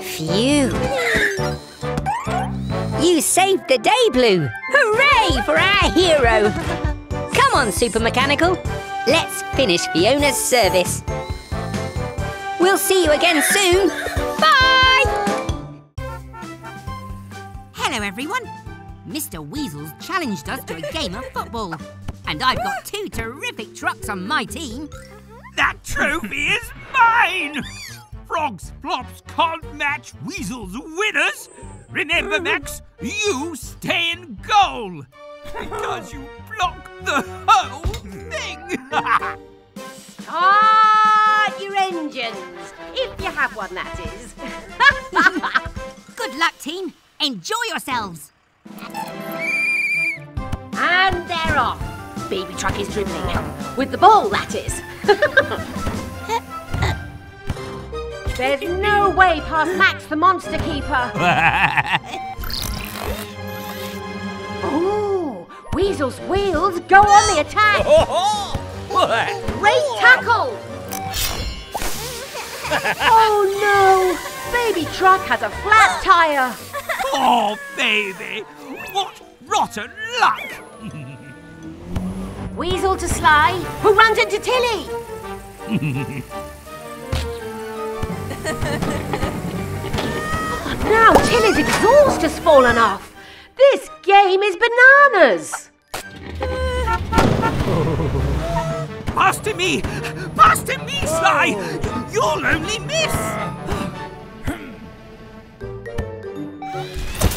[SPEAKER 1] Phew. You saved the day, Blue. Hooray for our hero. Come on, Super Mechanical. Let's finish Fiona's service. We'll see you again soon. Bye! Hello, everyone. Mr. Weasels challenged us to a game of football. And I've got two terrific trucks on my team.
[SPEAKER 3] That trophy is mine! Frogs Flops can't match Weasel's winners! Remember, Max, you stay in goal! Because you block the whole thing! [laughs]
[SPEAKER 4] Start your engines. If you have one, that is. [laughs]
[SPEAKER 1] Good luck, team. Enjoy yourselves.
[SPEAKER 4] and they're off. Baby truck is dribbling. With the ball, that is. [laughs] There's no way past Max the Monster Keeper. [laughs] Oh, Weasel's wheels go on the attack. [laughs] Great tackle. [laughs] oh no, Baby Truck has a flat tire.
[SPEAKER 3] oh, baby! What rotten luck!
[SPEAKER 4] Weasel to Sly, who runs into Tilly. [laughs] now Tilly's exhaust has fallen off. This game is bananas. [laughs]
[SPEAKER 3] Pass to me! Pass to me, Sly! You'll only miss!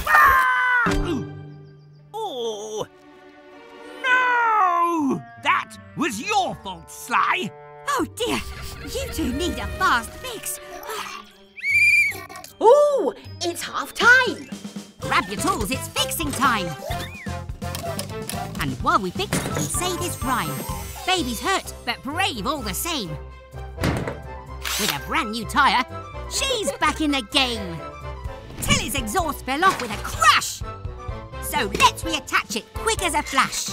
[SPEAKER 3] Ah! [laughs] Oh! No! That was your fault, Sly!
[SPEAKER 1] Oh dear, you two need a fast fix.
[SPEAKER 4] Ooh, it's half time.
[SPEAKER 1] Grab your tools, it's fixing time. And while we fix, we say this rhyme. Baby's hurt, but brave all the same. With a brand new tyre, she's back in the game. Tilly's exhaust fell off with a crash. So let's reattach it quick as a flash.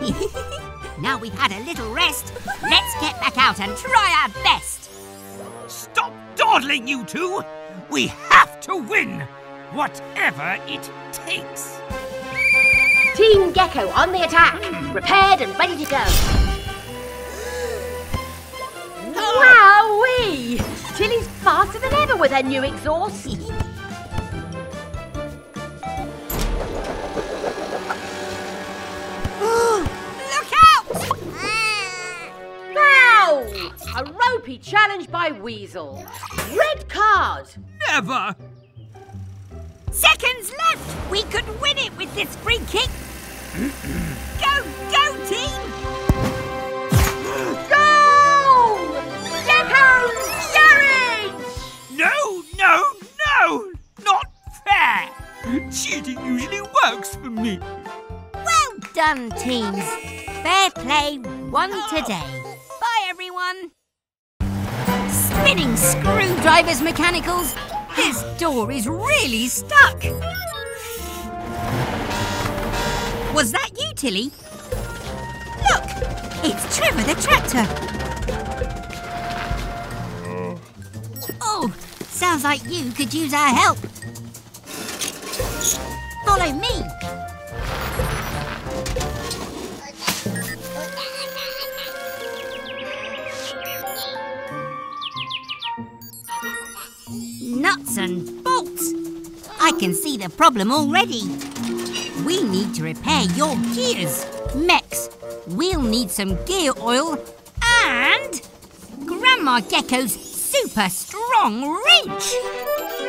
[SPEAKER 1] [laughs] now we've had a little rest, let's get back out and try our best.
[SPEAKER 3] Stop dawdling, you two! We have to win! Whatever it takes!
[SPEAKER 4] Team Gecko on the attack, prepared and ready to go. Wowee! Tilly's faster than ever with her new exhaust. [gasps] [gasps]
[SPEAKER 1] Oh,
[SPEAKER 4] A ropey challenge by Weasel. Red card.
[SPEAKER 3] Never!
[SPEAKER 1] Seconds left! We could win it with this free kick! [clears throat] go, go, team!
[SPEAKER 4] Go! Gecko's Garage!
[SPEAKER 3] No, no, no! Not fair! Cheating usually works for me.
[SPEAKER 1] Well done, teams. Fair play won today. Bye, everyone. Spinning screwdrivers, mechanicals. This door is really stuck. Was that you, Tilly? Look, it's Trevor the tractor. Oh, sounds like you could use our help. Follow me. Nuts and bolts. I can see the problem already. We need to repair your gears. Mechs, we'll need some gear oil and Grandma Gecko's super strong wrench.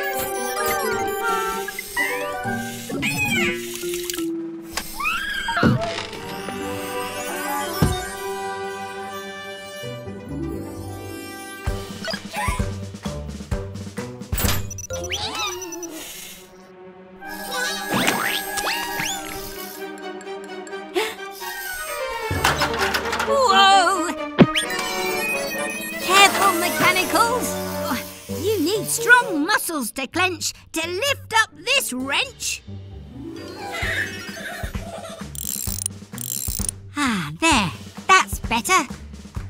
[SPEAKER 1] Strong muscles to clench to lift up this wrench. Ah, there. That's better.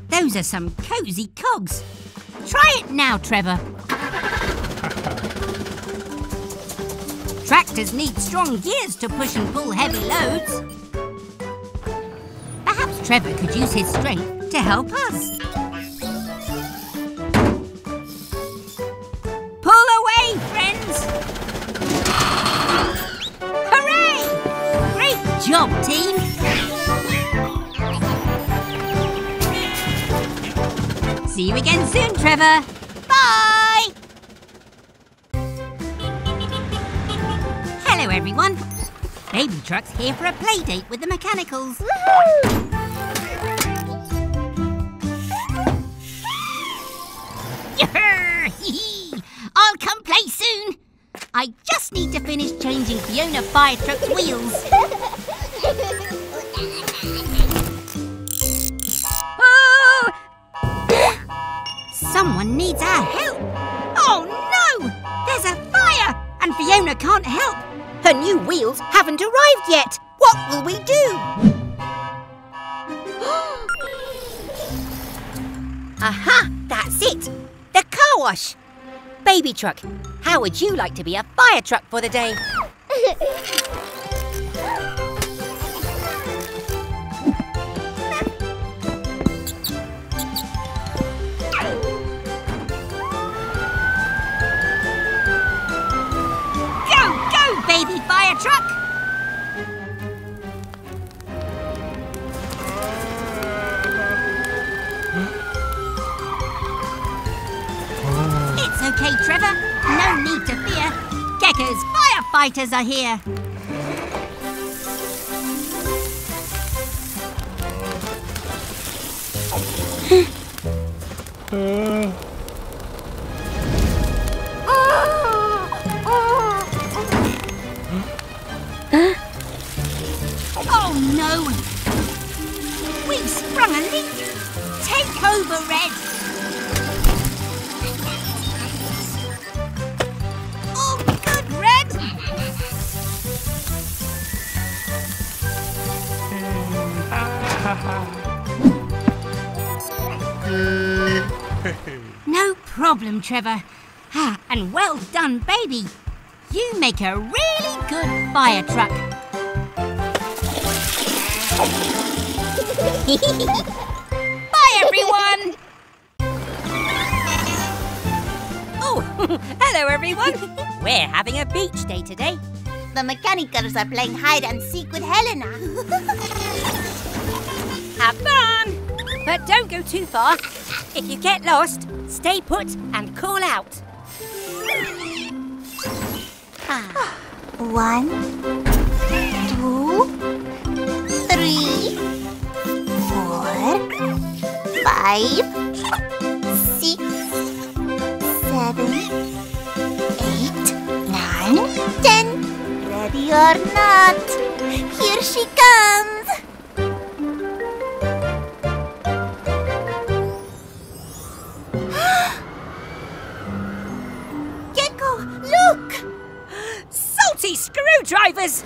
[SPEAKER 1] Those are some cosy cogs. Try it now, Trevor. [laughs] Tractors need strong gears to push and pull heavy loads. Perhaps Trevor could use his strength to help us. Hooray! Great job, team! See you again soon, Trevor. Bye! Hello, everyone. Baby Truck's here for a play date with the mechanicals. [laughs] [laughs] I'll come play soon. I just need to finish changing Fiona Fire Truck's wheels. Oh! [laughs] Someone needs our help. Oh no! There's a fire, and Fiona can't help. Her new wheels haven't arrived yet. What will we do? [gasps] Aha! That's it. The car wash. Baby truck, how would you like to be a fire truck for the day? Go, go, baby fire truck! Gecko's firefighters are here. Oh Trevor. Ah, and well done, baby. You make a really good fire truck. [laughs] Bye, everyone! Oh, [laughs] hello, everyone. We're having a beach day today.
[SPEAKER 6] The mechanicals are playing hide and seek with Helena. [laughs]
[SPEAKER 1] Have fun! But don't go too far. If you get lost, stay put and call out. Ah.
[SPEAKER 6] One, two, three, four, five, six, seven, eight, nine, ten. Ready or not, here she comes.
[SPEAKER 1] Screwdrivers!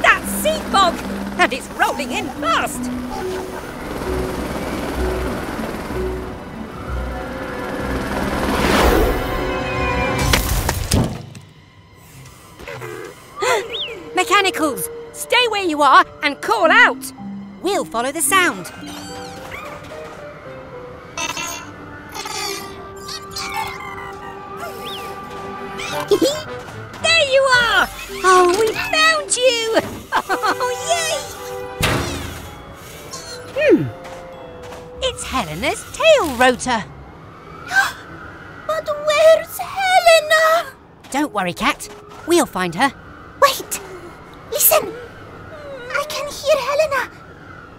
[SPEAKER 1] That's seed bog, and it's rolling in fast. [gasps] Mechanicals, stay where you are and call out. We'll follow the sound. [laughs] there you are! Oh, we found you! Oh, yay! Hmm. It's Helena's tail rotor. [gasps]
[SPEAKER 6] But where's Helena?
[SPEAKER 1] Don't worry, Cat. We'll find her.
[SPEAKER 6] Wait! Listen! I can hear Helena!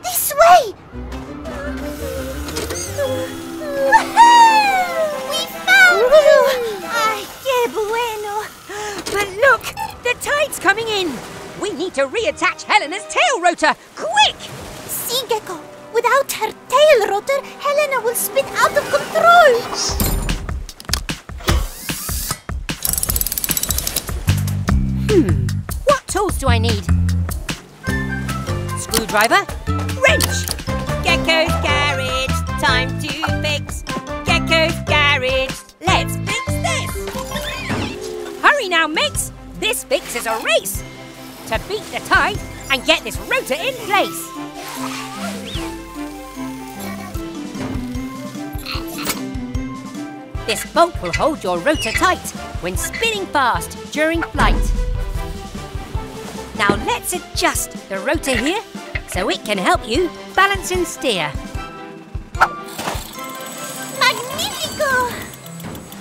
[SPEAKER 6] This way! [laughs] we found you! Ay, qué bueno!
[SPEAKER 1] But look! The tide's coming in! We need to reattach Helena's tail rotor! Quick!
[SPEAKER 6] See, Gecko, without her tail rotor, Helena will spin out of control! Hmm.
[SPEAKER 1] What tools do I need? Screwdriver? Wrench! Gecko's garage, time to fix. Gecko's garage, let's fix this! Hurry now, mates! This fix is a race! To beat the tide and get this rotor in place! This bolt will hold your rotor tight when spinning fast during flight. Now let's adjust the rotor here so it can help you balance and steer.
[SPEAKER 6] Magnifico!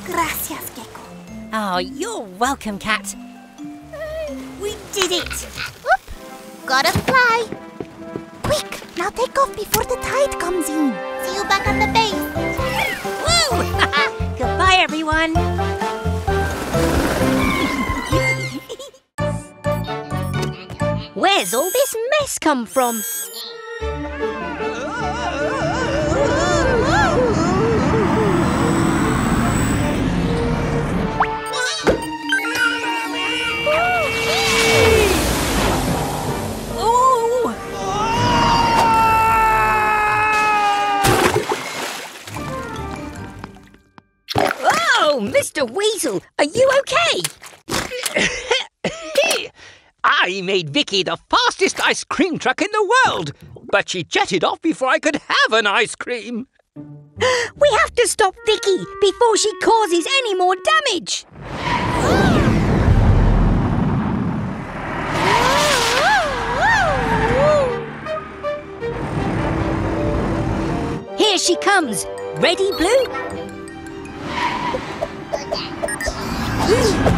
[SPEAKER 6] Gracias.
[SPEAKER 1] Oh, you're welcome, Cat. We did it!
[SPEAKER 6] Whoop! Gotta fly! Quick, now take off before the tide comes in. See you back on the base.
[SPEAKER 1] Woo! [laughs] Goodbye, everyone. [laughs] Where's all this mess come from? Oh, Mr. Weasel, are you okay? [laughs]
[SPEAKER 14] I made Vicky the fastest ice cream truck in the world, but she jetted off before I could have an ice cream. [gasps]
[SPEAKER 1] We have to stop Vicky before she causes any more damage. Here she comes. Ready, Blue? Blue,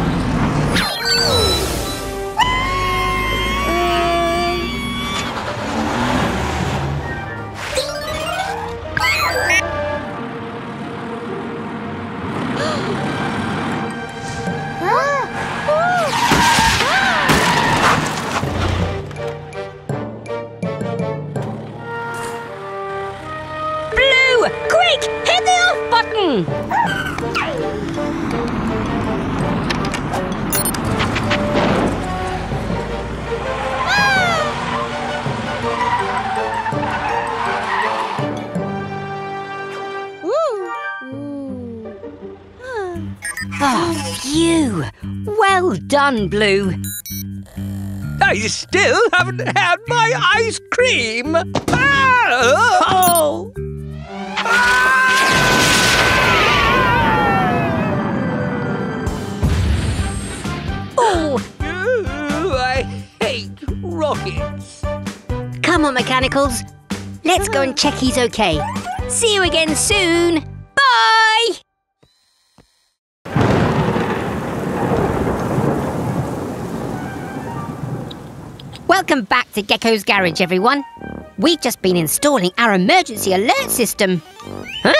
[SPEAKER 1] Done, Blue.
[SPEAKER 14] I still haven't had my ice cream. Ah! Oh!
[SPEAKER 1] Oh,
[SPEAKER 14] Ooh, I hate rockets.
[SPEAKER 1] come on, Mechanicals. Let's go and check he's okay. See you again soon. Welcome back to Gecko's Garage, everyone. We've just been installing our emergency alert system. Huh?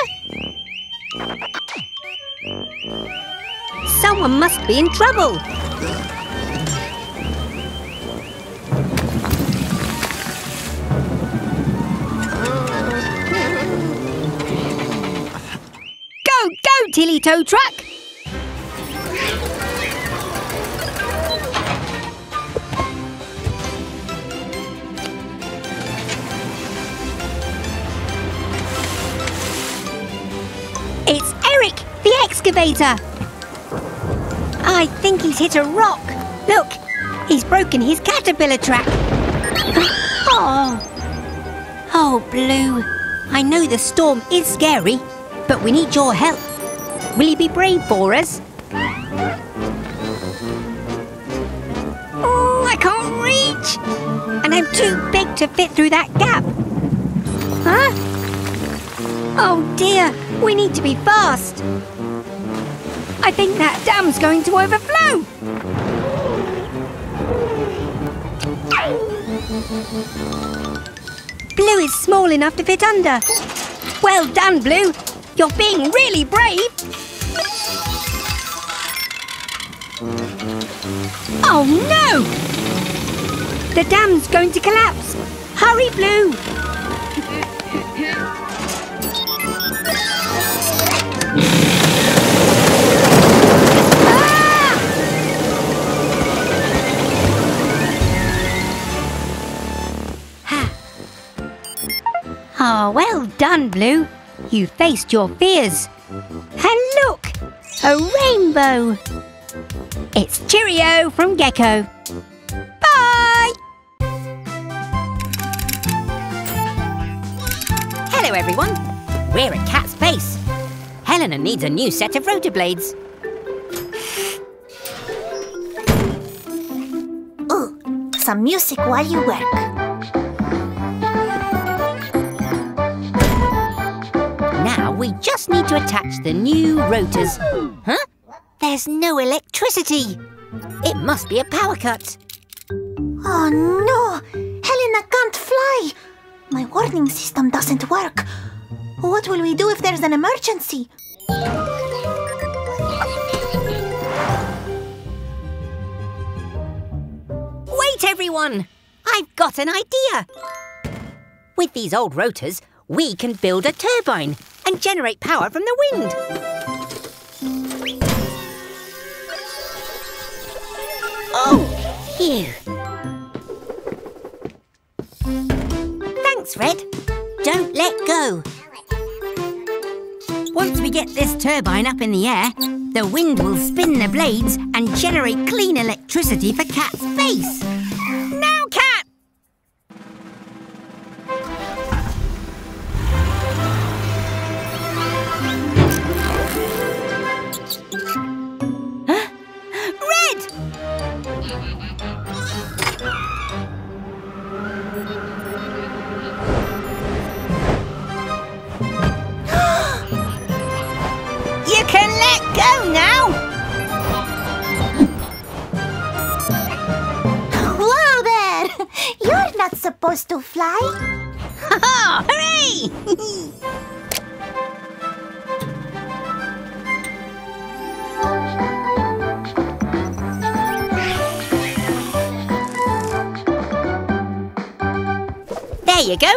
[SPEAKER 1] Someone must be in trouble. Go, go, Tilly Tow Truck! It's Eric, the excavator. I think he's hit a rock. Look, he's broken his caterpillar track. oh. Oh, Blue. I know the storm is scary, but we need your help. Will you be brave for us? Oh, I can't reach. And I'm too big to fit through that gap. Huh? Oh dear, we need to be fast. I think that dam's going to overflow. Blue is small enough to fit under. Well done, Blue. You're being really brave. Oh no! The dam's going to collapse. Hurry, Blue. Oh, well done, Blue. You faced your fears. And look, a rainbow. It's Cheerio from Gecko. Bye!
[SPEAKER 19] Hello, everyone. We're at Cat's Base. Helena needs a new set of rotor blades.
[SPEAKER 6] Ooh, some music while you work.
[SPEAKER 19] We just need to attach the new rotors. Huh? There's no electricity. It must be a power cut.
[SPEAKER 6] Oh no! Helena can't fly! My warning system doesn't work. What will we do if there's an emergency?
[SPEAKER 19] Wait, everyone! I've got an idea. With these old rotors, we can build a turbine and generate power from the wind. Oh, phew. Thanks, Red. Don't let go. Once we get this turbine up in the air, the wind will spin the blades and generate clean electricity for Cat's base. You can let go now!
[SPEAKER 6] Whoa there! You're not supposed to fly.
[SPEAKER 19] Ha [laughs] Hooray! [laughs] there you go.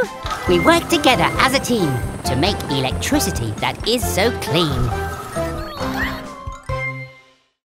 [SPEAKER 19] We work together as a team to make electricity that is so clean.